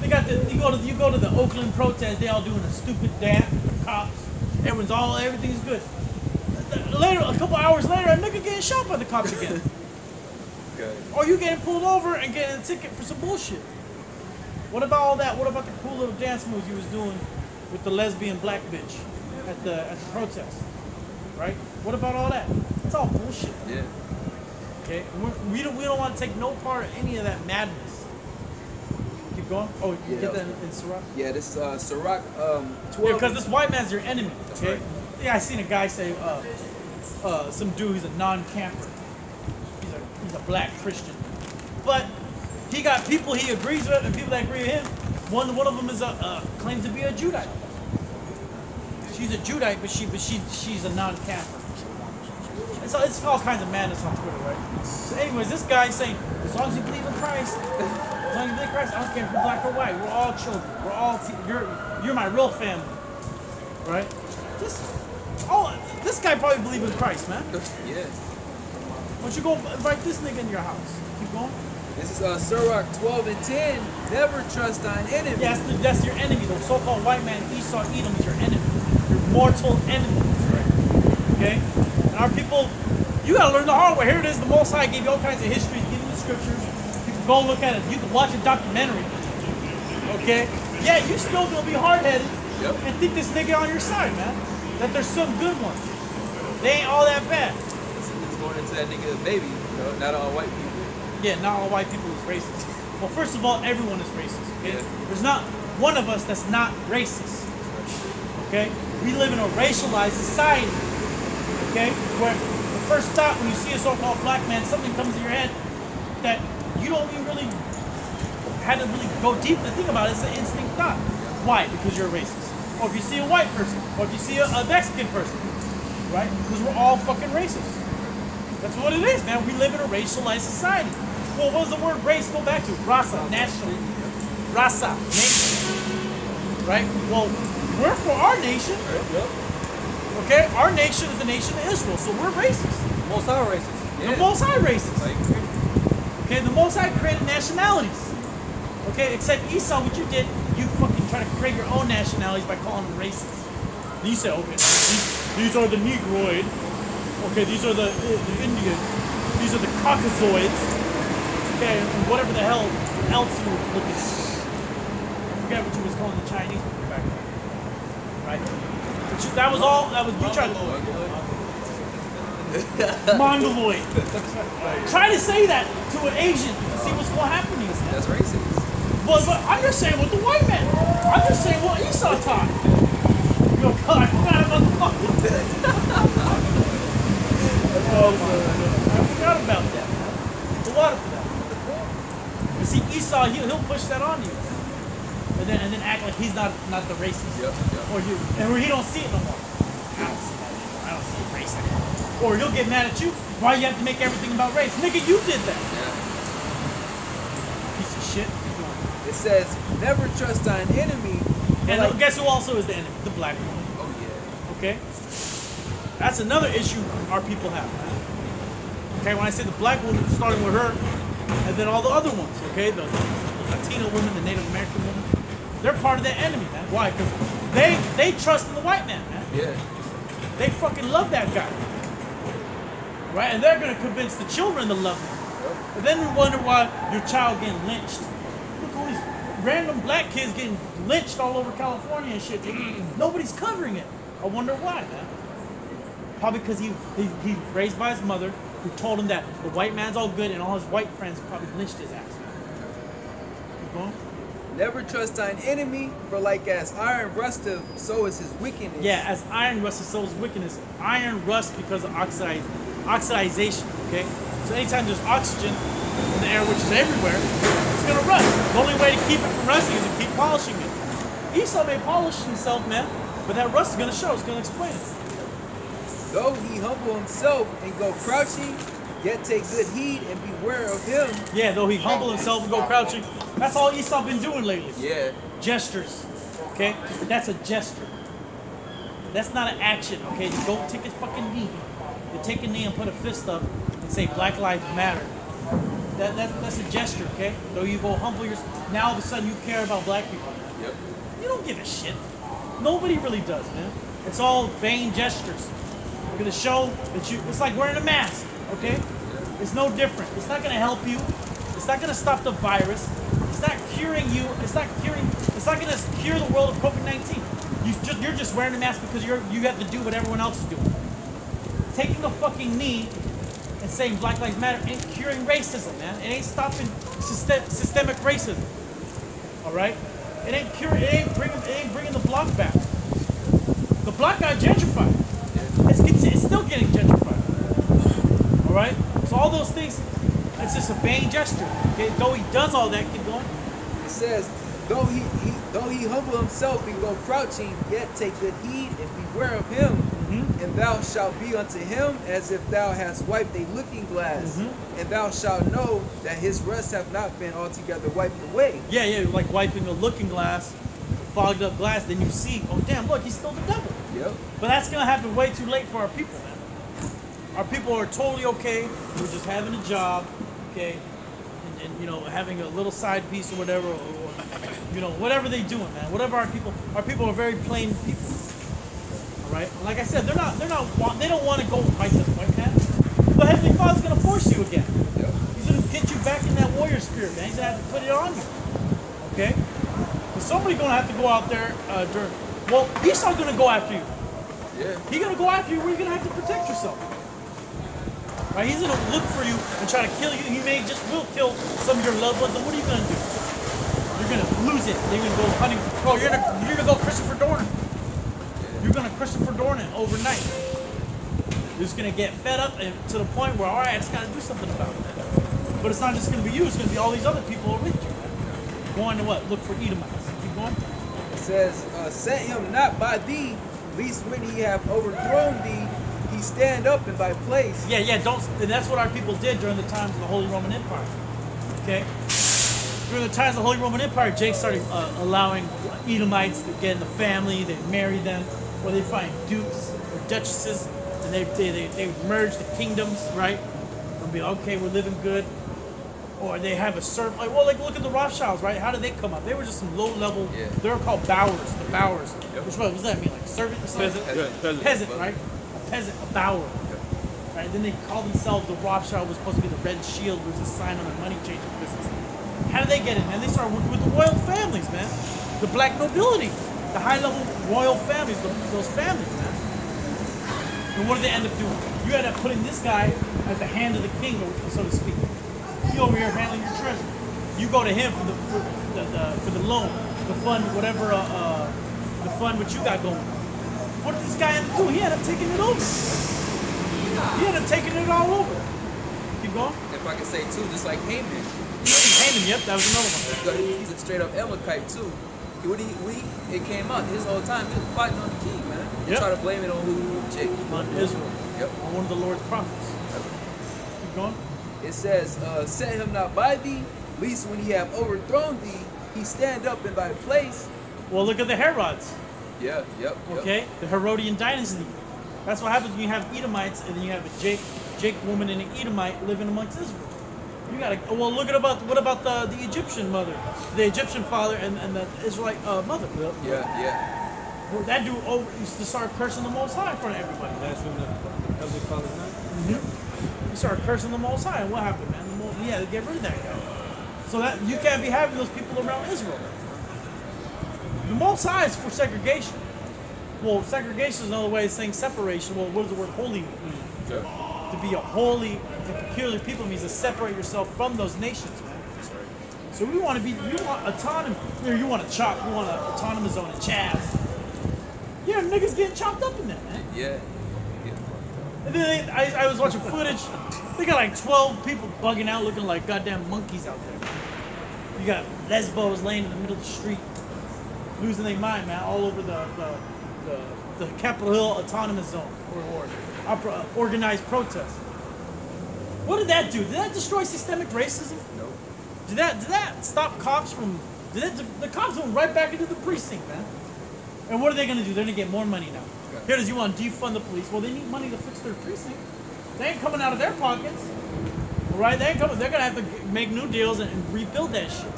They got the you go to you go to the Oakland protest. They all doing a stupid dance. Cops. Everyone's all everything's good. Later, a couple hours later, a nigga getting shot by the cops again. (laughs) Okay. Or you getting pulled over and getting a ticket for some bullshit. What about all that? What about the cool little dance moves you was doing with the lesbian black bitch at the at the protest? Right? What about all that? It's all bullshit. Yeah. Okay? We're, we don't we don't want to take no part of any of that madness. Keep going. Oh, you Yeah. get that in, in Sirach? Yeah, this is uh, Sirach um, 12. Yeah, because this white man's your enemy. Okay. right. Yeah, I seen a guy say, uh, uh, some dude, he's a non-camper. He's a he's a black Christian, but he got people he agrees with and people that agree with him. One one of them is a uh, claims to be a Judite. She's a Judite, but she but she she's a non-Catholic. It's, it's all kinds of madness on Twitter, right? So, anyways, this guy's saying, as long as you believe in Christ, as long as you believe in Christ, I don't care if you're black or white. We're all children. We're all you're you're my real family, right? Just oh, this guy probably believes in Christ, man. (laughs) Yeah. Why don't you go invite this nigga in your house? Keep going. This is uh, Sirach 12 and 10. Never trust thine enemy. Yeah, that's, your enemy. The so-called white man, Esau, Edom, is your enemy. Your mortal enemy. Okay? And our people, you gotta learn the hard way. Here it is. The Most High gave you all kinds of histories, give you the scriptures. You can go look at it. You can watch a documentary. Okay? Yeah, you still gonna be hard-headed Yep. and think this nigga on your side, man. That there's some good ones. They ain't all that bad. It's, it's going into that nigga baby. You know, not all white people. Yeah, not all white people is racist. Well, first of all, everyone is racist. Okay? Yeah. There's not one of us that's not racist. Okay? We live in a racialized society. Okay? Where the first thought when you see a so-called black man, something comes to your head that you don't even really had to really go deep to think about it. It's an instinct thought. Why? Because you're a racist. Or if you see a white person, or if you see a, a Mexican person, right? Because we're all fucking racist. That's what it is, man. We live in a racialized society. Well, what does the word race go back to? Rasa, national. Rasa, nation. Right? Well, we're for our nation. Okay? Our nation is the nation of Israel, so we're racist. Most are racist. The Most High racist. Okay, the Most High created nationalities. Okay, except Esau, what you did, you fucking try to create your own nationalities by calling them racist. And you say, okay, these, these are the Negroid. Okay, these are the, the Indian. These are the Caucasoids. Okay, whatever the hell else you were looking at. I forget what you was calling the Chinese back then. Right? But you, that was all, that was, you tried to, Mongoloid. (laughs) Try to say that to an Asian to see what's going to happen to you. That's racist. But, but I'm just saying what the white man. I'm just saying what Esau taught. Yo, (laughs) (laughs) oh, God, I forgot about the fucking. oh, I forgot about that. The water for that. You see, Esau, he, he'll push that on you, and then and then act like he's not not the racist. Yep, yep. Or you, and where he don't see it no more. I don't see that anymore. I don't see race anymore. Or he'll get mad at you. Why you have to make everything about race? Nigga, you did that. Yeah. Piece of shit. It says, never trust thine enemy. And like- guess who also is the enemy? The black woman. oh yeah. Okay? That's another issue our people have. Okay, when I say the black woman, starting with her, and then all the other ones, okay? The, Latino women, the Native American women, they're part of the enemy, man. Why? Because they they trust in the white man, man. Yeah. They fucking love that guy. Right? And they're gonna convince the children to love him. And then we wonder why your child getting lynched. Look all these random black kids getting lynched all over California and shit. Mm. Nobody's covering it. I wonder why, man. Probably because he, he he raised by his mother, who told him that the white man's all good, and all his white friends probably lynched his ass. Keep going. Never trust thine enemy, for like as iron rusteth, so is his wickedness. Yeah, as iron rust so is wickedness. Iron rust because of oxide, oxidization. Okay, so anytime there's oxygen in the air, which is everywhere, it's gonna rust. The only way to keep it from rusting is to keep polishing it. Esau may polish himself, man, but that rust is gonna show. It's gonna explain it. Though he humble himself and go crouching, yet take good heed and beware of him. Yeah, though he humble himself and go crouching. That's all Esau has been doing lately. Yeah. Gestures. Okay, that's a gesture. That's not an action. Okay, you don't take a fucking knee. You take a knee and put a fist up and say Black Lives Matter. That, that that's a gesture. Okay, though you go humble yourself. Now all of a sudden you care about black people. Yep. You don't give a shit. Nobody really does, man. It's all vain gestures. We're gonna show that you. It's like wearing a mask, okay? It's no different. It's not gonna help you. It's not gonna stop the virus. It's not curing you. It's not curing. It's not gonna cure the world of COVID-19. You just you're just wearing a mask because you're you have to do what everyone else is doing. Taking a fucking knee and saying Black Lives Matter ain't curing racism, man. It ain't stopping system, systemic racism. All right? It ain't curing. It ain't bringing. It ain't bringing the block back. The block got gentrified. It's, it's, still getting gentrified. All right. So all those things, it's just a vain gesture. Okay? Though he does all that, keep going. It says, though he, he though he humble himself and go crouching, yet take good heed and beware of him. Mm-hmm. And thou shalt be unto him as if thou hast wiped a looking glass, Mm-hmm. and thou shalt know that his rust hath not been altogether wiped away. Yeah, yeah, like wiping a looking glass, fogged up glass. Then you see, oh damn, look, he's still the devil. Yep. But that's gonna happen way too late for our people, man. Our people are totally okay with just having a job, okay, and, and you know having a little side piece or whatever, or, or you know whatever they doing, man. Whatever our people, our people are very plain people. All right. Like I said, they're not, they're not, they don't want to go fight this white man. The heavenly Father's gonna force you again. Yep. He's gonna get you back in that warrior spirit, man. He's gonna have to put it on you. Okay? But somebody's gonna have to go out there uh, during. Well, Esau's gonna go after you. Yeah. He's gonna go after you where you're gonna have to protect yourself. Right? He's gonna look for you and try to kill you. He may just will kill some of your loved ones. And what are you gonna do? You're gonna lose it. You're gonna go hunting. Oh, you're gonna you're gonna go Christopher Dorner. You're gonna Christopher Dorner overnight. You're just gonna get fed up and to the point where all right, I just gotta do something about it. But it's not just gonna be you. It's gonna be all these other people with you. Going to what? Look for Edomites. Keep going. Says, uh, set him not by thee, least when he have overthrown thee, he stand up in thy place. Yeah, yeah, don't. And that's what our people did during the times of the Holy Roman Empire. Okay? During the times of the Holy Roman Empire, Jake started uh, allowing Edomites to get in the family, they marry them, or they find dukes or duchesses, and they, they, they, they merge the kingdoms, right? And be okay, we're living good. Or they have a servant. Like, well, like look at the Rothschilds, right? How did they come up? They were just some low level. Yeah. They were called Bauers, the Bauers. Yep. Which what does that mean? Like servant or something? Peasant. Peasant. Peasant, right? A peasant, a Bauer. Right? Then they call themselves the Rothschild was supposed to be the red shield, was a sign on the money changing business. How did they get it, man? They started working with the royal families, man. The black nobility, the high level royal families, the, those families, man. And what did they end up doing? You end up putting this guy as the hand of the king, so to speak. Over here handling your. You go to him for the for the, the for the loan, the fund, whatever, uh, uh, the fund what you got going. What did this guy end up doing? He ended up taking it over. He ended up taking it all over. Keep going. If I can say too, just like Haman, Haman, yep, that was another one. he's a straight up Amalekite too. He, when he, when he, it came out, his whole time he was fighting on the king, man. He Yep. tried to blame it on who? Jake. On Israel. Yep. On one of the Lord's prophets. Yep. Keep going. It says, uh, set him not by thee, least when he have overthrown thee, he stand up in thy place. Well, look at the Herods. Yeah, yep, yep. Okay, the Herodian dynasty. That's what happens when you have Edomites and then you have a Jake, Jake woman and an Edomite living amongst Israel. You gotta. Well, look at about what about the the Egyptian mother, the Egyptian father, and, and the Israelite uh, mother. Yeah, yeah. Well, that dude over used to start cursing the Most High in front of everybody. That's when the Heavenly Father's not. He started cursing the Most High. And what happened, man? The Most, he had to get rid of that guy. So that you can't be having those people around Israel. The Most High is for segregation. Well, segregation is another way of saying separation. Well, what does the word holy mean? To be a holy peculiar people means to separate yourself from those nations, man. So we want to be, you want autonomous, you, you want to chop, you want an autonomous zone in CHAZ. Yeah, niggas getting chopped up in that, man. Yeah. And then they, I, I was watching footage. They got like 12 people bugging out, looking like goddamn monkeys out there. You got Lesbos laying in the middle of the street, losing their mind, man, all over the the, the, the Capitol Hill Autonomous Zone or, or opera, uh, organized protest. What did that do? Did that destroy systemic racism? No. Did that did that stop cops from? Did that, the cops went right back into the precinct, man. And what are they gonna do? They're gonna get more money now. Here it is. You want to defund the police? Well, they need money to fix their precinct. They ain't coming out of their pockets, right? They ain't coming. They're gonna have to make new deals and, and rebuild that shit.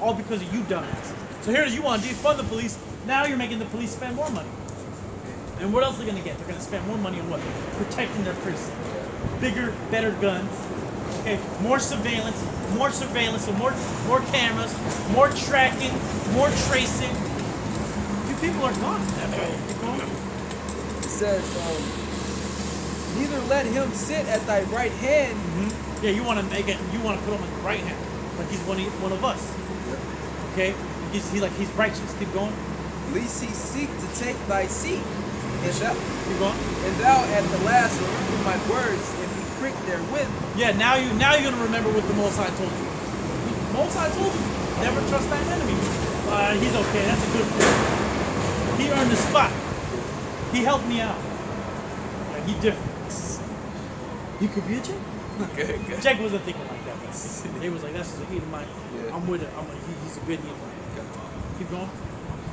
All because of you dumbasses. So here it is. You want to defund the police? Now you're making the police spend more money. And what else are they gonna get? They're gonna spend more money on what? Protecting their precinct. Bigger, better guns. Okay, more surveillance, more surveillance, so more more cameras, more tracking, more tracing. You people are gone. That's right. Keep going. It says, um, neither let him sit at thy right hand. Yeah, you want to make it. You want to put him on the right hand, like he's one of, one of us. Okay, he's he like he's righteous. Keep going. Lest he seek to take thy seat. And thou, Keep going. and thou at the last remember my words and be quick therewith. Yeah, now you now you're gonna remember what the Most High told you. The Most High told you never trust thine enemy. Uh, he's okay. That's a good thing. He earned the spot. He helped me out. Yeah, he different. He could be a Jake. (laughs) Good, good. Jake wasn't thinking like that. Man. He was like, that's just a Edomite. Yeah. I'm with it. I'm a, he, he's a good Edomite. Keep going.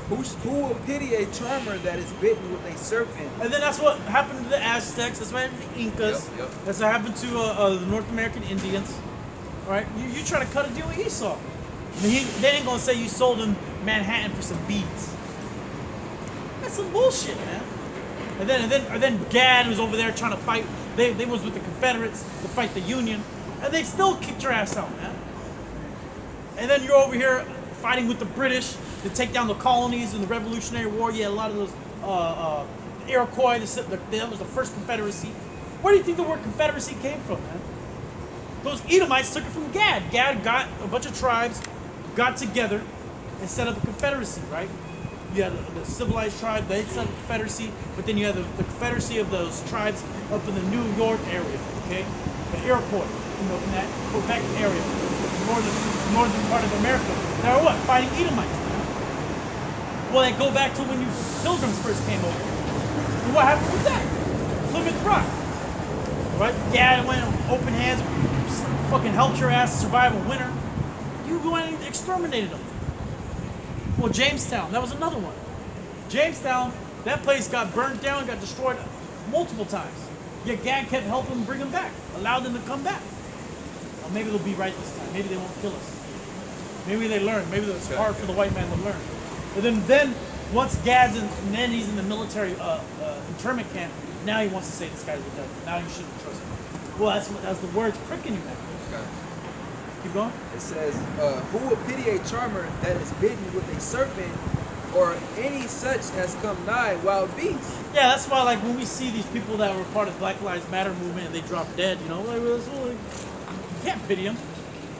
Who, who will pity a charmer that is bitten with a serpent? And then that's what happened to the Aztecs. That's what happened to the Incas. Yep, yep. That's what happened to uh, uh, the North American Indians. All right, you you trying to cut a deal with Esau? I mean, he, they ain't gonna say you sold him Manhattan for some beads. That's some bullshit, man. And then and then and then Gad was over there trying to fight. They they was with the Confederates to fight the Union, and they still kicked your ass out, man. And then you're over here fighting with the British to take down the colonies in the Revolutionary War. You had a lot of those uh, uh, Iroquois. The, the, that was the first Confederacy. Where do you think the word Confederacy came from, man? Those Edomites took it from Gad. Gad got a bunch of tribes, got together, and set up a confederacy, right? You had the, the civilized tribe, a confederacy, but then you had the, the confederacy of those tribes up in the New York area, okay? The Iroquois, you know, in that Quebec area, northern, northern part of America. Were what? Fighting Edomites. Well, they go back to when you pilgrims first came over. And what happened with that? Plymouth Rock. Right? Gad went open hands, fucking helped your ass survive a winter. You went and exterminated them. Well, Jamestown, that was another one. Jamestown, that place got burnt down, got destroyed multiple times. Yet Gad kept helping them bring them back, allowed them to come back. maybe they'll be right this time. Maybe they won't kill us. Maybe they learn. Maybe it's hard for the white man to learn. But then, then once Gad's in, and then he's in the military uh, uh, internment camp. Now he wants to say this guy's a devil. Now you shouldn't trust him. Well, that's that's the words pricking you, man. Okay. Keep going. It says, uh, "Who will pity a charmer that is bitten with a serpent, or any such as come nigh wild beasts?" Yeah, that's why like when we see these people that were part of Black Lives Matter movement and they drop dead, you know, like, well, really- you can't pity them.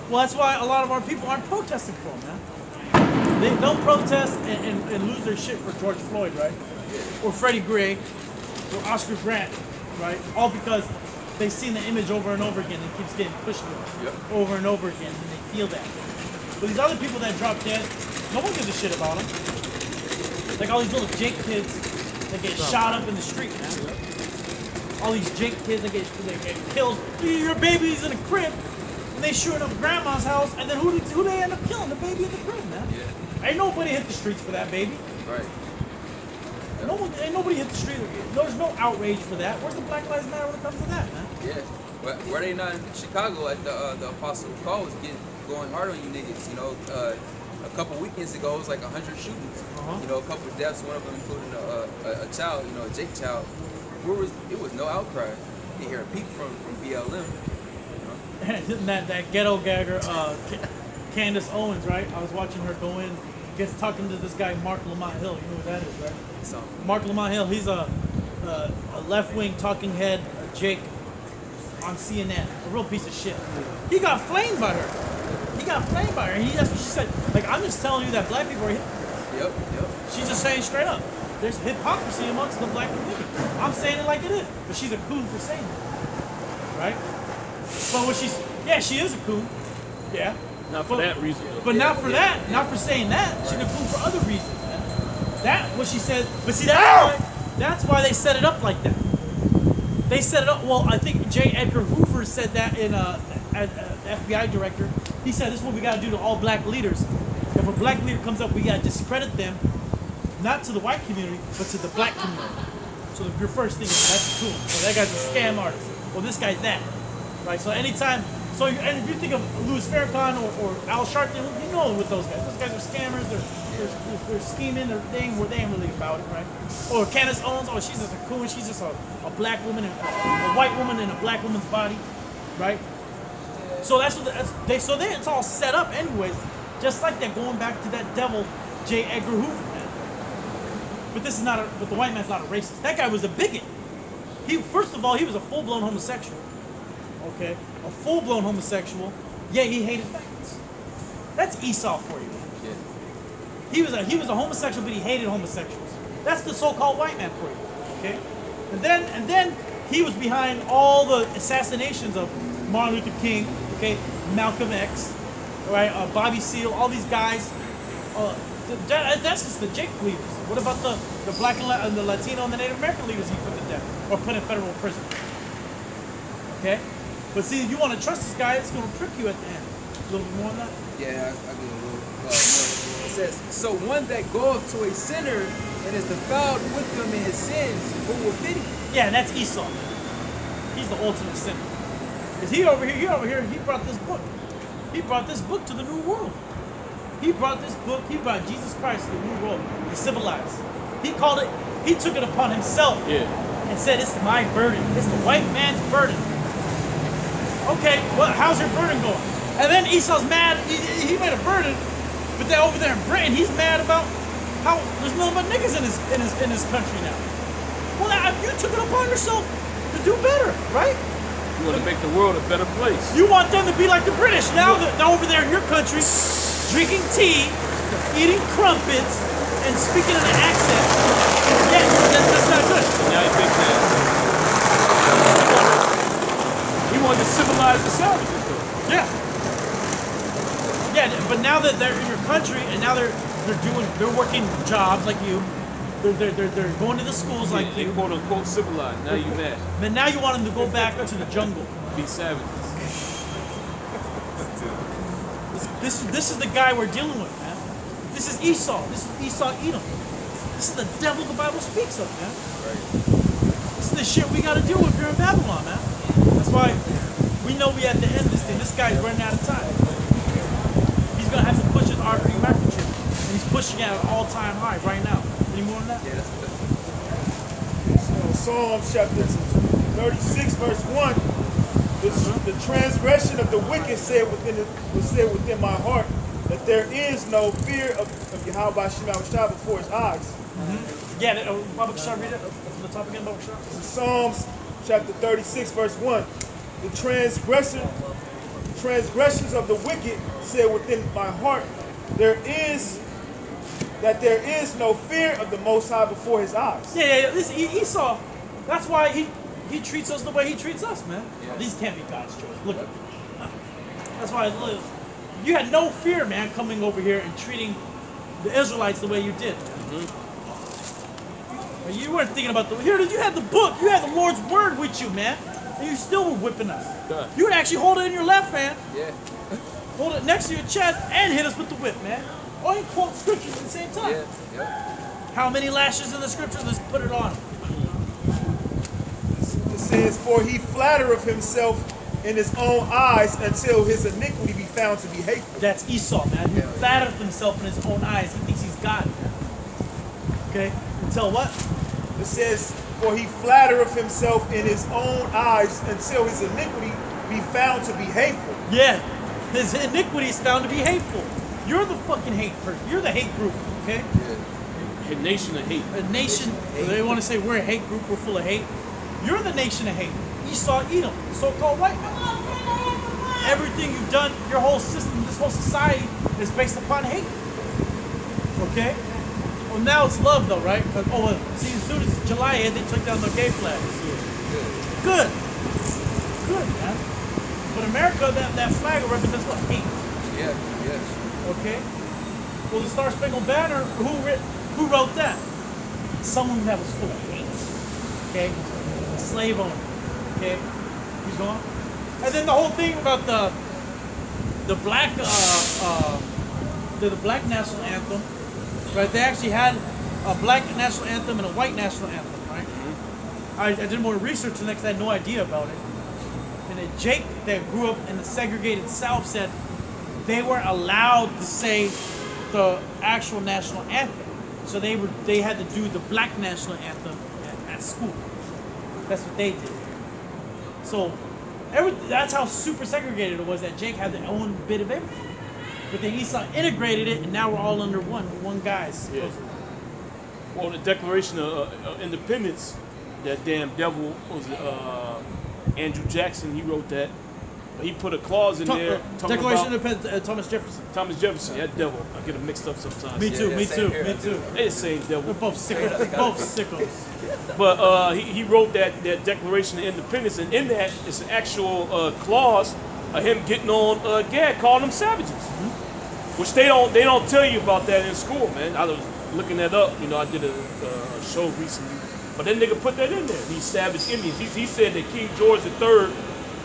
Well, that's why a lot of our people aren't protesting for them, man. They don't protest and, and, and lose their shit for George Floyd, right? Or Freddie Gray, or Oscar Grant, right? All because they've seen the image over and over again and it keeps getting pushed Yep. over and over again, and they feel that. But these other people that drop dead, no one gives a shit about them. Like all these little Jake kids that get shot up in the street, man. All these Jake kids that get, that get killed. Your baby's in a crib, and they shooting up grandma's house, and then who, did- who they end up killing? The baby in the crib, man. Yeah. Ain't nobody hit the streets for that baby. Right. No one, ain't nobody hit the street. There's no outrage for that. Where's the Black Lives Matter when it comes to that, man? Yeah. Were they not in Chicago at the uh, the Apostle Call was getting going hard on you niggas? You know, uh, a couple weekends ago it was like hundred shootings. Uh-huh. You know, a couple of deaths. One of them including a, a, a child. You know, a Jake child. Where was it was no outcry. You didn't hear a peep from from BLM. (laughs) Isn't that that ghetto gagger, uh, Candace Owens, right? I was watching her go in, gets talking to this guy Marc Lamont Hill. You know who that is, right? So Marc Lamont Hill. He's a a, a left wing talking head, a Jake, on CNN. A real piece of shit. He got flamed by her. He got flamed by her. And he, that's what she said. Like I'm just telling you that black people are. hypocrites. yep, yep. She's just saying straight up. There's hypocrisy amongst the black community. I'm saying it like it is, but she's a coon for saying it, right? But what she's, yeah, she is a coon, yeah. Not for But- that reason. though. But not for that, not for saying that. She's a coon for other reasons, man. That what she said. But see, that's why, that's why they set it up like that. They set it up. Well, I think J. Edgar Hoover said that in uh, as, uh, FBI director. He said this is what we got to do to all black leaders. If a black leader comes up, we got to discredit them, not to the white community, but to the black community. So your first thing is that's cool. So that guy's a scam artist. Well, this guy's that, right? So anytime, so you, and if you think of Louis Farrakhan or, or Al Sharpton, you know with those guys. Those guys are scammers. They're they're, they're scheming. They're thing where they ain't really about it, right? Or Candace Owens. Oh, she's just a coon. She's just a, a black woman, and a white woman in a black woman's body, right? So that's what the, that's, they. So they it's all set up anyways. Just like they're going back to that devil, J. Edgar Hoover. But this is not a. But the white man's not a racist. That guy was a bigot. He first of all, he was a full blown homosexual. Okay, a full blown homosexual. Yeah, he hated faggots. That's Esau for you. Yeah. He was a he was a homosexual, but he hated homosexuals. That's the so-called white man for you. Okay, and then and then he was behind all the assassinations of Martin Luther King. Okay, Malcolm X, right? Uh, Bobby Seale, all these guys. Uh, th- that, that's just the Jake leaders. What about the the black and, La- and the Latino and the Native American leaders he put to death or put in federal prison? Okay, but see, if you want to trust this guy, it's going to prick you at the end. A little bit more than that. Yeah, I, I get a little uh, more. It says, so one that goeth to a sinner and is defiled with him in his sins, who will pity? Yeah, and that's Esau. He's the ultimate sinner. Cause he over here, he over here, he brought this book. He brought this book to the new world. He brought this book, he brought Jesus Christ to the new world, the civilized. He called it, he took it upon himself Yeah. and said, it's my burden. It's the white man's burden. Okay, well, how's your burden going? And then Esau's mad, he, he made a burden, but then over there in Britain, he's mad about how there's nothing but niggas in his, in his, in his country now. Well, now, you took it upon yourself to do better, right? You want to make the world a better place. You want them to be like the British. Now that they're over there in your country, drinking tea, eating crumpets, and speaking in an accent. Yeah, that, that's not good. Now he thinks that he wanted to civilize the savages though. Yeah. Yeah, but now that they're in your country and now they're they're doing they're working jobs like you. They're, they're, they're, they're going to the schools like Yeah, they you. quote unquote civilized. Now you mad. (laughs) But now you want them to go back to the jungle. (laughs) Be savages. This, this, is- this is the guy we're dealing with, man. This is Esau. This is Esau Edom. This is the devil the Bible speaks of, man. This is the shit we got to deal with here in Babylon, man. That's why we we know we at the end of this thing. This guy's running out of time. He's gonna have to push his R3 microchip, and he's pushing it at an all-time high right now. Any more on that? Yeah, that's good. Psalms chapter 36, verse 1. The, the transgression of the wicked said within the, was said within my heart that there is no fear of, of Yahweh Shema Shah before his eyes. Yeah, uh, Baba Kishar, read it from the top again, Baba Kishar. Psalms chapter 36, verse 1. The transgression, transgressions of the wicked said within my heart, there is that there is no fear of the Most High before his eyes. Yeah, yeah, yeah. Listen, Esau. That's why he he treats us the way he treats us, man. Yeah. These can't be God's choice. Look at (laughs) That's why look, you had no fear, man, coming over here and treating the Israelites the way you did. And You weren't thinking about the here. You had the book. You had the Lord's word with you, man. And you still were whipping us. Duh. You would actually hold it in your left hand, Yeah. hold it next to your chest, and hit us with the whip, man. Oh, or you quote scriptures at the same time. Yeah. Yep. How many lashes in the scriptures? Let's put it on. It says, For he flattereth himself in his own eyes until his iniquity be found to be hateful. That's Esau, man. He Yeah. flattered himself in his own eyes. He thinks he's God. Okay? Until what? It says, For he flattereth himself in his own eyes until his iniquity be found to be hateful. Yeah. His iniquity is found to be hateful. You're the fucking hate person. You're the hate group, okay? Yeah. A nation of hate. A nation, they want to say we're a hate group, we're full of hate. You're the nation of hate. Esau, Edom, so-called white man. Everything you've done, your whole system, this whole society is based upon hate. Okay? Well, now it's love, though, right? 'Cause- oh, well, see, as soon as July hit, they took down the gay flags. Good. Good, man. But America, that, that flag represents what? Hate. Yeah. Yes. Okay? Well, the Star Spangled Banner, who writ, who wrote that? Someone that was full of hate. Okay? A slave owner. Okay? He's gone. And then the whole thing about the the black uh, uh, the, the black national anthem, right? They actually had a black national anthem and a white national anthem, right? Mm-hmm. I, I did more research the next. I had no idea about it. And then Jake, that grew up in the segregated South, said they weren't allowed to say the actual national anthem. So they were they had to do the black national anthem at, at school. That's what they did. So every, that's how super segregated it was that Jake had their own bit of everything. But then Esau integrated it, and now we're all under one one guy. supposedly. Well, the Declaration of uh, uh, Independence, that damn devil was uh, Andrew Jackson. He wrote that. But he put a clause in Tom- there. uh, Declaration of Independence, uh, Thomas Jefferson. Thomas Jefferson. That devil. I get them mixed up sometimes. Me too, yeah, me too, here, me too. They the same devil. We're both sickos. We're (laughs) both sickos. But uh, he, he wrote that, that Declaration of Independence, and in that is an actual uh, clause of him getting on uh, Gad, calling them savages, which they don't they don't tell you about that in school, man. I was looking that up. You know, I did a, a show recently, but that nigga put that in there. These savage Indians. He, he said that King George III,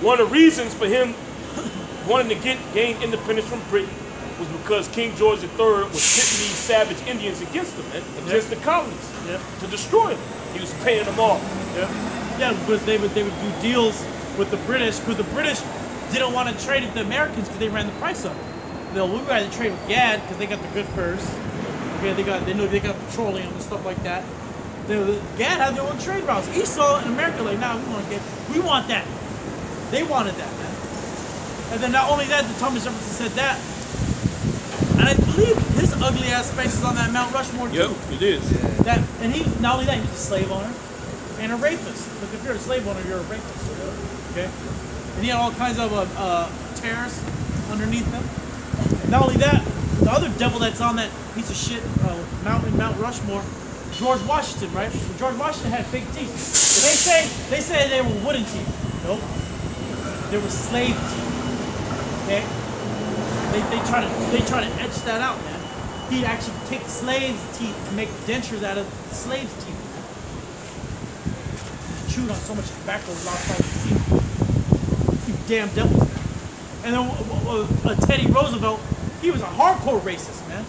one of the reasons for him (coughs) wanting to get gain independence from Britain was because King George III was pitting these savage Indians against them, man, against the colonies Yep. to destroy them. He was paying them off. Yeah, yeah, because they would they would do deals with the British because the British didn't want to trade with the Americans because they ran the price up. No, we rather trade with Gad because they got the good furs. Okay, they got they know they got petroleum and stuff like that. They, Gad had their own trade routes. Esau and America like, nah, we want to get, we want that. They wanted that, man. And then not only that, the Thomas Jefferson said that. And I believe his ugly ass face is on that Mount Rushmore too. Yep, it is. That and he not only that, he's a slave owner and a rapist. Because if you're a slave owner, you're a rapist. Okay. And he had all kinds of uh, uh, terrorists underneath him. Not only that, the other devil that's on that piece of shit uh, mountain, Mount Rushmore, George Washington, right? George Washington had fake teeth. They say they say they were wooden teeth. Nope. They were slave teeth. Okay. They, they try to they try to etch that out, man. He'd actually take slaves' teeth and make dentures out of slaves' teeth. He chewed on so much tobacco, lost all his teeth. You damn devils. And then uh, uh, Teddy Roosevelt, he was a hardcore racist, man.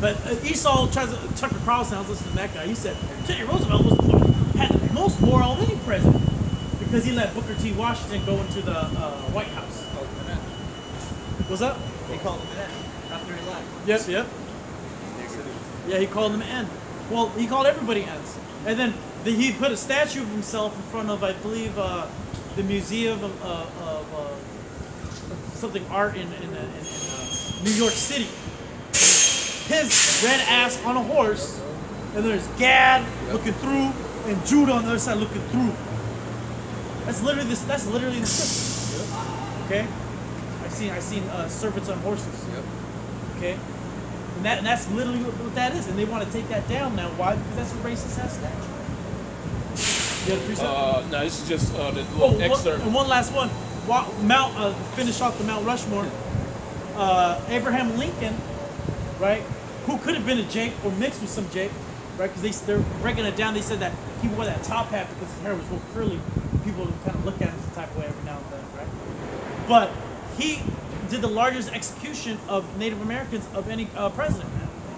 But uh, Esau tries to Tucker Carlson. I was listening to that guy. He said Teddy Roosevelt was the, had the most moral of any president because he let Booker T. Washington go into the uh, White House. What's up? They called him that after he left. Yes, yep. Yeah, he called them N. Well, he called everybody N's. And then the, he put a statue of himself in front of, I believe, uh, the Museum of, uh, of uh, something art in, in, in, in uh, New York City. His red ass on a horse, and there's Gad looking through, and Judah on the other side looking through. That's literally this. That's literally the scripture. Okay, I've seen I've seen uh, servants on horses. Okay, and that and that's literally what, what that is, and they want to take that down now. Why? Because that's a racist ass statue. You got a precept? Uh, no, this is just uh, the Oh, little one- excerpt. and one last one. Mount uh, finish off the Mount Rushmore. Uh, Abraham Lincoln, right? Who could have been a Jake or mixed with some Jake, right? Because they they're breaking it down. They said that he wore that top hat because his hair was real curly. People kind of look at him some type of way every now and then, right? But he did the largest execution of Native Americans of any uh, president.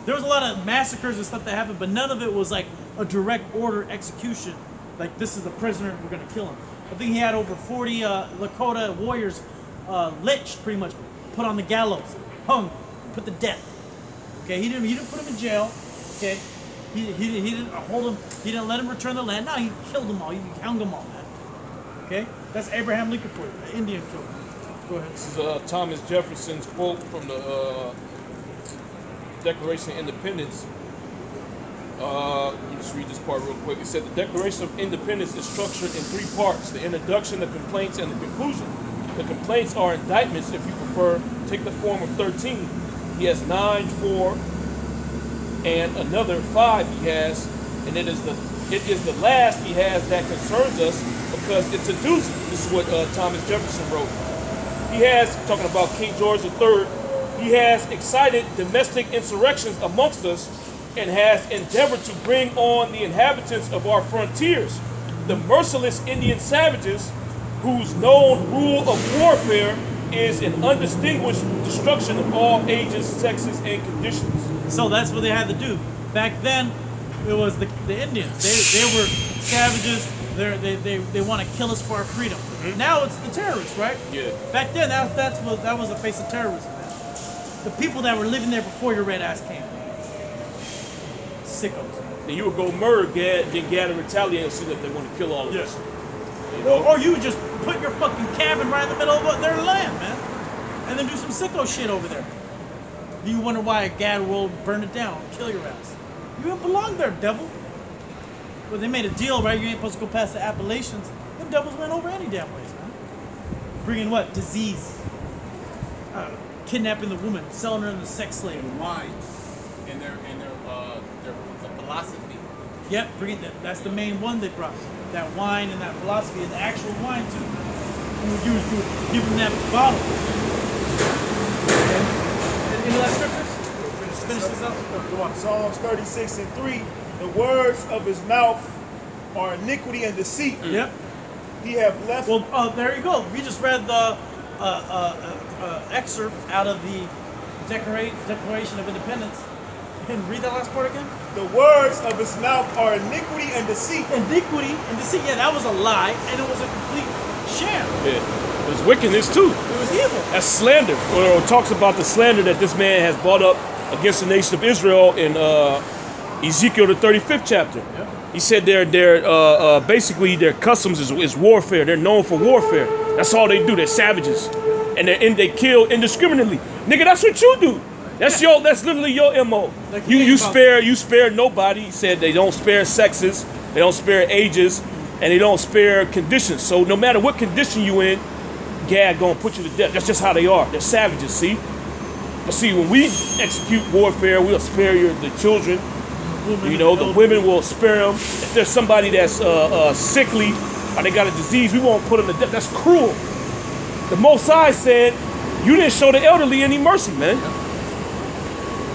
There was a lot of massacres and stuff that happened, but none of it was like a direct order execution. Like this is a prisoner, we're gonna kill him. I think he had over 40 uh, Lakota warriors uh, lynched, pretty much, put on the gallows, hung, put to death. Okay, he didn't he didn't put him in jail. Okay, he, he, he didn't hold him. He didn't let him return the land. No, he killed them all. He hung them all, man. Okay, that's Abraham Lincoln for you, Indian killer. Go ahead. This is uh, Thomas Jefferson's quote from the uh, Declaration of Independence. Uh, let me just read this part real quick. It said the Declaration of Independence is structured in three parts: the introduction, the complaints, and the conclusion. The complaints are indictments, if you prefer, take the form of 13. He has nine, four, and another five he has, and it is the it is the last he has that concerns us because it's a doozy. This is what uh, Thomas Jefferson wrote. He has, talking about King George III, he has excited domestic insurrections amongst us and has endeavored to bring on the inhabitants of our frontiers, the merciless Indian savages whose known rule of warfare is an undistinguished destruction of all ages, sexes, and conditions. So that's what they had to do. Back then, it was the, the Indians. They, they were savages. They're, they they they want to kill us for our freedom. Mm-hmm. Now it's the terrorists, right? Yeah. Back then, that, that's what that was the face of terrorism. The people that were living there before your red ass came. Sickos. Then you would go murder Gad, then Gad and retaliate and see that they want to kill all of us. You Or, know? or you would just put your fucking cabin right in the middle of their land, man, and then do some sicko shit over there. You wonder why a Gad will burn it down, kill your ass. You don't belong there, devil. Well, they made a deal, right? You ain't supposed to go past the Appalachians. Them devils went over any damn ways, man. Bringing what? Disease. Uh, kidnapping the woman, selling her in the sex slave. And wine, and their and their their philosophy. Yep, bringing that. That's the main one they brought. That wine and that philosophy, and the actual wine too. And we used to give them that bottle. Okay. Any last scriptures? Finish, finish this up. Go on. Psalms 36 and 3. The words of his mouth are iniquity and deceit. Yep. He have left Well, uh, there you go. We just read the uh, uh, uh, uh, excerpt out of the Declaration of Independence. And read that last part again. the words of his mouth are iniquity and deceit. Iniquity and deceit. Yeah, that was a lie, and it was a complete sham. Yeah. was wickedness too. It was evil. That's slander. Or it talks about the slander that this man has brought up against the nation of Israel in uh, Ezekiel the 35th chapter. He said their their uh, uh, basically their customs is, is warfare. They're known for warfare. That's all they do. They're savages, and they and they kill indiscriminately. Nigga, that's what you do. That's your that's literally your mo. Like you you you think about- spare you spare nobody. He said they don't spare sexes, they don't spare ages, and they don't spare conditions. So no matter what condition you in, Gad gonna put you to death. That's just how they are. They're savages. See. But see, when we execute warfare, we'll spare your the children. Woman You know, the women will spare them. If there's somebody that's uh, uh, sickly or they got a disease, we won't put them to death. That's cruel. The Most High said, "You didn't show the elderly any mercy, man."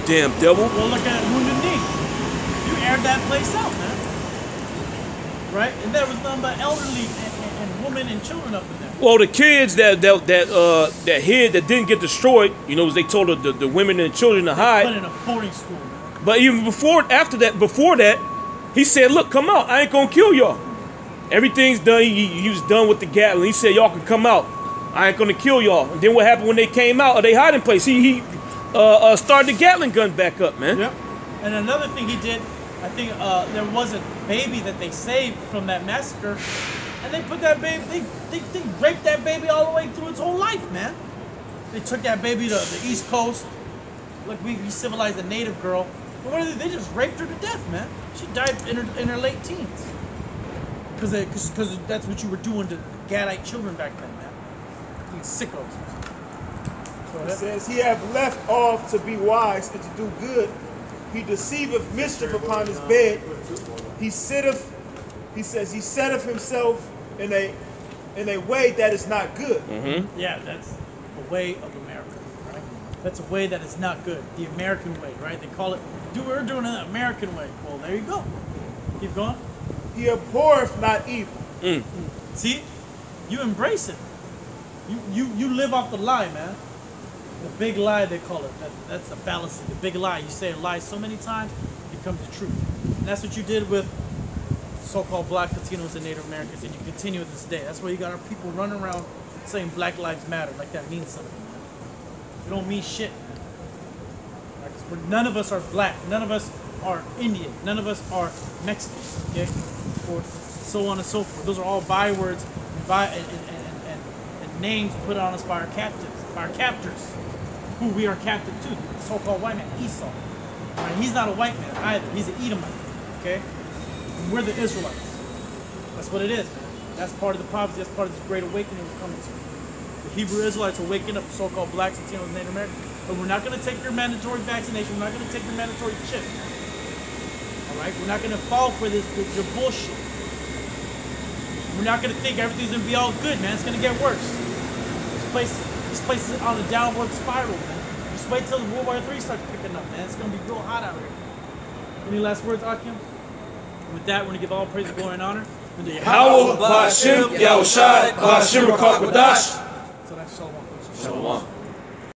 Damn devil. Well, look at Wounded Knee. You aired that place out, man. Right? And there was nothing but elderly and, and, and women and children up in there. Well, the kids that that that uh, that hid that didn't get destroyed, you know, they told the, the, the women and children to Put hide. in a boarding school, man. But even before, after that, before that, he said, "Look, come out. I ain't gonna kill y'all." Everything's done. He, he was done with the Gatling. He said, "Y'all can come out. I ain't gonna kill y'all." And then what happened when they came out? Are they hiding place? He he uh, uh, started the Gatling gun back up, man. Yep. And another thing he did, I think uh, there was a baby that they saved from that massacre, and they put that baby, they, they, they raped that baby all the way through its whole life, man. They took that baby to the East Coast, like we, we civilized a native girl. But what did they, they just raped her to death, man. She died in her, in her late teens. Because because that's what you were doing to Gadite children back then, man. You sickos. Go It says, He have left off to be wise and to do good. He deceiveth mischief upon his bed. He sitteth, he says, he setteth himself in a in a way that is not good. Mm-hmm. Yeah, that's a way of America, right? That's a way that is not good. The American way, right? They call it, do we're doing it the American way. Well, there you go. Keep going. He abhorreth not evil. Mm. See, you embrace it. You you you live off the lie, man. The big lie they call it. That, that's a fallacy. The big lie. You say a lie so many times, it becomes the truth. And that's what you did with so-called black Latinos and Native Americans, and you continue this day. That's why you got our people running around saying Black Lives Matter like that means something. It don't mean shit. We're, none of us are black. None of us are Indian. None of us are Mexican. Okay, or so on and so forth. Those are all bywords by, and, and, and, and names put on us by our captives, by our captors, who we are captive to. The so-called white man, Esau. Right, he's not a white man either. He's an Edomite. Okay, and we're the Israelites. That's what it is. That's part of the prophecy. That's part of this great awakening we're coming to. The Hebrew Israelites are waking up, so-called blacks, Latinos, Native Americans. But we're not going to take your mandatory vaccination. We're not going to take your mandatory chip. All right, we're not going to fall for this, this your bullshit. We're not going to think everything's going to be all good, man. It's going to get worse. This place, this place is on a downward spiral, man. Just wait till World War III starts picking up, man. It's going to be real hot out here. Any last words, Akim? With that, we're going to give all praise, glory, and honor. the Howell, Bashim, Yahushai, Bashim, Rakak, Wadash. So that's Shalom. Shalom.